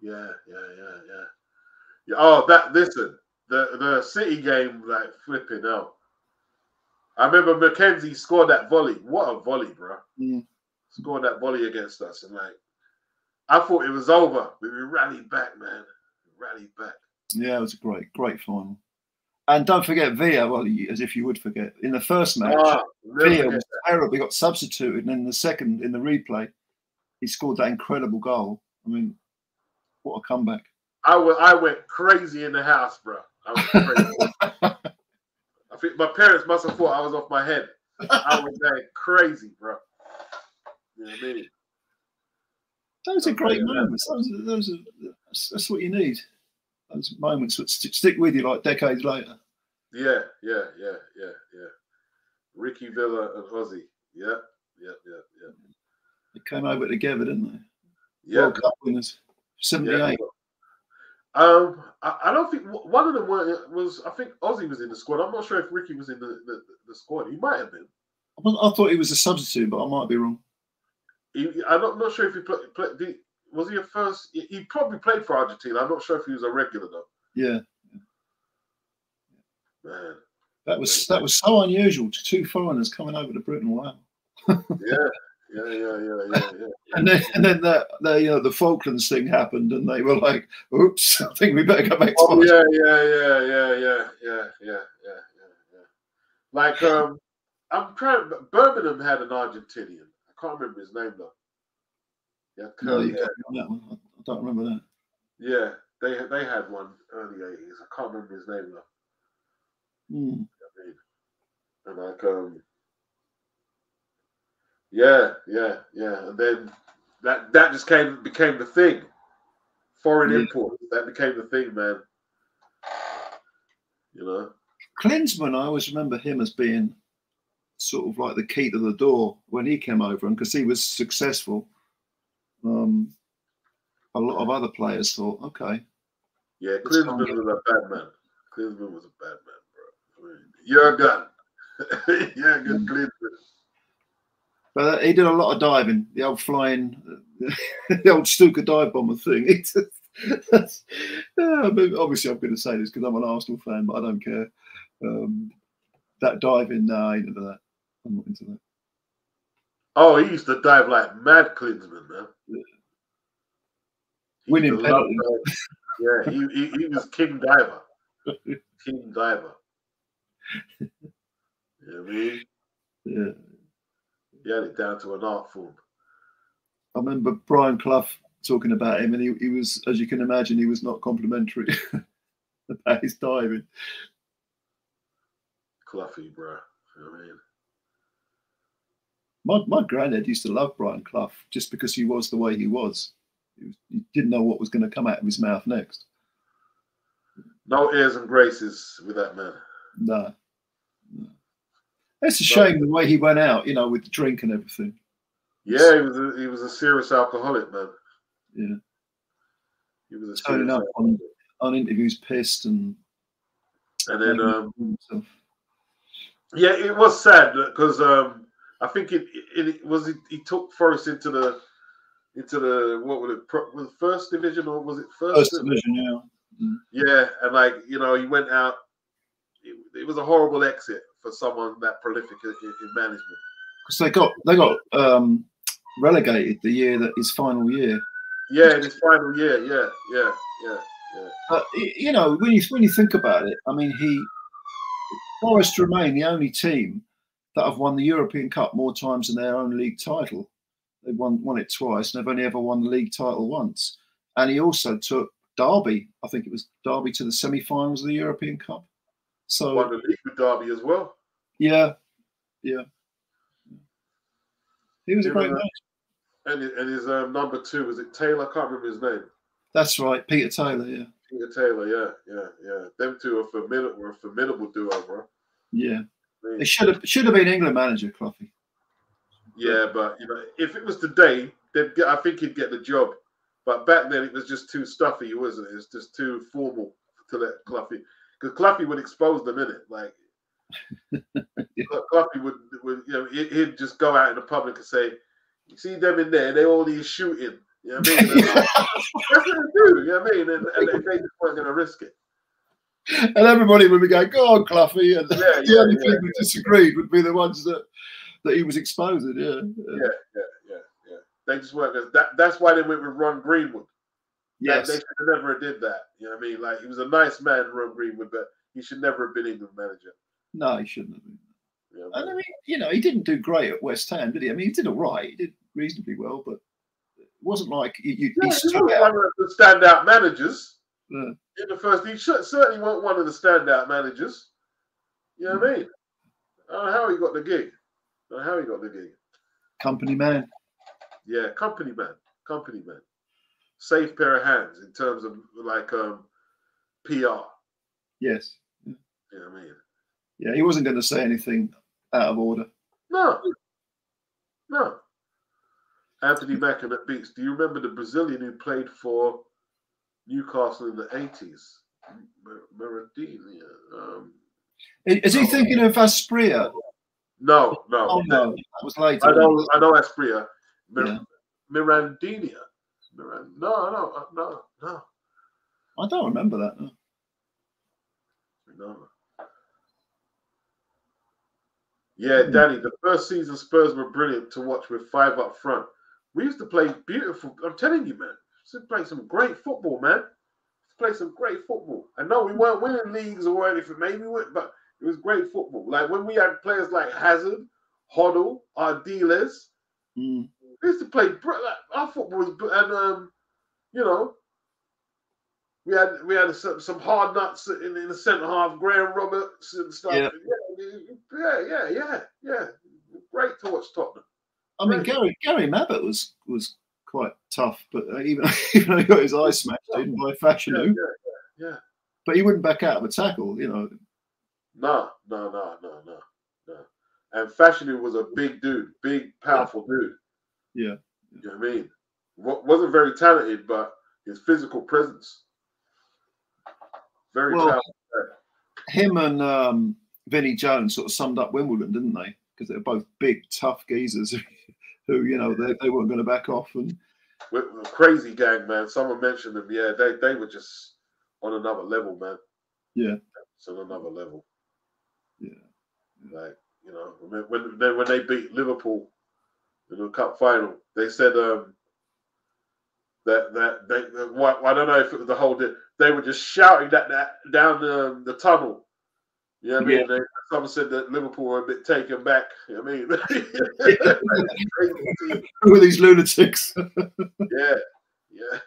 Yeah, yeah, yeah, yeah. Yeah. Oh, that listen, the the City game, like flipping out. I remember Mackenzie scored that volley. What a volley, bro! Mm. Scored that volley against us, and like, I thought it was over, but we rallied back, man. We rallied back. Yeah, it was a great, great final. And don't forget Villa, well, as if you would forget, in the first match, Ah, never Villa was terrible. He got substituted, and in the second, in the replay, he scored that incredible goal. I mean, what a comeback! I wa- I went crazy in the house, bro. I was crazy. I think my parents must have thought I was off my head. I was going crazy, bro. You know what I mean? Those are great moments. Those are, those are that's what you need. Those moments that st- stick with you like decades later. Yeah, yeah, yeah, yeah, yeah. Ricky Villa and Ossie. Yeah, yeah, yeah, yep. They came over together, didn't they? Yeah, World Cup winners, seventy-eight. Um, I, I don't think one of them were, was. I think Ossie was in the squad. I'm not sure if Ricky was in the, the, the squad. He might have been. I, I thought he was a substitute, but I might be wrong. He, I'm not, not sure if he played. Play, was he a first? He, probably played for Argentina. I'm not sure if he was a regular though. Yeah, Man, that was that was so unusual. Two foreigners coming over to Britain. Wow. yeah, yeah, yeah, yeah, yeah, yeah. And then and then the, the you know the Falklands thing happened, and they were like, "Oops, I think we better go back to." Oh Australia." yeah, yeah, yeah, yeah, yeah, yeah, yeah, yeah, yeah, yeah. Like um, I'm trying. Birmingham had an Argentinian. I can't remember his name though. Yeah, No, curly you hair. got me on that one. I don't remember that. yeah. They they had one early '80s. I can't remember his name though. Hmm. I mean, and like um, yeah, yeah, yeah, and then that that just came became the thing. Foreign Yeah. imports that became the thing, man. You know. Klinsmann, I always remember him as being sort of like the key to the door when he came over, and because he was successful, um, a lot of other players thought, okay, Yeah, Klinsmann was a bad man. Klinsmann was a bad man, bro. You're a gun. you're a good Klinsmann. but he did a lot of diving, the old flying, the old Stuka dive bomber thing. That's- yeah, I obviously, I'm going to say this because I'm an Arsenal fan, but I don't care. Um, that diving, no, I ain't into that. I'm not into that. Oh, he used to dive like mad Klinsmann, man. Winning penalties. Yeah, he, he, he was king diver. king diver. You know what I mean? Yeah. He had it down to an art form. I remember Brian Clough talking about him, and he, he was, as you can imagine, he was not complimentary about his diving. Cloughy, bro. You know what I mean? My, my granddad used to love Brian Clough just because he was the way he was. He, was, he didn't know what was going to come out of his mouth next. No airs and graces with that man. No. no. It's a shame the way he went out, you know, with the drink and everything. Yeah, he was a, he was a serious alcoholic, man. Yeah. He was a Turning up on, on interviews pissed and. And then, um, yeah, it was sad because um, I think it, it, it was it, he took Forest into the into the what was it pro- was it first division or was it first? First division, yeah. Yeah, and like you know, he went out. It, it was a horrible exit for someone that prolific in, in management. Because they got they got um, relegated the year that his final year. Yeah, in his final year. Yeah, yeah, yeah, yeah. But you know, when you when you think about it, I mean, he Forest remain the only team that have won the European Cup more times than their own league title. They've won won it twice, and they've only ever won the league title once. And he also took Derby, I think it was Derby, to the semi-finals of the European Cup. So Won the league with Derby as well. yeah, yeah, he was a great man. And his, and his um, number two was it Taylor? I can't remember his name. That's right, Peter Taylor. Yeah, Peter Taylor. Yeah, yeah, yeah. Them two are formidable. Were a formidable duo, bro. yeah. It should have should have been England manager, Cloughy. Yeah, but you know, if it was today, they'd get, I think he'd get the job. But back then, it was just too stuffy, wasn't it? It's just too formal to let Cloughy, because Cloughy would expose them in it. Like Cloughy would, would, you know, he- he'd just go out in the public and say, "You see them in there? They all these shooting." You know what I mean? And That's what they do. You know what I mean? And, and they, just weren't going to risk it. and everybody would be going, "Go on, Cloughy." And Yeah, the yeah, only people who disagreed would be the ones that that he was exposing. Yeah, yeah, yeah, yeah, yeah. They just weren't. That, that's why they went with Ron Greenwood. yes, They should have never did that. You know what I mean? Like he was a nice man, Ron Greenwood, but he should never have been England manager. no, he shouldn't have been. You know? And I mean, you know, he didn't do great at West Ham, did he? I mean, he did all right. He did reasonably well, but it wasn't like you, you, Yeah, he he out. one of the standout managers Yeah. in the first. He should, certainly wasn't one of the standout managers. You know what I mm. mean? I don't know how he got the gig. I don't know how he got the gig. company man. Yeah, company man, company man. Safe pair of hands in terms of like um PR. Yes. You know I mean? Yeah, he wasn't going to say anything out of order. No, no. Anthony Mackin at Beats. Do you remember the Brazilian who played for Newcastle in the eighties? Mirandinha. Um, Is he thinking of Asprilla? No, no. Oh no, that was later. I know. I know Asprilla. Mir- Yeah. Mirandinha. Miran- no, no, uh, no, no, I don't remember that. no. no. Yeah, Hmm. Danny. The first season Spurs were brilliant to watch with five up front. We used to play beautiful. I'm telling you, man. We used to play some great football, man. Used to play some great football. I know we weren't winning leagues or anything, maybe, we weren't, but it was great football. Like when we had players like Hazard, Hoddle, Ardiles. Mm. We used to play. Our football was, and um, you know, we had we had some, some hard nuts in, in the centre half, Graham Roberts and stuff. Yeah. Yeah, yeah, yeah, yeah, yeah. Great to watch Tottenham. I mean. Gary Gary Mabbutt was was quite tough, but uh, even even though he got his eyes smashed in by Yeah, Fashanu, yeah, yeah. but he wouldn't back out of a tackle. You know, No, no, no, no, no, no. And Fashanu was a big dude, big, powerful dude. Yeah. You know what I mean? Wa- wasn't very talented, but his physical presence. Very Well, talented. him and um, Vinnie Jones sort of summed up Wimbledon, didn't they? Because they're both big, tough geezers who, you know, they, they weren't going to back off. And With, with crazy gang, man. Someone mentioned them. Yeah, they, they were just on another level, man. Yeah. It's on another level. Yeah, Like, you know, when when they, when they beat Liverpool in the cup final, they said um that that they why, I don't know if it was the whole day, they were just shouting that, that down the, the tunnel. You know what I mean? They, someone said that Liverpool were a bit taken back. You know what I mean? Who are these lunatics? yeah, yeah.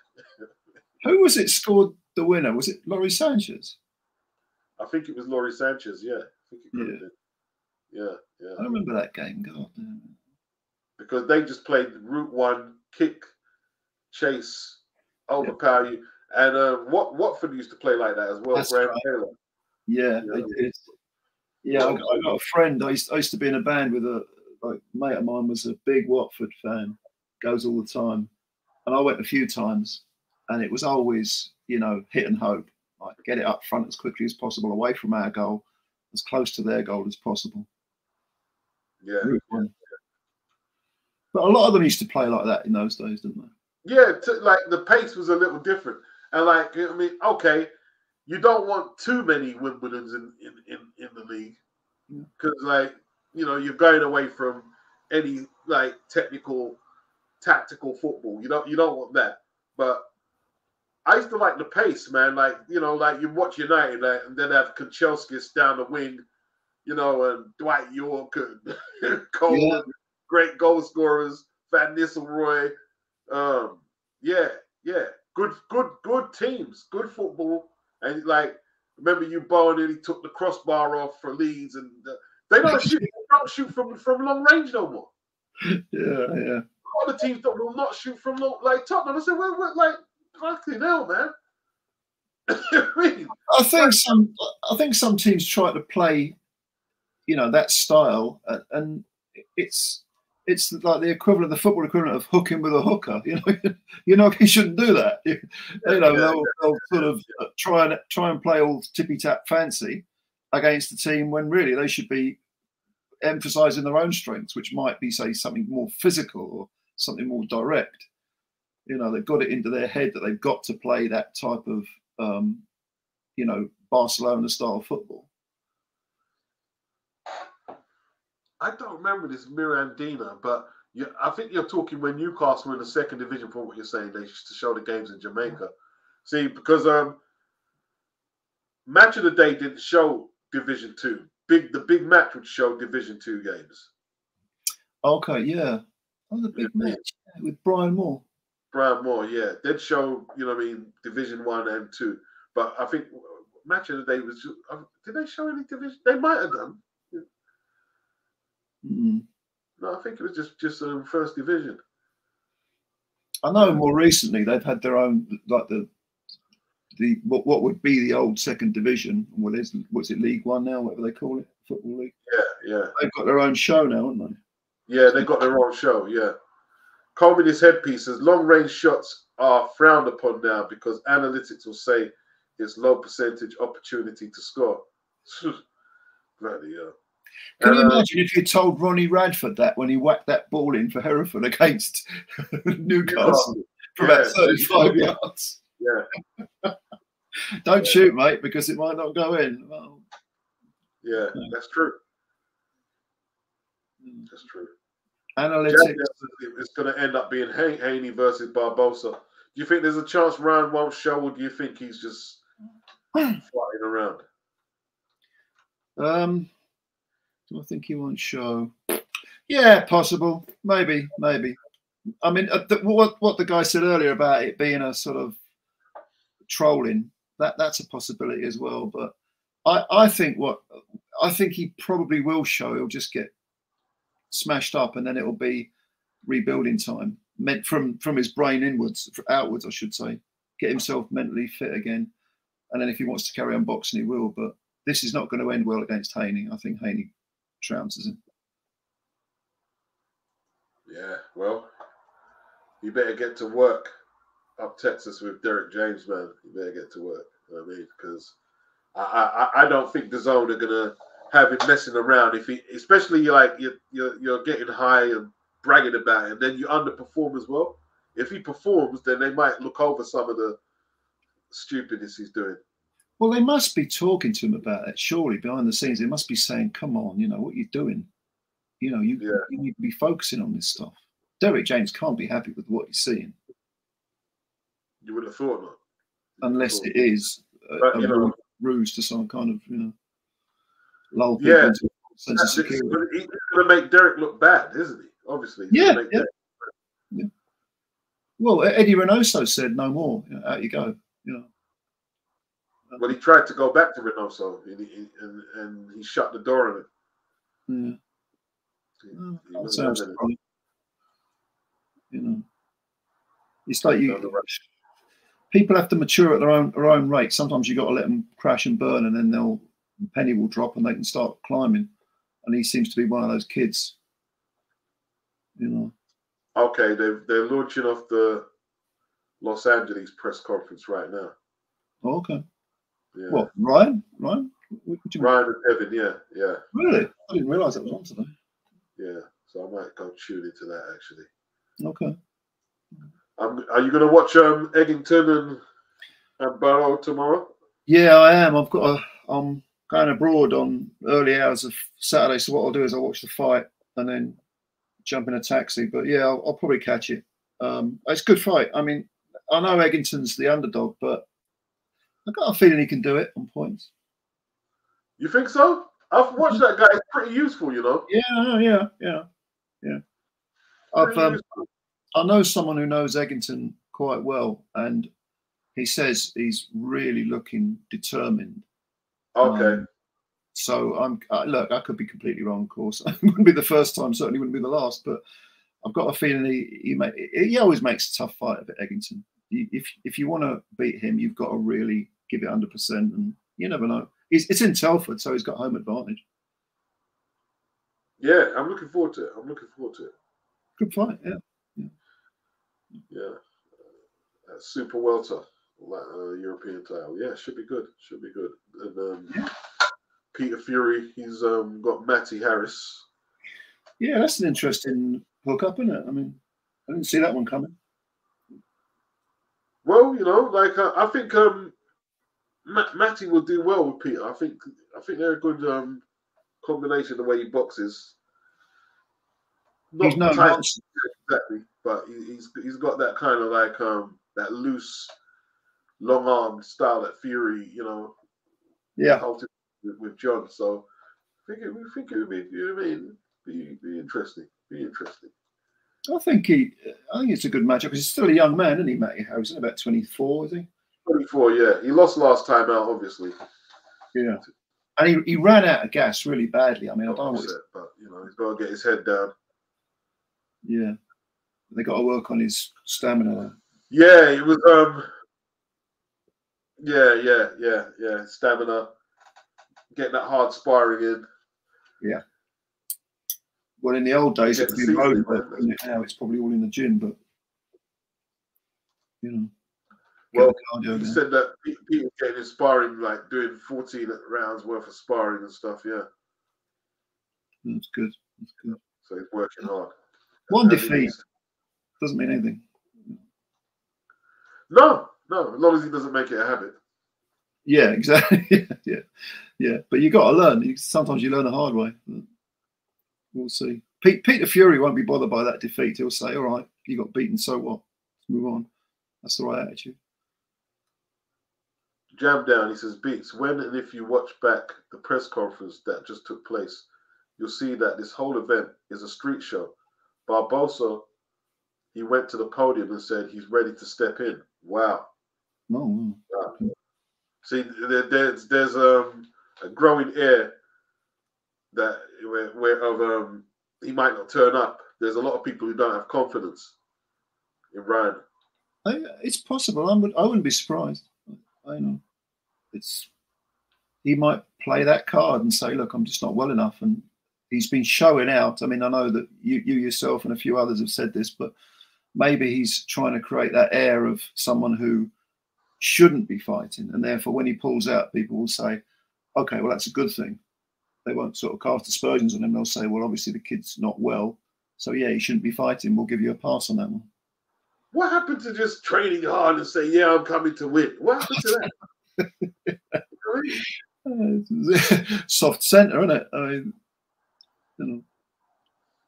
who was it scored the winner? Was it Lawrie Sanchez? I think it was Lawrie Sanchez. Yeah, think it could have Yeah. been. Yeah, yeah. I remember that game. God, damn. because they just played route one, kick, chase, overpower you. And uh, what Watford used to play like that as well. That's Graham right. Taylor. Yeah, Yeah. they did. Yeah, I got, I got a friend. I used, I used to be in a band with a like mate of mine was a big Watford fan. Goes all the time, and I went a few times, and it was always you know hit and hope, like get it up front as quickly as possible, away from our goal, as close to their goal as possible. Yeah. But a lot of them used to play like that in those days, didn't they? yeah. Like the pace was a little different, and like I mean, okay, you don't want too many Wimbledons in in in, in the league Yeah. because like you know you're going away from any like technical, tactical football. You don't you don't want that, but. I used to like the pace, man. Like you know, like you watch United, like, and then have Kanchelskis down the wing, you know, and Dwight Yorke and Cole, Yeah. great goal scorers, Van Nistelrooy. Um, yeah, yeah, good, good, good teams, good football, and like remember Yeboah and he took the crossbar off for Leeds, and uh, they don't shoot, they don't shoot from from long range no more. Yeah, yeah. A lot of teams don't will not shoot from long, like Tottenham. I said, well, like fucking hell, man. I think some I think some teams try to play, you know, that style, and, it's it's like the equivalent, the football equivalent of hooking with a hooker. You know, you know, you shouldn't do that. You, you know, they'll, they'll sort of try and try and play all tippy tap fancy against the team when really they should be emphasising their own strengths, which might be say something more physical or something more direct. You know, they've got it into their head that they've got to play that type of, um, you know, Barcelona style football. I don't remember this Mirandinha, but you, I think you're talking when Newcastle were in the second division. For what you're saying, they used to show the games in Jamaica. See, because um, match of the day didn't show Division Two. Big, the big match would show Division Two games. Okay, yeah. Oh, the big Yeah. match with Brian Moore. Brian Moore, yeah, they'd show you know what I mean Division One and Two. But I think match of the day was. Just, uh, did they show any division? They might have done. Mm. No, I think it was just just um, first division. I know more recently they've had their own like the the what, what would be the old second division. What is what's it League One now? Whatever they call it, football league. Yeah, yeah. They've got their own show now, haven't they? Yeah, they've got their own show. Yeah. Communist headpieces, long range shots are frowned upon now because analytics will say it's low percentage opportunity to score. Bloody hell. Can you uh, imagine if you told Ronnie Radford that when he whacked that ball in for Hereford against Newcastle from about Yeah. 35 yards? Yeah, Don't Yeah. shoot, mate, because it might not go in. Well, yeah, that's true. mm. That's true. Analytics. It's going to end up being Haney versus Barboza. Do you think there's a chance Ryan won't show, or do you think he's just flying around? Um, do I think he won't show? Yeah, possible. Maybe, maybe. I mean, uh, what what the guy said earlier about it being a sort of trolling that that's a possibility as well. But I I think what I think he probably will show. He'll just get smashed up, and then it'll be rebuilding time. Meant from from his brain inwards, outwards, I should say. Get himself mentally fit again, and then if he wants to carry on boxing, he will. But this is not going to end well against Haney. I think Haney trounces him. Yeah, well, you better get to work up Texas with Derrick James, man. You better get to work. You know what I mean, because I, I I don't think DAZN are gonna have him messing around. If he, especially like you're you're, you're getting high and bragging about it, and then you underperform as well. If he performs, then they might look over some of the stupidness he's doing. Well, they must be talking to him about it, surely, behind the scenes. They must be saying, come on, you know, what you're doing. You know, you, Yeah. you need to be focusing on this stuff. Derrick James can't be happy with what he's seeing You would have thought not. unless it is a, But, a you know- ruse to some kind of, you know, lull people Yeah. into a sense of security. He's going to make Derrick look bad, isn't he? Obviously. Yeah, gonna yeah. Well, Eddie Reynoso said, no more. You know, out you go. You know, Well, he tried to go back to Reynoso, and he, and, and he shut the door on it. yeah. He- he that sounds right. You know, it's like you. People have to mature at their own their own rate. Sometimes you got to let them crash and burn, and then they'll penny will drop and they can start climbing. And he seems to be one of those kids. You know. Okay, they're they're launching off the Los Angeles press conference right now. Oh, okay. Yeah. What Ryan? Ryan? What, you mean? Ryan and Evan, yeah, yeah, Really? I didn't realise that was on today. yeah. So I might go tune into that actually. Okay. Um, are you going to watch um, Eggington and and Barrow tomorrow? Yeah, I am. I've got a. I'm going abroad on early hours of Saturday, so what I'll do is I'll watch the fight and then jump in a taxi. But yeah, I'll, I'll probably catch it. Um, it's a good fight. I mean, I know Eggington's the underdog, but I've got a feeling he can do it on points. You think so? I've watched that guy. It's pretty useful, you know. Yeah, yeah, yeah, yeah. I've um. I know someone who knows Eggington quite well, and he says he's really looking determined. Okay. Um, so I'm uh, look. I could be completely wrong, of course. it wouldn't be the first time. Certainly wouldn't be the last. But I've got a feeling he he, make, he always makes a tough fight of it, Eggington. if if you want to beat him, you've got to really give it hundred percent, and you never know. He's, it's in Telford, so he's got home advantage. Yeah, I'm looking forward to it. I'm looking forward to it. Good fight, yeah. Yeah, uh, super welter, uh, European title. Yeah, should be good. Should be good. And um, Peter Fury, he's um, got Matty Harris. Yeah, that's an interesting hookup, isn't it? I mean, I didn't see that one coming. Well, you know, like uh, I think um, Matt, Matty will do well with Peter. I think I think they're a good um, combination the way he boxes. Not he's no tight, exactly, but he, he's he's got that kind of like um that loose, long arm style at Fury, you know, yeah, with, with Jon. So I think it, we think it would be, you know what I mean, be be interesting, be interesting. I think he, I think it's a good matchup because he's still a young man, isn't he, Matty Harrison? About twenty four, is he? 24, yeah. He lost last time out, obviously. Yeah. And he, he ran out of gas really badly. I mean, I don't know. But, you know, he's got to get his head down. Yeah. They got to work on his stamina. Yeah, it was, um, yeah, yeah, yeah, yeah. Stamina. Getting that hard sparring in. Yeah. Well, in the old days, it'd be road work, Now it's probably all in the gym, but, you know. Well, you said that Peter getting sparring, like doing 14 rounds worth of sparring and stuff. Yeah. That's good. That's good. So he's working hard. One defeat doesn't mean anything. No, no, as long as he doesn't make it a habit. Yeah, exactly. yeah, yeah. But you got to learn. Sometimes you learn the hard way. We'll see. Pete, Peter Fury won't be bothered by that defeat. He'll say, "All right, you got beaten, so what? Move on." That's the right attitude. Jam Down, he says, Beats, when and if you watch back the press conference that just took place, you'll see that this whole event is a street show. Barboza, he went to the podium and said he's ready to step in. Wow. No. See, there, there's there's um, a growing air that where, where of um, he might not turn up. There's a lot of people who don't have confidence in Ryan. I, it's possible. I would I wouldn't be surprised. I know it's he might play that card and say, "Look, I'm just not well enough." And he's been showing out. I mean, I know that you, you yourself and a few others have said this, but maybe he's trying to create that air of someone who shouldn't be fighting, and therefore, when he pulls out, people will say, "Okay, well, that's a good thing." They won't sort of cast aspersions on him. They'll say, "Well, obviously the kid's not well, so yeah, he shouldn't be fighting. We'll give you a pass on that one." What happened to just training hard and say, "Yeah, I'm coming to win"? What happened to that? Soft center, isn't it? I mean, you know,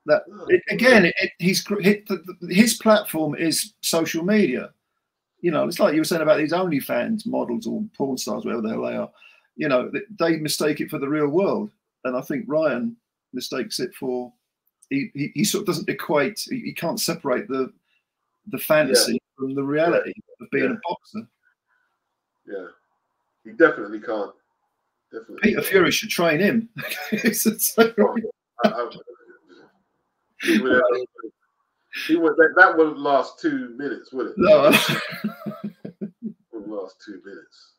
that oh, it, again, it, he's his platform is social media. You know, it's like you were saying about these OnlyFans models or porn stars, whatever the hell they are. You know, they mistake it for the real world, and I think Ryan mistakes it for. He, he, he sort of doesn't equate. He, he can't separate the the fantasy yeah. from the reality yeah. of being yeah. a boxer. Yeah. He definitely can't. Definitely Peter can't. Fury should train him. he would, he would, that, that wouldn't last two minutes, would it? No. would last two minutes.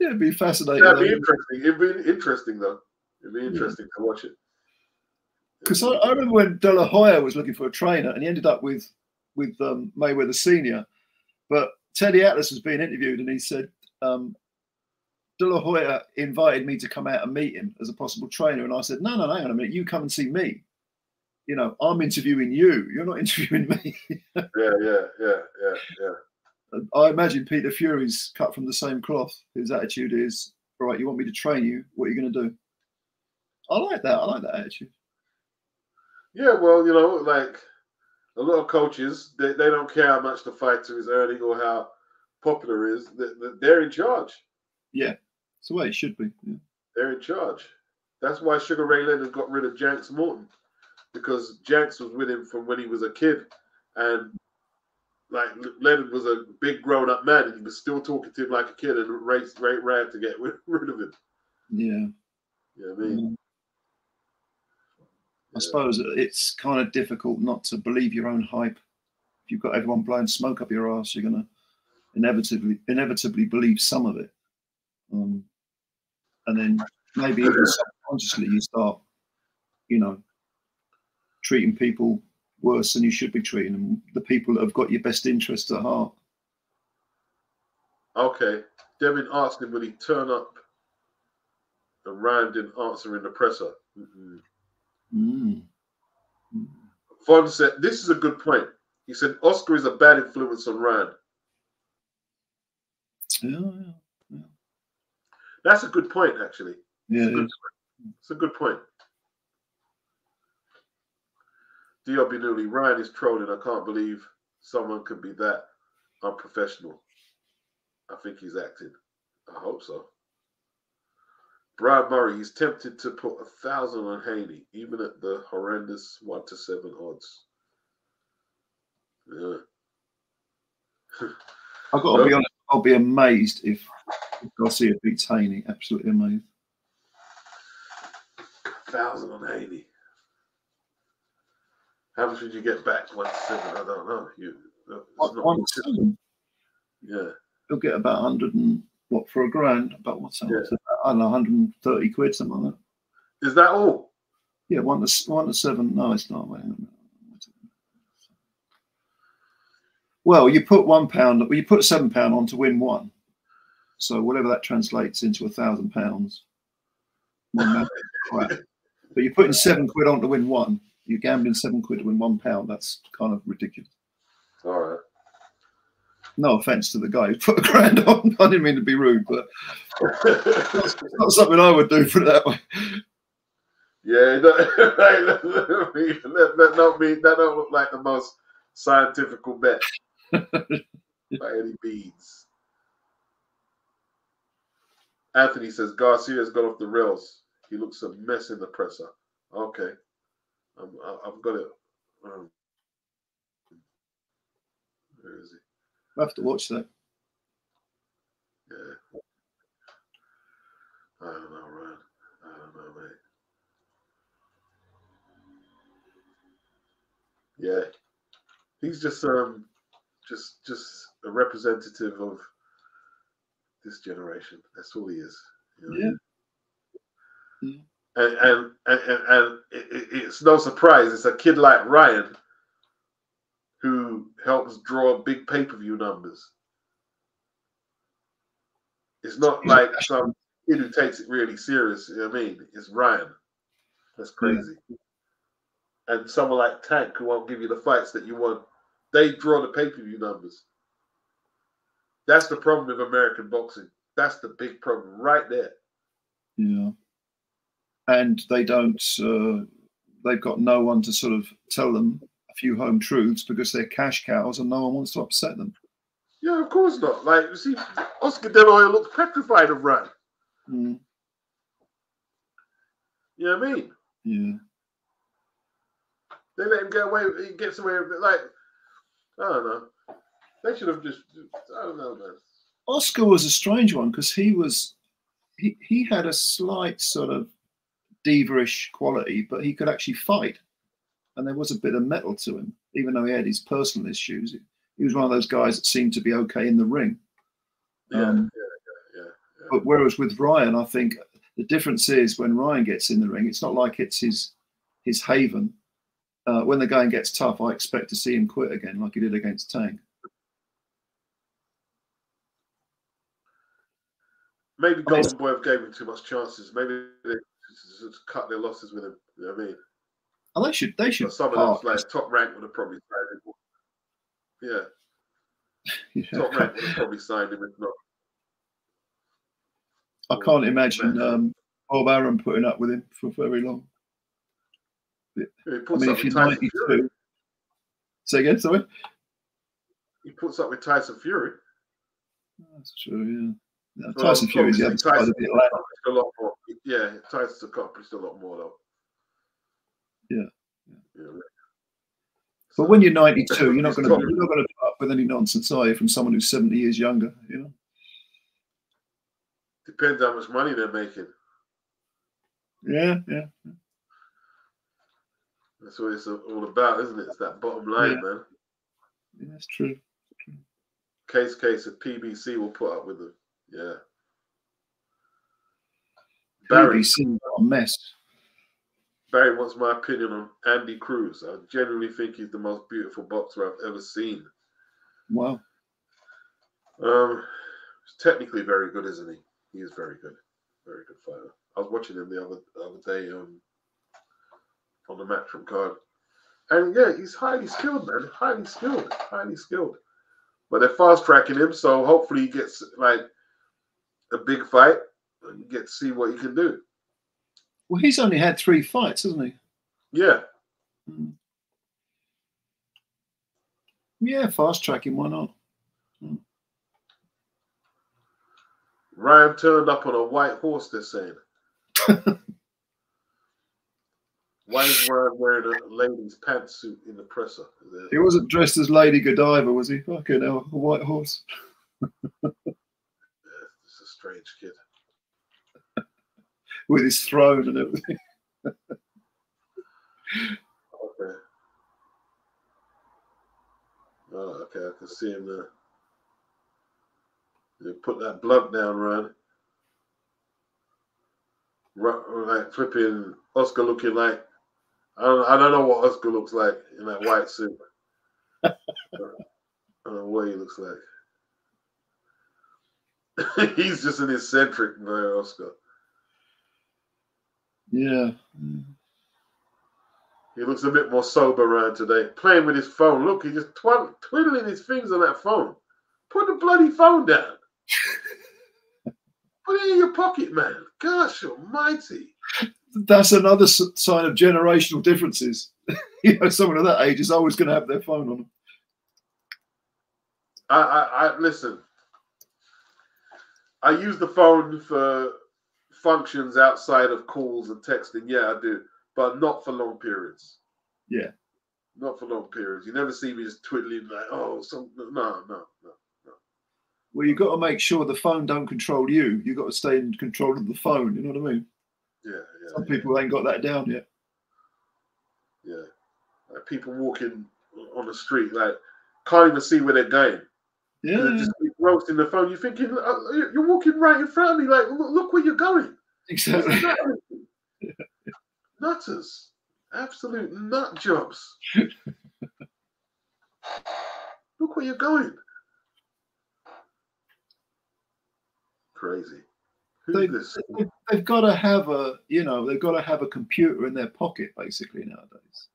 Yeah, it'd be fascinating. It'd be interesting. It'd be interesting, though. It'd be interesting yeah. to watch it. Because I, I, remember when De La Hoya was looking for a trainer, and he ended up with with um, Mayweather Senior. But Teddy Atlas was being interviewed, and he said um, De La Hoya invited me to come out and meet him as a possible trainer. And I said, no, no, no, hang on a minute. You come and see me. You know, I'm interviewing you. You're not interviewing me. yeah, yeah, yeah, yeah, yeah. I imagine Peter Fury's cut from the same cloth. His attitude is, all right, you want me to train you? What are you going to do? I like that. I like that attitude. Yeah, well, you know, like a lot of coaches, they, they don't care how much the fighter is earning or how popular is, they're in charge. Yeah, it's the way it should be. Yeah. They're in charge. That's why Sugar Ray Leonard got rid of Janks Morton because Jax was with him from when he was a kid, and like Leonard was a big grown up man, and he was still talking to him like a kid, and Ray Ray ran to get rid of him. Yeah. Yeah, I mean. I suppose it's kind of difficult not to believe your own hype if you've got everyone blowing smoke up your ass, you're gonna inevitably inevitably believe some of it, um, and then maybe even subconsciously you start, you know, treating people worse than you should be treating them. The people that have got your best interests at heart. Okay. Devin asked him, will he turn up? And Ryan didn't answer in the presser. Mm-mm. Mm. Von said, this is a good point. He said, Oscar is a bad influence on Ryan. Yeah, yeah, That's a good point, actually. yeah. It's a good, is. it's a good point. D.R.B. Newley, Ryan is trolling. I can't believe someone could be that unprofessional. I think he's acting. I hope so. Brian Murray, he's tempted to put a thousand on Haney, even at the horrendous one to seven odds. Yeah. I've got to be honest. I'll be amazed if if Garcia beats Haney. Absolutely amazed. A thousand on Haney. How much would you get back? One seven. I don't know. You, uh, One, seven, yeah. you'll get about hundred and what for a grand? About what's that? Yeah. I don't know, 130 quid, something like that. Is that all? Yeah, one to one to seven. No, it's not. Wait. Well, you put one pound, well, you put seven pound on to win one. So whatever that translates into a thousand pounds. One man- right. But you're putting seven quid on to win one. You're gambling seven quid to win one pound. That's kind of ridiculous. All right. No offense to the guy who put a grand on. I didn't mean to be rude, but it's not something I would do, for that way. Yeah, that, right, that, that don't mean that don't look like the most scientific bet by any means. Anthony says Garcia's got off the rails. He looks a mess in the presser. Okay, um, I, I've got it. Um, where is he? I have to watch that. Yeah. I don't know, Ryan. I don't know, mate. Yeah. He's just um just just a representative of this generation. That's all he is. you know? Yeah. Yeah. And and and, and, and it, it- it's no surprise. It's a kid like Ryan who helps draw big pay per view numbers. It's not like some kid who takes it really serious. You know what I mean? It's Ryan. That's crazy. And someone like Tank, who won't give you the fights that you want, they draw the pay per view numbers. That's the problem with American boxing. That's the big problem right there. Yeah. And they don't, uh, they've got no one to sort of tell them a few home truths because they're cash cows and no one wants to upset them. Yeah, of course not. Like, you see, Oscar De La Hoya looks petrified of Ryan. Mm, You know what I mean? yeah. They let him get away. He gets away with it. Like, I don't know. They should have just. I don't know, man. Oscar was a strange one because he was, he, he had a slight sort of diva-ish quality, but he could actually fight. And there was a bit of metal to him, even though he had his personal issues. He was one of those guys that seemed to be okay in the ring. Yeah, Um, yeah, But whereas with Ryan, I think the difference is when Ryan gets in the ring, it's not like it's his his haven. Uh, when the going gets tough, I expect to see him quit again, like he did against Tank. Maybe Golden Boy gave him too much chances. Maybe they just cut their losses with him. You know what I mean? And they should they should But some of them, like top rank, would have probably signed him. Yeah, Yeah. top rank would have probably signed him if not. I can't imagine um, Bob Arum putting up with him for very long. He I puts mean, up if with you're Tyson Fury. 92, say again, sorry. He puts up with Tyson Fury. That's true. Yeah. No, Well, Tyson Fury's the other obviously side of Tyson the a lot more. Yeah, Tyson's accomplished a lot more though. Yeah. Yeah. But when you're 92, you're not going to you're not going to put up with any nonsense, are you, from someone who's 70 years younger? You know. Depends how much money they're making. Yeah, yeah. That's what it's all about, isn't it? It's that bottom line, Yeah. man. Yeah, that's true. Case case of PBC will put up with them. Yeah. Barry, BBC a mess. Barry wants my opinion on Andy Cruz. I genuinely think he's the most beautiful boxer I've ever seen. Wow. Um, he's technically very good, isn't he? He is very good, very good fighter. I was watching him the other the other day um, on the matchroom card, and yeah, he's highly skilled, man. Highly skilled, highly skilled. But they're fast tracking him, so hopefully he gets like a big fight and you get to see what he can do. Well, he's only had three fights, hasn't he? Yeah, Mm. Yeah, fast tracking. Why not? Ryan turned up on a white horse. They're saying. Why is Ryan wearing a lady's pantsuit in the presser? He wasn't dressed as Lady Godiva, was he? Fucking hell, a white horse. Yeah, it's a strange kid. with his throne and everything. Okay. Oh, okay. I can see him there. You put that blunt down, Ryan. Like flipping Oscar looking like I don't, I don't know what Oscar looks like in that white suit. I don't know what he looks like. He's just an eccentric Oscar. Yeah. He looks a bit more sober around today, playing with his phone. Look, he's just twirl- twiddling his fingers on that phone. Put the bloody phone down. Put it in your pocket, man. Gosh almighty. That's another s- sign of generational differences. you know, someone of that age is always going to have their phone on them. I, I, I listen. I use the phone for functions outside of calls and texting. Yeah, I do, but not for long periods. Yeah. Not for long periods. You never see me just twiddling like, oh, some no, no, no. Well, you've got to make sure the phone don't control you. You've got to stay in control of the phone. You know what I mean? Yeah, yeah. Some yeah. people ain't got that down yet. Yeah. Like people walking on the street, like, can't even see where they're going. Yeah. Just roasting the phone. You're thinking, uh, you're walking right in front of me, like, look, where you're going. Exactly. Nutters. Absolute nut jobs. look where you're going. Crazy. They- They've got to have a, you know, they've got to have a computer in their pocket basically nowadays.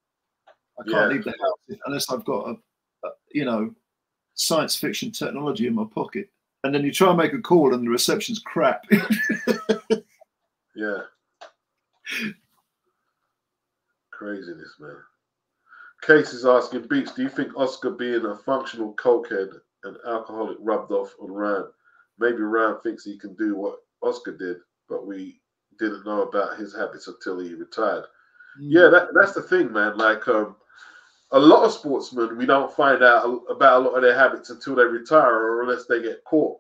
I can't Yeah. leave the house unless I've got a, a, you know, science fiction technology in my pocket. And then you try and make a call and the reception's crap. Yeah. Craziness, man. Case is asking Beats, do you think Oscar being a functional cokehead and alcoholic rubbed off on Ryan? Maybe Ryan thinks he can do what Oscar did, but we didn't know about his habits until he retired. Yeah, that, that's the thing, man. Like um, a lot of sportsmen, we don't find out about a lot of their habits until they retire or unless they get caught.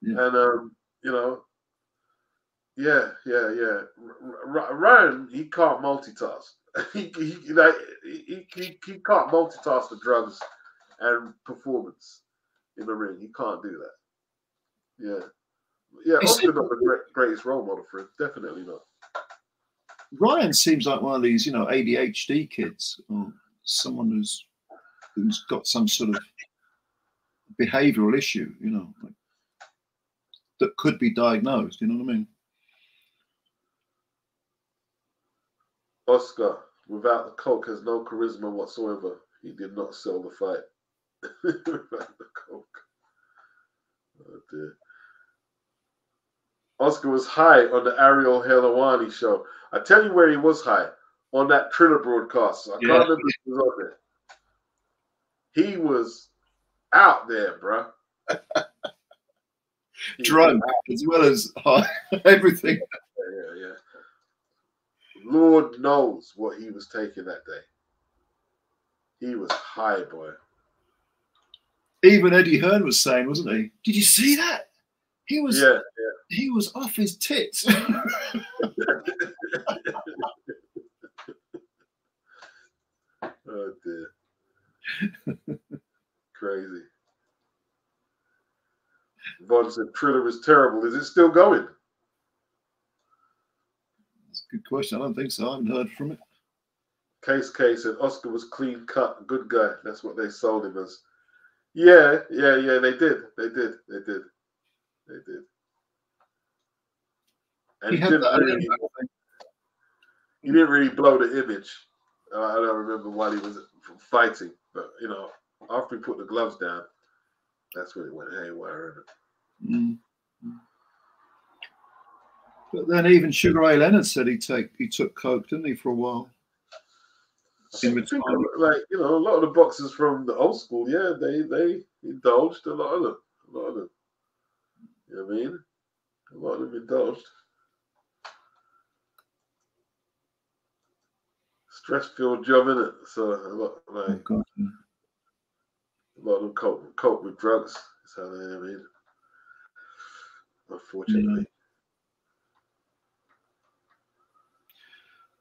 Yeah. And um, you know, yeah, yeah, yeah. R- R- Ryan, he can't multitask. he, he, like, he, he, he can't multitask the drugs and performance in the ring. He can't do that. Yeah. Yeah, Oscar not the great, greatest role model for him. Definitely not. Ryan seems like one of these, you know, ADHD kids or someone who's who's got some sort of behavioral issue, you know, like, that could be diagnosed. You know what I mean? Oscar, without the coke, has no charisma whatsoever. He did not sell the fight. the coke. Oh dear. Oscar was high on the Ariel Helwani show. I tell you where he was high on that Triller broadcast. I can't remember if he was on there. He was out there, was Drunk as well as everything. yeah, yeah. Lord knows what he was taking that day. He was high, boy. Even Eddie Hearn was saying, wasn't he? Did you see that? He was yeah, Yeah, he was off his tits. oh dear. Crazy. Vaughn said Triller is terrible. Is it still going? That's a good question. I don't think so. I haven't heard from it. Case Case and Oscar was clean cut, good guy. That's what they sold him as. Yeah, yeah, yeah. They did. They did. They did. They did. And He didn't really, he didn't really blow the image. I don't remember while he was fighting, but you know, after he put the gloves down, that's when it went haywire. Mm. But then even Sugar Ray Leonard said he take he took coke, didn't he, for a while? In Think of retirement. it, like you know, a lot of the boxers from the old school, yeah, they they indulged a lot of them, a lot of them. You know what I mean? A lot of them indulged. Stress-filled job, innit? So a lot, like a lot of them cope, cope with drugs. Is how they, I mean, unfortunately.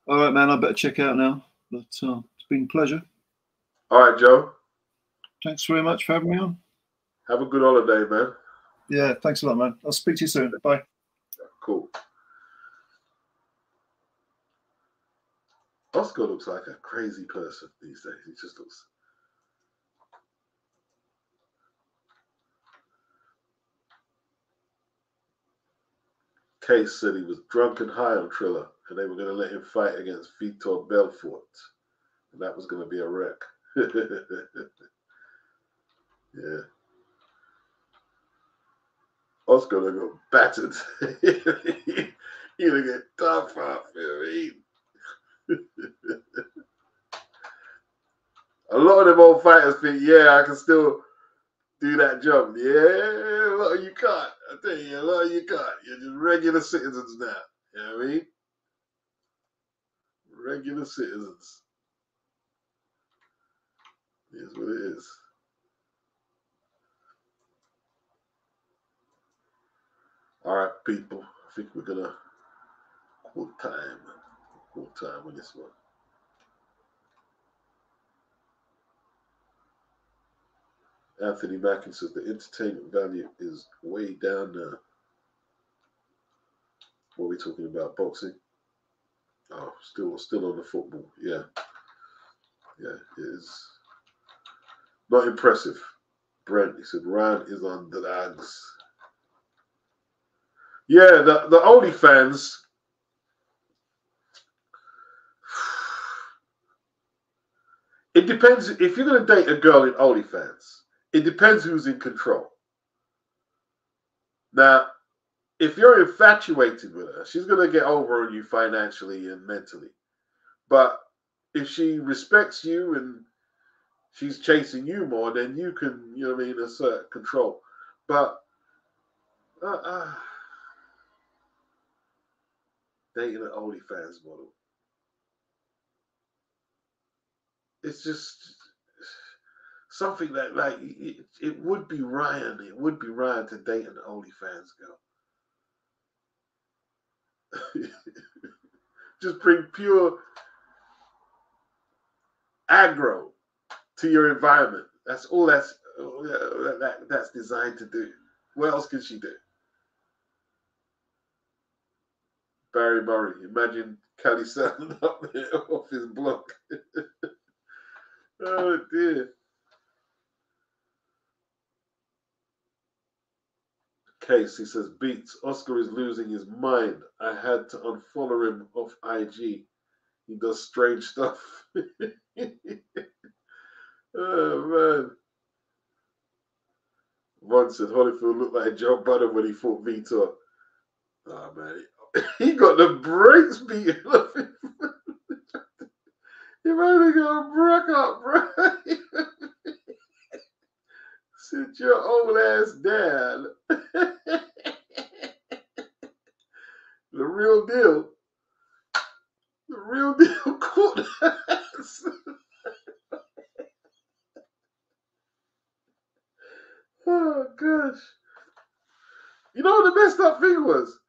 All right, man. I better check out now. But uh, it's been a pleasure. All right, Joe. Thanks very much for having me on. Have a good holiday, man. Yeah, thanks a lot, man. I'll speak to you soon. Bye. Cool. Oscar looks like a crazy person these days. He just looks. Case said he was drunk and high on Triller, and they were going to let him fight against Vitor Belfort, and that was going to be a wreck. yeah. Oscar done got battered. he done get tough up. You know? a lot of them old fighters think, yeah, I can still do that job. Yeah, a lot of you can't. I tell you, a lot of you can't. You're just regular citizens now. You know what I mean? Regular citizens. Is what it is. All right, people. I think we're gonna call time. Call time on this one. Anthony Mackin says the entertainment value is way down now. What are we talking about? Boxing? Oh, still still on the football. Yeah. Yeah, it is. Not impressive. Brent, he said Ryan is on drugs. Yeah, the, the OnlyFans. It depends if you're going to date a girl in OnlyFans. It depends who's in control. Now, if you're infatuated with her, she's going to get over on you financially and mentally. But if she respects you and she's chasing you more, then you can, you know what I mean, assert control. But uh, uh, dating an OnlyFans model, it's just something that like it, it would be Ryan. It would be Ryan to date an OnlyFans girl. just bring pure aggro to your environment. That's all that's that, that, that's designed to do. What else can she do? Barry Murray. Imagine Kelly standing up there off his block. oh dear. Case, he says, Beats, Oscar is losing his mind. I had to unfollow him off IG. He does strange stuff. oh man. One said Holyfield looked like Joe Budden when he fought Vitor. Oh ah, man, he got the brakes beaten off him. He might have got a broke up, bro. Sit your old ass down. the real deal. The real deal ass. oh gosh. You know what the messed up thing was?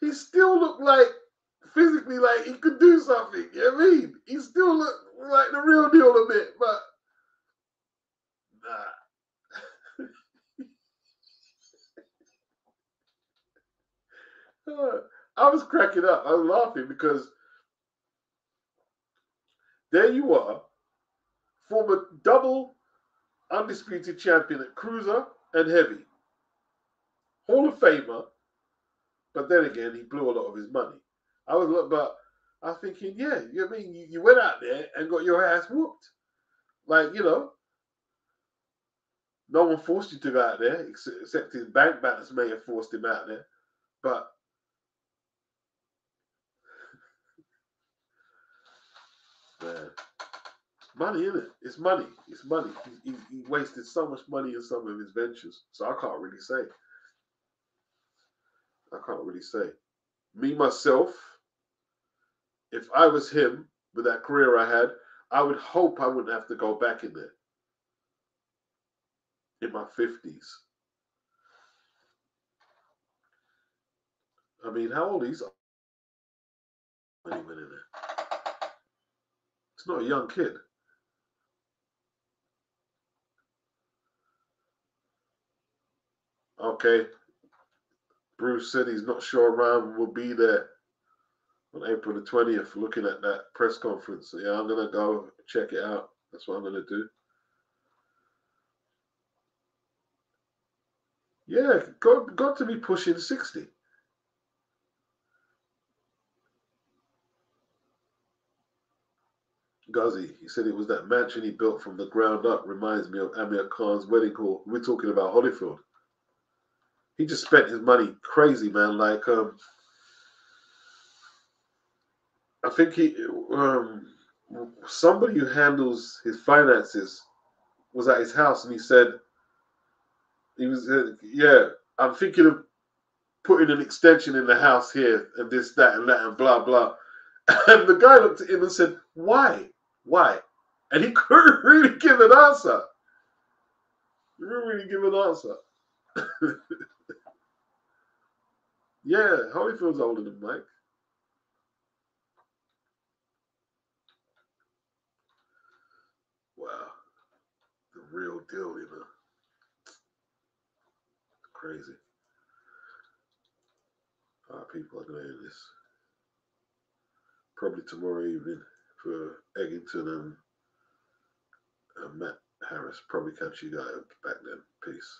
He still looked like physically like he could do something. You know what I mean? He still look like the real deal a bit, but nah. I was cracking up. I was laughing because there you are, former double undisputed champion at cruiser and heavy, Hall of Famer. But then again, he blew a lot of his money. I was, but I was thinking, yeah, you know I mean? You, you went out there and got your ass whooped. Like, you know, no one forced you to go out there, except his bank balance may have forced him out there. But man, money in it. It's money. It's money. He, he, he wasted so much money in some of his ventures, so I can't really say. I can't really say. Me myself, if I was him with that career I had, I would hope I wouldn't have to go back in there in my 50s. I mean, how old is he? When he went in there. It's not a young kid. Okay. Bruce said he's not sure Ryan will be there on April the 20th, looking at that press conference. So yeah, I'm going to go check it out. That's what I'm going to do. Yeah, got, got to be pushing 60. Ghazi, he said it was that mansion he built from the ground up. Reminds me of Amir Khan's wedding hall. We're talking about Holyfield. He just spent his money crazy, man. Like, um, I think he, um, somebody who handles his finances was at his house and he said, he was, uh, yeah, I'm thinking of putting an extension in the house here and this, that, and that, and blah, blah. And the guy looked at him and said, Why? Why? And he couldn't really give an answer. He couldn't really give an answer. yeah, Holyfield's older than Mike. Wow. The real deal, you know. Crazy. Our people are end this probably tomorrow evening for Eggington and, and Matt Harris. Probably catch you guys back then. Peace.